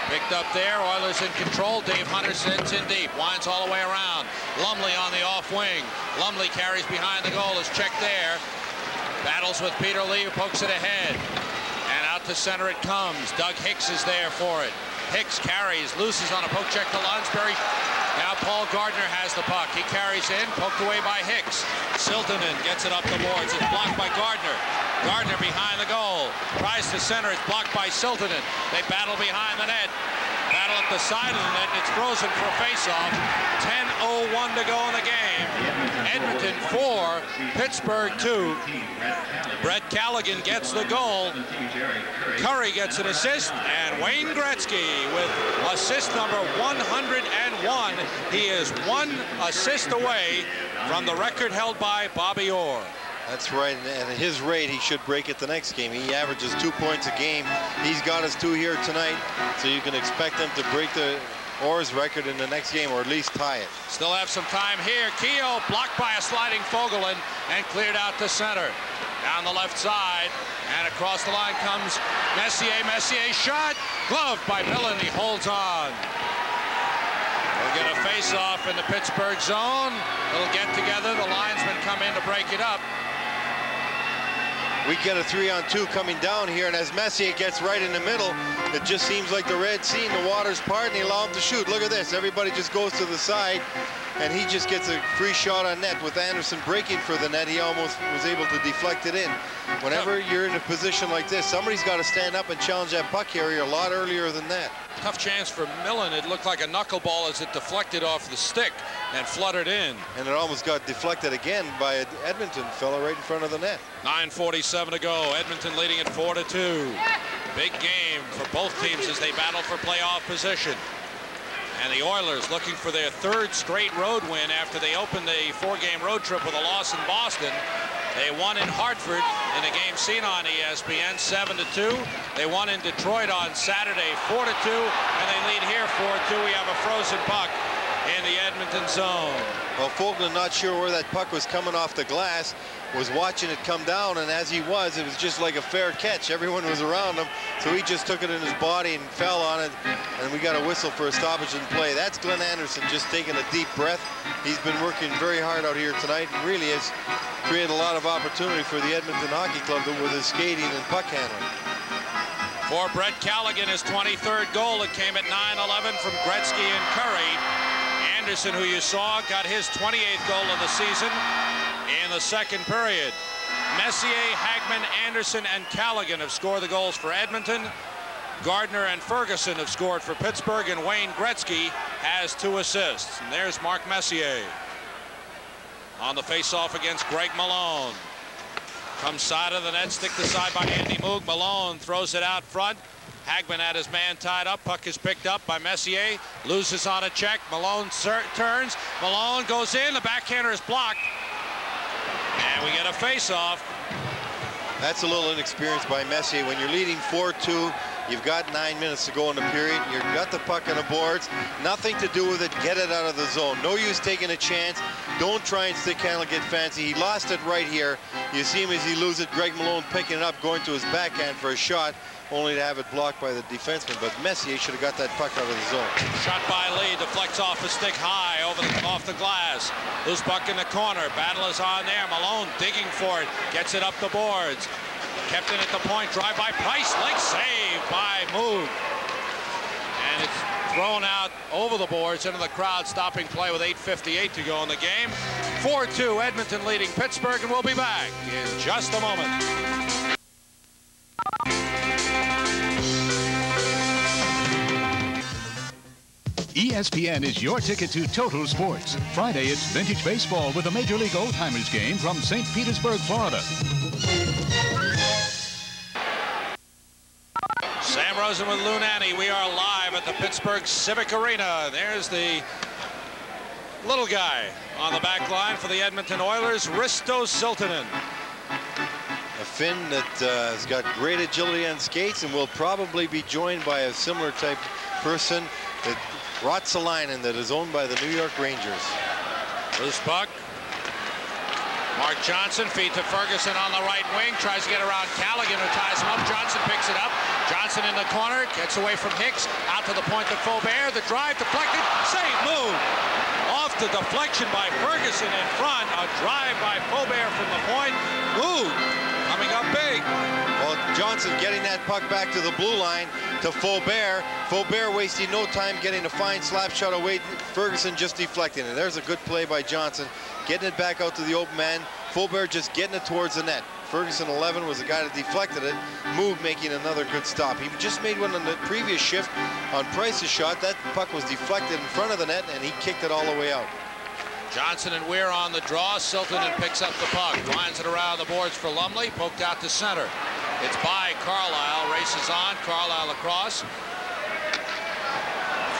Picked up there. Oilers in control. Dave Hunter sends in deep. Winds all the way around. Lumley on the off wing. Lumley carries behind the goal. Is checked there. Battles with Peter Lee, pokes it ahead. And out to center it comes. Doug Hicks is there for it. Hicks carries, looses on a poke check to Lonsberry. Paul Gardiner has the puck. He carries in, poked away by Hicks. Siltanen gets it up the boards. It's blocked by Gardiner. Gardiner behind the goal. Tries to center. It's blocked by Siltanen. They battle behind the net. Battle at the side of the net. It's frozen for a faceoff. 10.01 to go in the game. Edmonton 4, Pittsburgh 2. Brett Callighen gets the goal. Kurri gets an assist, and Wayne Gretzky with assist number 101. He is one assist away from the record held by Bobby Orr. That's right, and at his rate, he should break it the next game. He averages two points a game. He's got his two here tonight, so you can expect him to break the Orr's record in the next game, or at least tie it. Still have some time here. Kehoe blocked by a sliding Fogolin and cleared out to center. Down the left side, and across the line comes Messier. Messier shot, gloved by Millen. He holds on. We'll get a face-off in the Pittsburgh zone. They'll get together. The linesmen come in to break it up. We get a three-on-two coming down here, and as Messier gets right in the middle, it just seems like the Red Sea and the water's part, and they allow him to shoot. Look at this. Everybody just goes to the side, and he just gets a free shot on net. With Anderson breaking for the net, he almost was able to deflect it in. Whenever you're in a position like this, somebody's got to stand up and challenge that puck carrier a lot earlier than that. Tough chance for Millen. It looked like a knuckleball as it deflected off the stick and fluttered in. And it almost got deflected again by an Edmonton fellow right in front of the net. 9.47 to go. Edmonton leading at 4 to 2. Big game for both teams as they battle for playoff position. And the Oilers looking for their third straight road win after they opened the four-game road trip with a loss in Boston. They won in Hartford in a game seen on ESPN 7 to 2. They won in Detroit on Saturday 4 to 2 and they lead here 4 2. We have a frozen puck in the Edmonton zone. Well, Fogolin not sure where that puck was coming off the glass, was watching it come down, and as he was, it was just like a fair catch. Everyone was around him, so he just took it in his body and fell on it, and we got a whistle for a stoppage in play. That's Glenn Anderson just taking a deep breath. He's been working very hard out here tonight, and really has created a lot of opportunity for the Edmonton Hockey Club with his skating and puck handling. For Brett Callighen, his 23rd goal. It came at 9-11 from Gretzky and Kurri. Anderson, who you saw, got his 28th goal of the season in the second period. Messier, Hagman, Anderson, and Callighen have scored the goals for Edmonton. Gardiner and Ferguson have scored for Pittsburgh, and Wayne Gretzky has two assists. And there's Mark Messier on the face-off against Greg Malone. Comes side of the net, stick to side by Andy Moog. Malone throws it out front. Hagman had his man tied up. Puck is picked up by Messier. Loses on a check. Malone turns. Malone goes in. The backhander is blocked. And we get a face-off. That's a little inexperience by Messier. When you're leading 4-2, you've got nine minutes to go in the period. You've got the puck on the boards. Nothing to do with it. Get it out of the zone. No use taking a chance. Don't try and stick handle, get fancy. He lost it right here. You see him as he loses it. Greg Malone picking it up, going to his backhand for a shot, only to have it blocked by the defenseman. But Messier should have got that puck out of the zone. Shot by Lee, deflects off a stick high over the, off the glass. Loose puck in the corner. Battle is on there. Malone digging for it. Gets it up the boards. Kept it at the point. Drive by Price. Leg save by Moog. And it's thrown out over the boards into the crowd, stopping play with 8.58 to go in the game. 4-2, Edmonton leading Pittsburgh, and we'll be back in just a moment. ESPN is your ticket to total sports. Friday, it's vintage baseball with a Major League Old Timers game from St. Petersburg, Florida. Sam Rosen with Lou Nanne. We are live at the Pittsburgh Civic Arena. There's the little guy on the back line for the Edmonton Oilers, Risto Siltanen. A Finn that uh, has got great agility on skates and will probably be joined by a similar type person, that Ruotsalainen, that is owned by the New York Rangers. Loose puck. Mark Johnson, feed to Ferguson on the right wing, tries to get around Callighen, who ties him up. Johnson picks it up. Johnson in the corner, gets away from Hicks, out to the point to Faubert. The drive deflected, save Moog. Off the deflection by Ferguson in front. A drive by Faubert from the point. Moog coming up big. Johnson getting that puck back to the blue line to Faubert. Faubert wasting no time getting a fine slap shot away. Ferguson just deflecting it. There's a good play by Johnson. Getting it back out to the open man. Faubert just getting it towards the net. Ferguson 11 was the guy that deflected it. Moog making another good stop. He just made one on the previous shift on Price's shot. That puck was deflected in front of the net and he kicked it all the way out. Johnson and Weir on the draw. Siltanen picks up the puck. Winds it around the boards for Lumley. Poked out to center. It's by Carlyle. Races on. Carlyle across.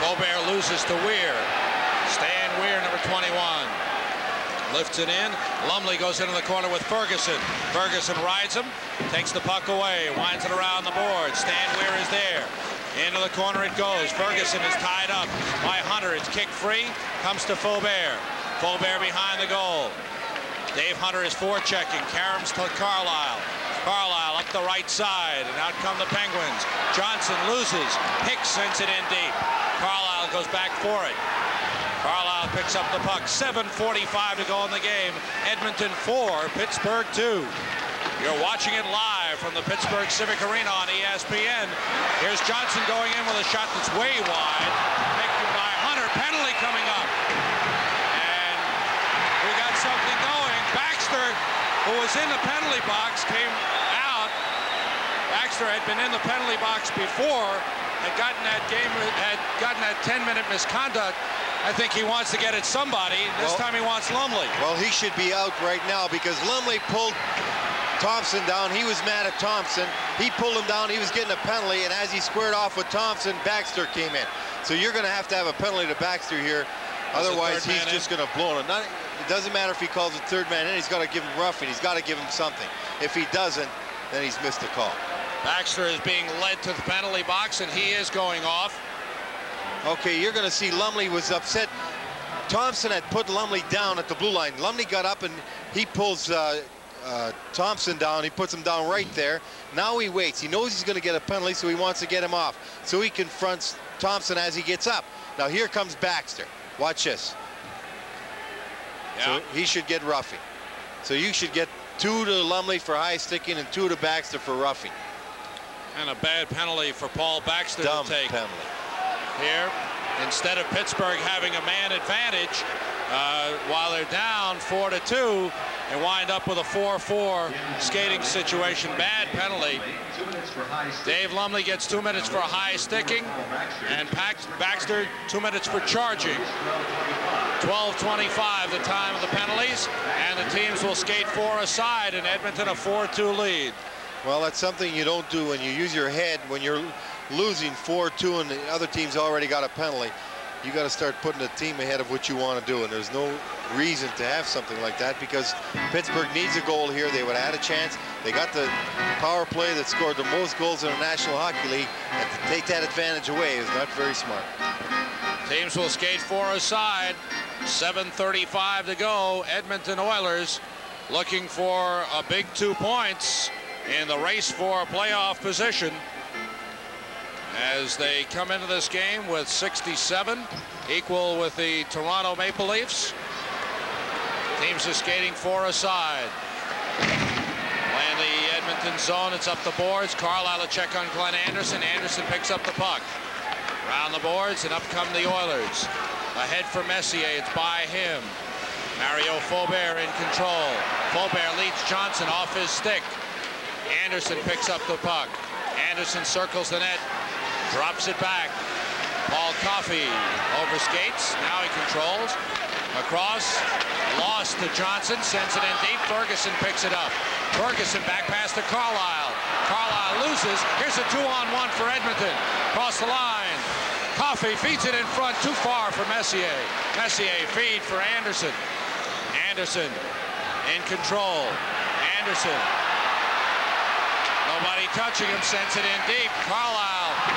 Faubert loses to Weir. Stan Weir, number 21. Lifts it in. Lumley goes into the corner with Ferguson. Ferguson rides him. Takes the puck away. Winds it around the board. Stan Weir is there. Into the corner it goes. Ferguson is tied up by Hunter. It's kicked free. Comes to Faubert. Faubert behind the goal. Dave Hunter is forechecking. Karams to Carlyle. Carlyle up the right side, and out come the Penguins. Johnson loses. Hicks sends it in deep. Carlyle goes back for it. Carlyle picks up the puck. 7.45 to go in the game. Edmonton 4, Pittsburgh 2. You're watching it live from the Pittsburgh Civic Arena on ESPN. Here's Johnson going in with a shot that's way wide. Taken by Hunter. Penalty coming up. We got something going. Baxter, who was in the penalty box, came out. Baxter had been in the penalty box before, had gotten that game, had gotten that 10-minute misconduct. I think he wants to get at somebody. This Well- time he wants Lumley. Well, he should be out right now because Lumley pulled Thompson down. He was mad at Thompson. He pulled him down. He was getting a penalty, and as he squared off with Thompson, Baxter came in. So you're going to have to have a penalty to Baxter here. the Otherwise, he's just going to blow it. Not, it doesn't matter if he calls a third man in. He's got to give him roughing. He's got to give him something. If he doesn't, then he's missed a call. Baxter is being led to the penalty box, and he is going off. Okay, you're going to see Lumley was upset. Thompson had put Lumley down at the blue line. Lumley got up and he pulls uh, uh, Thompson down. He puts him down right there. Now he waits. He knows he's going to get a penalty, so he wants to get him off. So he confronts Thompson as he gets up. Now here comes Baxter. Watch this. So he should get roughing. So you should get two to Lumley for high sticking and two to Baxter for roughing. And a bad penalty for Paul Baxter Dumb to take. penalty. Here, instead of Pittsburgh having a man advantage, uh, while they're down four to two, they wind up with a 4-4 skating situation. Bad penalty. Dave Lumley gets two minutes for high sticking, and Pax Baxter two minutes for charging. 12:25 the time of the penalties, and the teams will skate four aside, and Edmonton a 4-2 lead. Well, that's something you don't do when you use your head when you're losing 4-2 and the other team's already got a penalty. You got to start putting a team ahead of what you want to do, and there's no reason to have something like that because Pittsburgh needs a goal here. They would have had a chance. They got the power play that scored the most goals in the National Hockey League, and to take that advantage away is not very smart. Teams will skate four aside. 7.35 to go. Edmonton Oilers looking for a big two points in the race for a playoff position as they come into this game with 67, equal with the Toronto Maple Leafs. Teams are skating four aside. Playing the Edmonton zone, it's up the boards. Carlyle a check on Glenn Anderson. Anderson picks up the puck. Around the boards, and up come the Oilers. Ahead for Messier, it's by him. Mario Faubert in control. Faubert leads Johnson off his stick. Anderson picks up the puck. Anderson circles the net, drops it back. Paul Coffey over skates. Now he controls. Across, lost to Johnson, sends it in deep. Ferguson picks it up. Ferguson back pass to Carlyle. Carlyle loses. Here's a two-on-one for Edmonton. Cross the line. Coffey feeds it in front, too far for Messier. Messier feed for Anderson. Anderson in control. Anderson. Nobody touching him, sends it in deep. Carlyle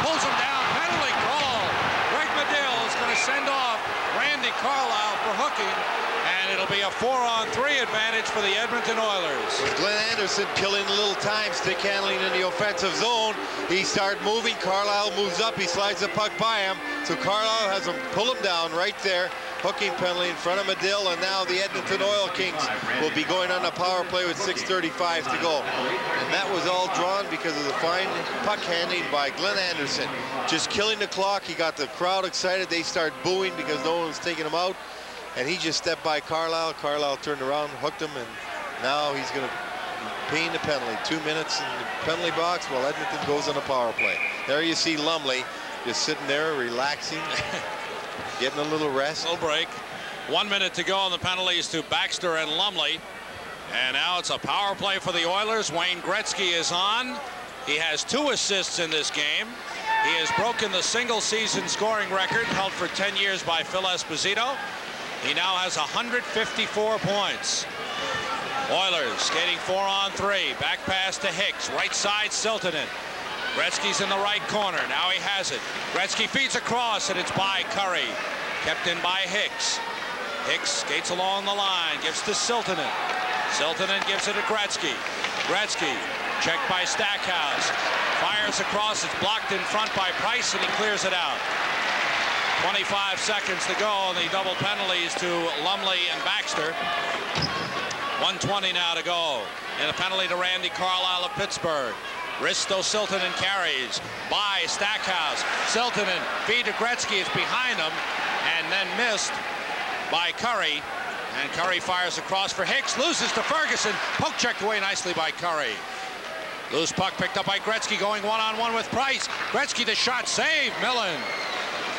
pulls him down, penalty call. Greg Madill is going to send off Randy Carlyle for hooking, and it'll be a four-on-three advantage for the Edmonton Oilers. With Glenn Anderson killing a little time, stick handling in the offensive zone. He started moving. Carlyle moves up. He slides the puck by him. So Carlyle has him pull him down right there. hooking penalty in front of Madill, and now the Edmonton Oil Kings will be going on a power play with 6.35 to go. And that was all drawn because of the fine puck handling by Glenn Anderson. Just killing the clock. He got the crowd excited. They start booing because no one's taking him out. And he just stepped by Carlyle. Carlyle turned around, hooked him, and now he's going to paying the penalty. Two minutes in the penalty box while Edmonton goes on a power play. There you see Lumley just sitting there relaxing, getting a little rest. A Little break. One minute to go on the penalties to Baxter and Lumley. And now it's a power play for the Oilers. Wayne Gretzky is on. He has two assists in this game. He has broken the single season scoring record held for 10 years by Phil Esposito. He now has 154 points. Oilers skating four on three. Back pass to Hicks. Right side, Siltanen. Gretzky's in the right corner. Now he has it. Gretzky feeds across, and it's by Kurri. Kept in by Hicks. Hicks skates along the line, gives to Siltanen. Siltanen gives it to Gretzky. Gretzky, checked by Stackhouse. Fires across, it's blocked in front by Price, and he clears it out. 25 seconds to go on the double penalties to Lumley and Baxter. 120 now to go. And a penalty to Randy Carlyle of Pittsburgh. Risto Siltanen carries by Stackhouse. Siltanen feed to Gretzky is behind him and then missed by Kurri. And Kurri fires across for Hicks. Loses to Ferguson. Poke checked away nicely by Kurri. Loose puck picked up by Gretzky going one-on-one -on -one with Price. Gretzky the shot save. Millen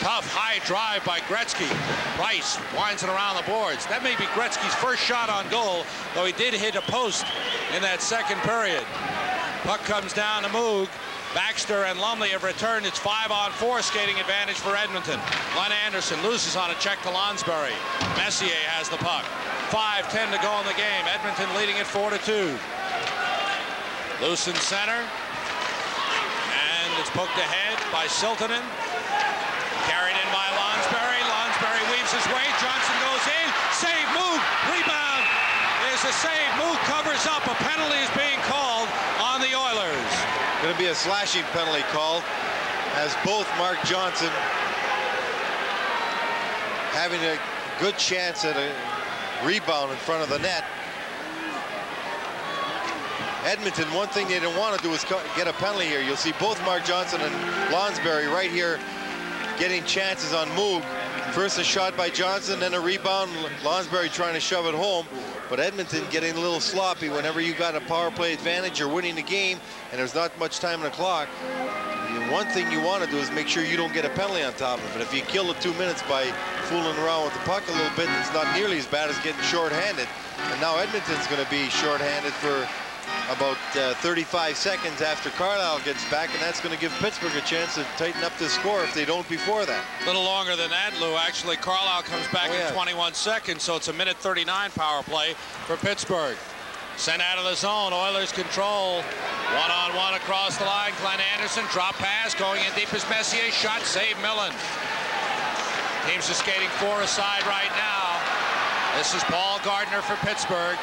Tough high drive by Gretzky. Price winds it around the boards. That may be Gretzky's first shot on goal, though he did hit a post in that second period. Puck comes down to Moog. Baxter and Lumley have returned. It's five on four skating advantage for Edmonton. Glenn Anderson loses on a check to Lonsberry. Messier has the puck. 5-10 to go in the game. Edmonton leading it 4 to 2. Loose in center. And it's poked ahead by Siltanen. Carried in by Lonsberry. Lonsberry weaves his way. Johnson goes in. Save, Moog, rebound. There's a save. Moog covers up. A penalty is being called. Going to be a slashing penalty called as both Mark Johnson having a good chance at a rebound in front of the net. Edmonton, one thing they didn't want to do is get a penalty here. You'll see both Mark Johnson and Lonsberry right here getting chances on Moog. First a shot by Johnson, then a rebound. Lonsberry trying to shove it home. But Edmonton getting a little sloppy whenever you got a power play advantage, you're winning the game, and there's not much time on the clock. One thing you want to do is make sure you don't get a penalty on top of it. If you kill the two minutes by fooling around with the puck a little bit, it's not nearly as bad as getting short-handed. And now Edmonton's going to be short-handed for about uh, 35 seconds after Carlyle gets back, and that's going to give Pittsburgh a chance to tighten up the score if they don't before that. A little longer than that, Lou. Actually, Carlyle comes back oh, yeah. in 21 seconds, so it's a minute 39 power play for Pittsburgh. Sent out of the zone. Oilers control. One-on-one -on -one across the line. Glenn Anderson, drop pass, going in deep as Messier. Shot, save Millen. Teams are skating four aside right now. This is Paul Gardiner for Pittsburgh.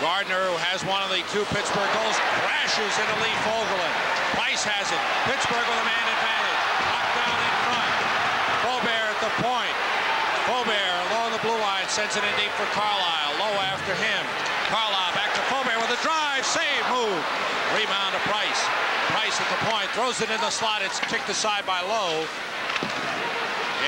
Gardiner, who has one of the two Pittsburgh goals, crashes into Lee Fogolin. Price has it. Pittsburgh with a man advantage. Up down in front. Faubert at the point. Faubert along the blue line sends it in deep for Carlyle. Lowe after him. Carlyle back to Faubert with a drive. Save Moog. Rebound to Price. Price at the point. Throws it in the slot. It's kicked aside by Lowe.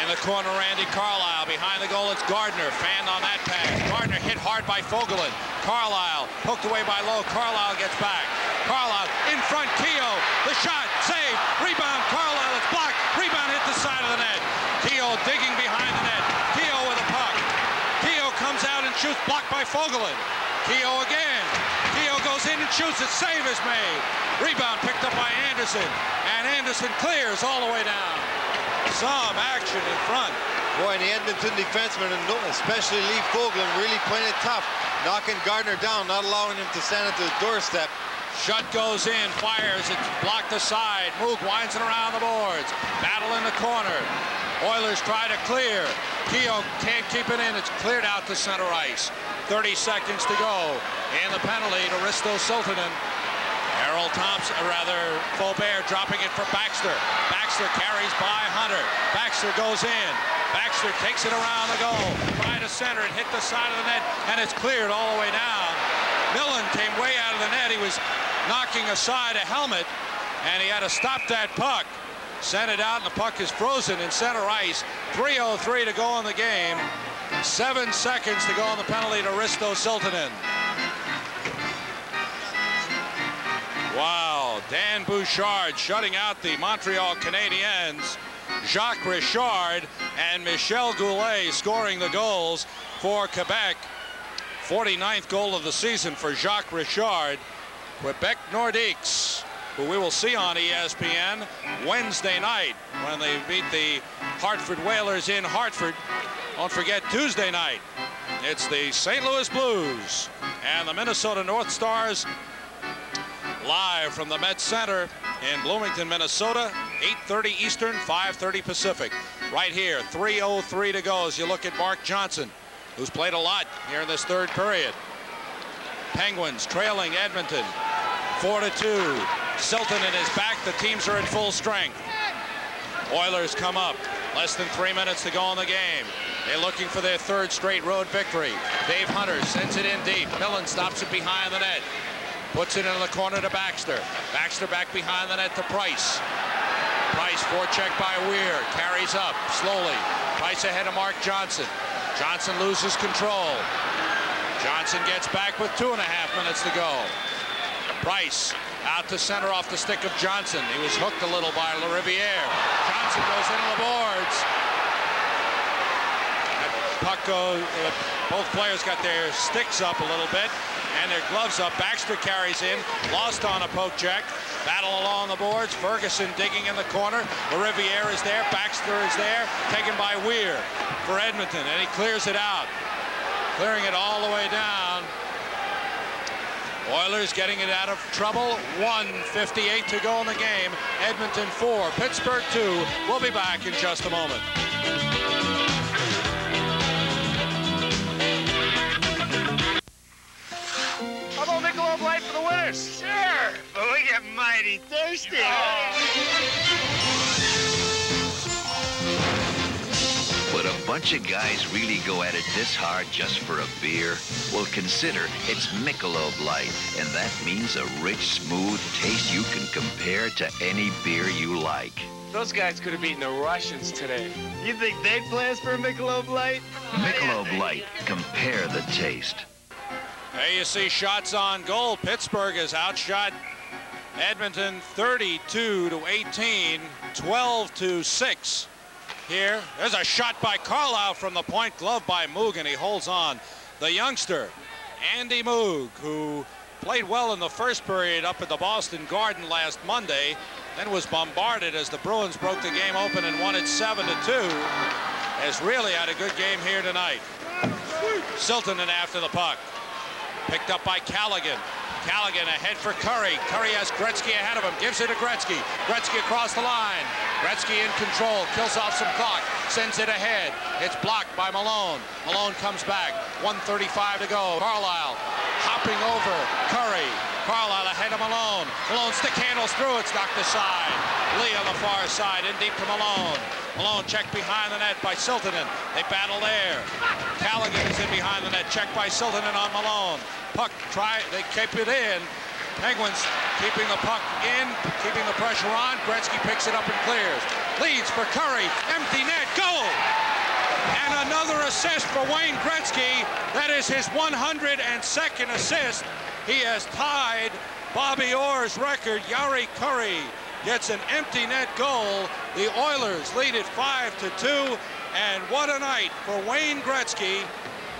In the corner, Randy Carlyle. Behind the goal, it's Gardiner. Fanned on that pass. Gardiner hit hard by Fogolin. Carlyle poked away by Lowe. Carlyle gets back. Carlyle in front. Kehoe. The shot. Save. Rebound. Carlyle. It's blocked. Rebound hit the side of the net. Kehoe digging behind the net. Kehoe with a puck. Kehoe comes out and shoots. Blocked by Fogolin. Kehoe again. Kehoe goes in and shoots. A save is made. Rebound picked up by Anderson. And Anderson clears all the way down. Some action in front. Boy, and the Edmonton defenseman, and especially Lee Fogolin, really playing it tough, knocking Gardiner down, not allowing him to stand at the doorstep. Schutt goes in, fires, it's blocked aside. Moog winds it around the boards. Battle in the corner. Oilers try to clear. Kehoe can't keep it in. It's cleared out to center ice. 30 seconds to go. And the penalty to Risto Siltanen. Errol Thompson, rather, Faubert dropping it for Baxter. Baxter carries by Hunter. Baxter goes in. Baxter takes it around the goal. Trying to center it, hit the side of the net, and it's cleared all the way down. Millen came way out of the net. He was knocking aside a helmet, and he had to stop that puck. Sent it out, and the puck is frozen in center ice. 3.03 to go in the game. Seven seconds to go on the penalty to Risto Siltanen. Wow, Dan Bouchard shutting out the Montreal Canadiens. Jacques Richard and Michel Goulet scoring the goals for Quebec. 49th goal of the season for Jacques Richard. Quebec Nordiques, who we will see on ESPN Wednesday night when they beat the Hartford Whalers in Hartford. Don't forget Tuesday night. It's the St. Louis Blues and the Minnesota North Stars live from the Met Center in Bloomington, Minnesota. 8.30 Eastern, 5.30 Pacific. Right here, 3.03 to go as you look at Mark Johnson, who's played a lot here in this third period. Penguins trailing Edmonton, 4 to 2. Siltanen is back. The teams are in full strength. Oilers come up. Less than three minutes to go in the game. They're looking for their third straight road victory. Dave Hunter sends it in deep. Millen stops it behind the net. Puts it into the corner to Baxter. Baxter back behind the net to Price. Price forecheck by Weir. Carries up slowly. Price ahead of Mark Johnson. Johnson loses control. Johnson gets back with two and a half minutes to go. Price out to center off the stick of Johnson. He was hooked a little by LaRiviere. Johnson goes into the boards. Puck goes, uh, both players got their sticks up a little bit and their gloves up. Baxter carries in, lost on a poke check. Battle along the boards. Ferguson digging in the corner. LaRiviere is there. Baxter is there. Taken by Weir for Edmonton, and he clears it out. Clearing it all the way down. Oilers getting it out of trouble. 158 to go in the game. Edmonton 4, Pittsburgh 2. We'll be back in just a moment. How about Michelob Light for the winners? Sure, but we get mighty thirsty. Would a bunch of guys really go at it this hard just for a beer? Well, consider it's Michelob Light, and that means a rich, smooth taste you can compare to any beer you like. Those guys could have beaten the Russians today. You think they'd play us for a Michelob Light? Michelob Light. Compare the taste. There you see shots on goal. Pittsburgh has outshot Edmonton 32 to 18, 12 to 6. Here, there's a shot by Carlyle from the point, glove by Moog, and he holds on. The youngster, Andy Moog, who played well in the first period up at the Boston Garden last Monday, then was bombarded as the Bruins broke the game open and won it 7 to 2, has really had a good game here tonight. Siltanen after the puck. Picked up by Callighen. Callighen ahead for Kurri. Kurri has Gretzky ahead of him. Gives it to Gretzky. Gretzky across the line. Gretzky in control. Kills off some clock. Sends it ahead. It's blocked by Malone. Malone comes back. 135 to go. Carlyle hopping over Kurri. Carlyle ahead of Malone. Malone stick handles through. It's knocked aside. Lee on the far side. In deep to Malone. Malone checked behind the net by Siltanen. They battle there. Callighen is in behind the net. Checked by Siltanen on Malone. Puck try. They keep it in. Penguins keeping the puck in, keeping the pressure on. Gretzky picks it up and clears. Leads for Kurri. Empty net. Goal! And another assist for Wayne Gretzky. That is his 102nd assist. He has tied Bobby Orr's record. Jari Kurri gets an empty net goal. The Oilers lead it 5 to 2. And what a night for Wayne Gretzky.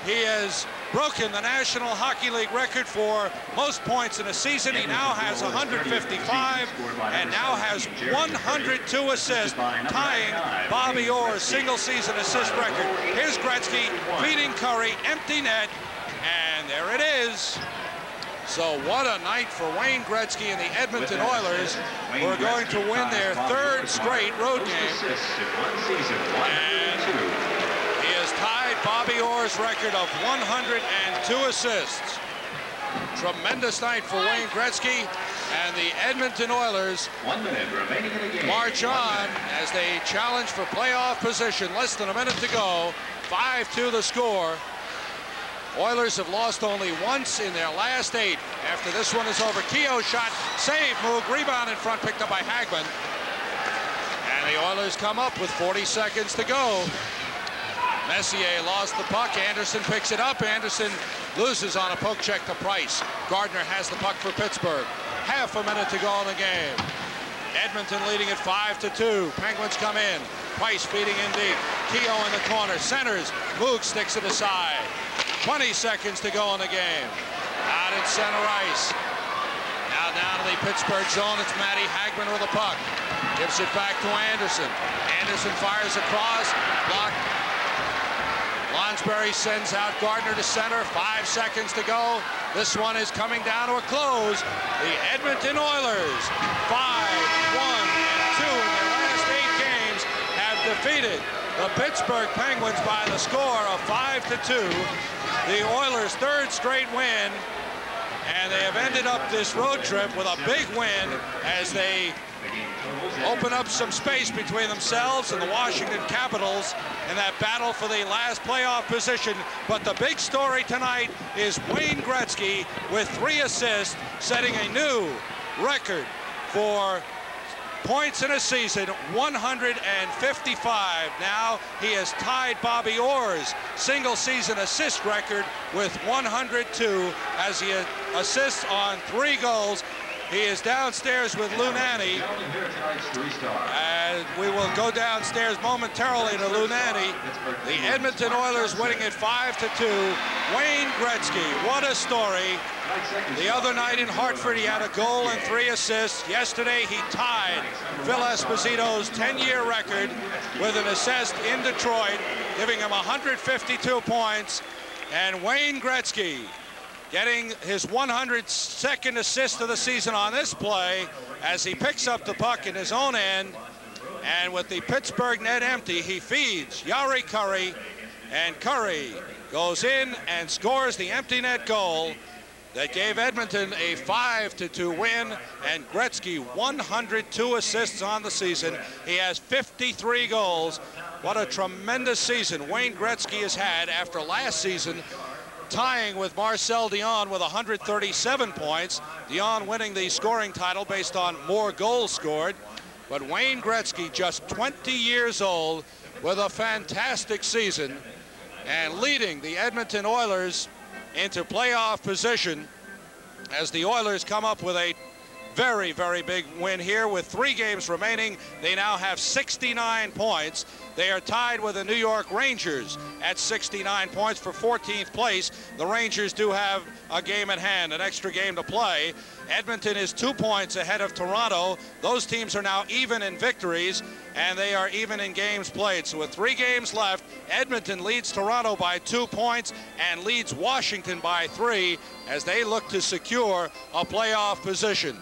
He has broken the National Hockey League record for most points in a season. He now has 155 and now has 102 assists, tying Bobby Orr's single season assist record. Here's Gretzky feeding Kurri, empty net, and there it is. So what a night for Wayne Gretzky and the Edmonton Oilers who are going to win their third straight road game. And he has tied Bobby Orr's record of 102 assists. Tremendous night for Wayne Gretzky. And the Edmonton Oilers One minute remaining in the game. march on as they challenge for playoff position. Less than a minute to go. 5-2 the score. Oilers have lost only once in their last eight. After this one is over, Kehoe shot, save, Moog, rebound in front, picked up by Hagman. And the Oilers come up with 40 seconds to go. Messier lost the puck. Anderson picks it up. Anderson loses on a poke check to Price. Gardiner has the puck for Pittsburgh. Half a minute to go in the game. Edmonton leading at 5 to 2. Penguins come in. Price feeding in deep. Kehoe in the corner. Centers. Moog sticks it aside. 20 seconds to go in the game. Out in center ice. Now down to the Pittsburgh zone. It's Matti Hagman with the puck. Gives it back to Anderson. Anderson fires across. Blocked. Lonsberry sends out Gardiner to center. Five seconds to go. This one is coming down to a close. The Edmonton Oilers, 5-1 and 2 in their last eight games, have defeated the Pittsburgh Penguins by the score of 5 to 2. The Oilers' third straight win, and they have ended up this road trip with a big win as they open up some space between themselves and the Washington Capitals in that battle for the last playoff position. But the big story tonight is Wayne Gretzky with three assists, setting a new record for points in a season, 155. Now he has tied Bobby Orr's single season assist record with 102 as he assists on three goals. He is downstairs with Lou Nanne. And we will go downstairs momentarily to Lou Nanne. The Edmonton Oilers winning it 5 to 2. Wayne Gretzky, what a story. The other night in Hartford, he had a goal and three assists. Yesterday, he tied Phil Esposito's 10-year record with an assist in Detroit, giving him 152 points. And Wayne Gretzky getting his 102nd assist of the season on this play as he picks up the puck in his own end. And with the Pittsburgh net empty, he feeds Jari Kurri. And Kurri goes in and scores the empty net goal that gave Edmonton a 5-2 win and Gretzky 102 assists on the season. He has 53 goals. What a tremendous season Wayne Gretzky has had after last season tying with Marcel Dionne with 137 points. Dionne winning the scoring title based on more goals scored. But Wayne Gretzky, just 20 years old, with a fantastic season and leading the Edmonton Oilers into playoff position as the Oilers come up with a very, very big win here with three games remaining. They now have 69 points. They are tied with the New York Rangers at 69 points for 14th place. The Rangers do have a game at hand, an extra game to play. Edmonton is two points ahead of Toronto. Those teams are now even in victories, and they are even in games played. So with three games left, Edmonton leads Toronto by two points and leads Washington by three as they look to secure a playoff position.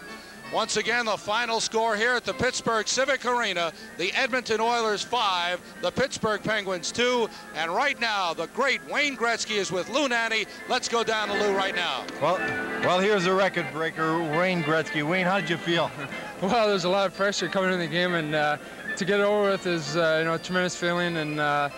Once again, the final score here at the Pittsburgh Civic Arena, the Edmonton Oilers 5, the Pittsburgh Penguins 2, and right now, the great Wayne Gretzky is with Lou Nanne. Let's go down to Lou right now. Well, well, here's a record breaker, Wayne Gretzky. Wayne, how did you feel? Well, there's a lot of pressure coming in the game, and uh, to get it over with is, uh, you know, a tremendous feeling, and uh,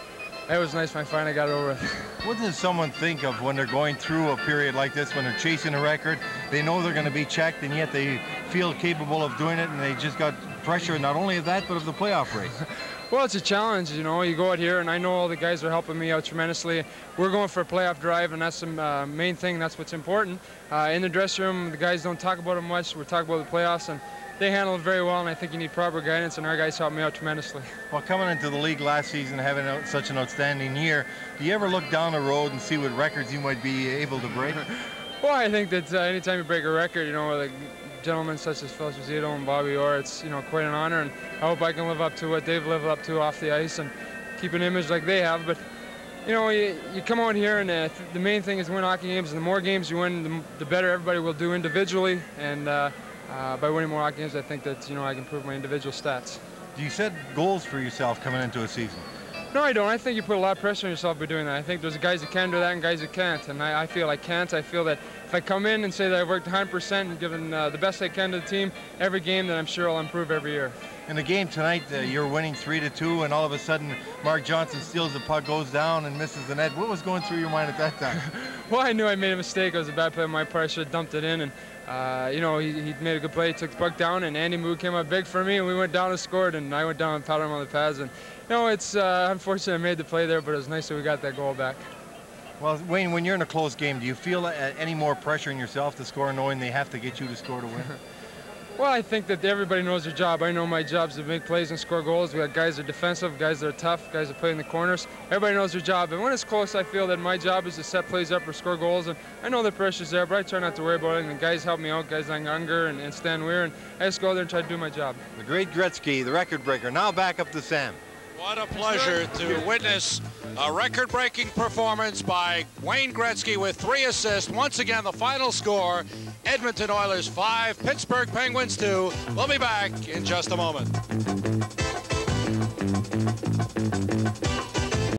it was nice when I finally got it over with. What does someone think of when they're going through a period like this, when they're chasing a record? They know they're going to be checked, and yet they feel capable of doing it, and they just got pressure, not only of that, but of the playoff race. Well, it's a challenge, you know. You go out here, and I know all the guys are helping me out tremendously. We're going for a playoff drive, and that's the uh, main thing. That's what's important. Uh, in the dressing room, the guys don't talk about it much. We're talking about the playoffs, and they handled it very well, and I think you need proper guidance, and our guys helped me out tremendously. Well, coming into the league last season, having such an outstanding year, do you ever look down the road and see what records you might be able to break? Well, I think that uh, anytime you break a record, you know, like gentlemen such as Phil Esposito and Bobby Orr, it's you know quite an honor, and I hope I can live up to what they've lived up to off the ice and keep an image like they have. But you know, you, you come out here, and uh, the main thing is win hockey games, and the more games you win, the, the better everybody will do individually, and uh, uh, by winning more games, I think that you know I can improve my individual stats. Do you set goals for yourself coming into a season? No, I don't. I think you put a lot of pressure on yourself by doing that. I think there's guys that can do that and guys that can't, and I, I feel I can't. I feel that if I come in and say that I've worked 100% and given uh, the best I can to the team every game, then I'm sure I'll improve every year. In the game tonight, uh, you're winning three to two, and all of a sudden, Mark Johnson steals the puck, goes down, and misses the net. What was going through your mind at that time? well, I knew I made a mistake. It was a bad play on my part. I should have dumped it in, and uh, you know, he, he, made a good play. Took the puck down, and Andy Moog came up big for me, and we went down and scored, and I went down and patted him on the pads. And, you know, it's uh, unfortunate I made the play there, but it was nice that we got that goal back. Well, Wayne, when you're in a close game, do you feel uh, any more pressure in yourself to score, knowing they have to get you to score to win? Well, I think that everybody knows their job. I know my job is to make plays and score goals. We got guys that are defensive, guys that are tough, guys that play in the corners. Everybody knows their job. And when it's close, I feel that my job is to set plays up or score goals. And I know the pressure's there, but I try not to worry about it. And the guys help me out, guys like Unger and, and Stan Weir, and I just go there and try to do my job. The great Gretzky, the record breaker. Now back up to Sam. What a pleasure to witness a record-breaking performance by Wayne Gretzky with three assists. Once again, the final score, Edmonton Oilers 5, Pittsburgh Penguins 2. We'll be back in just a moment.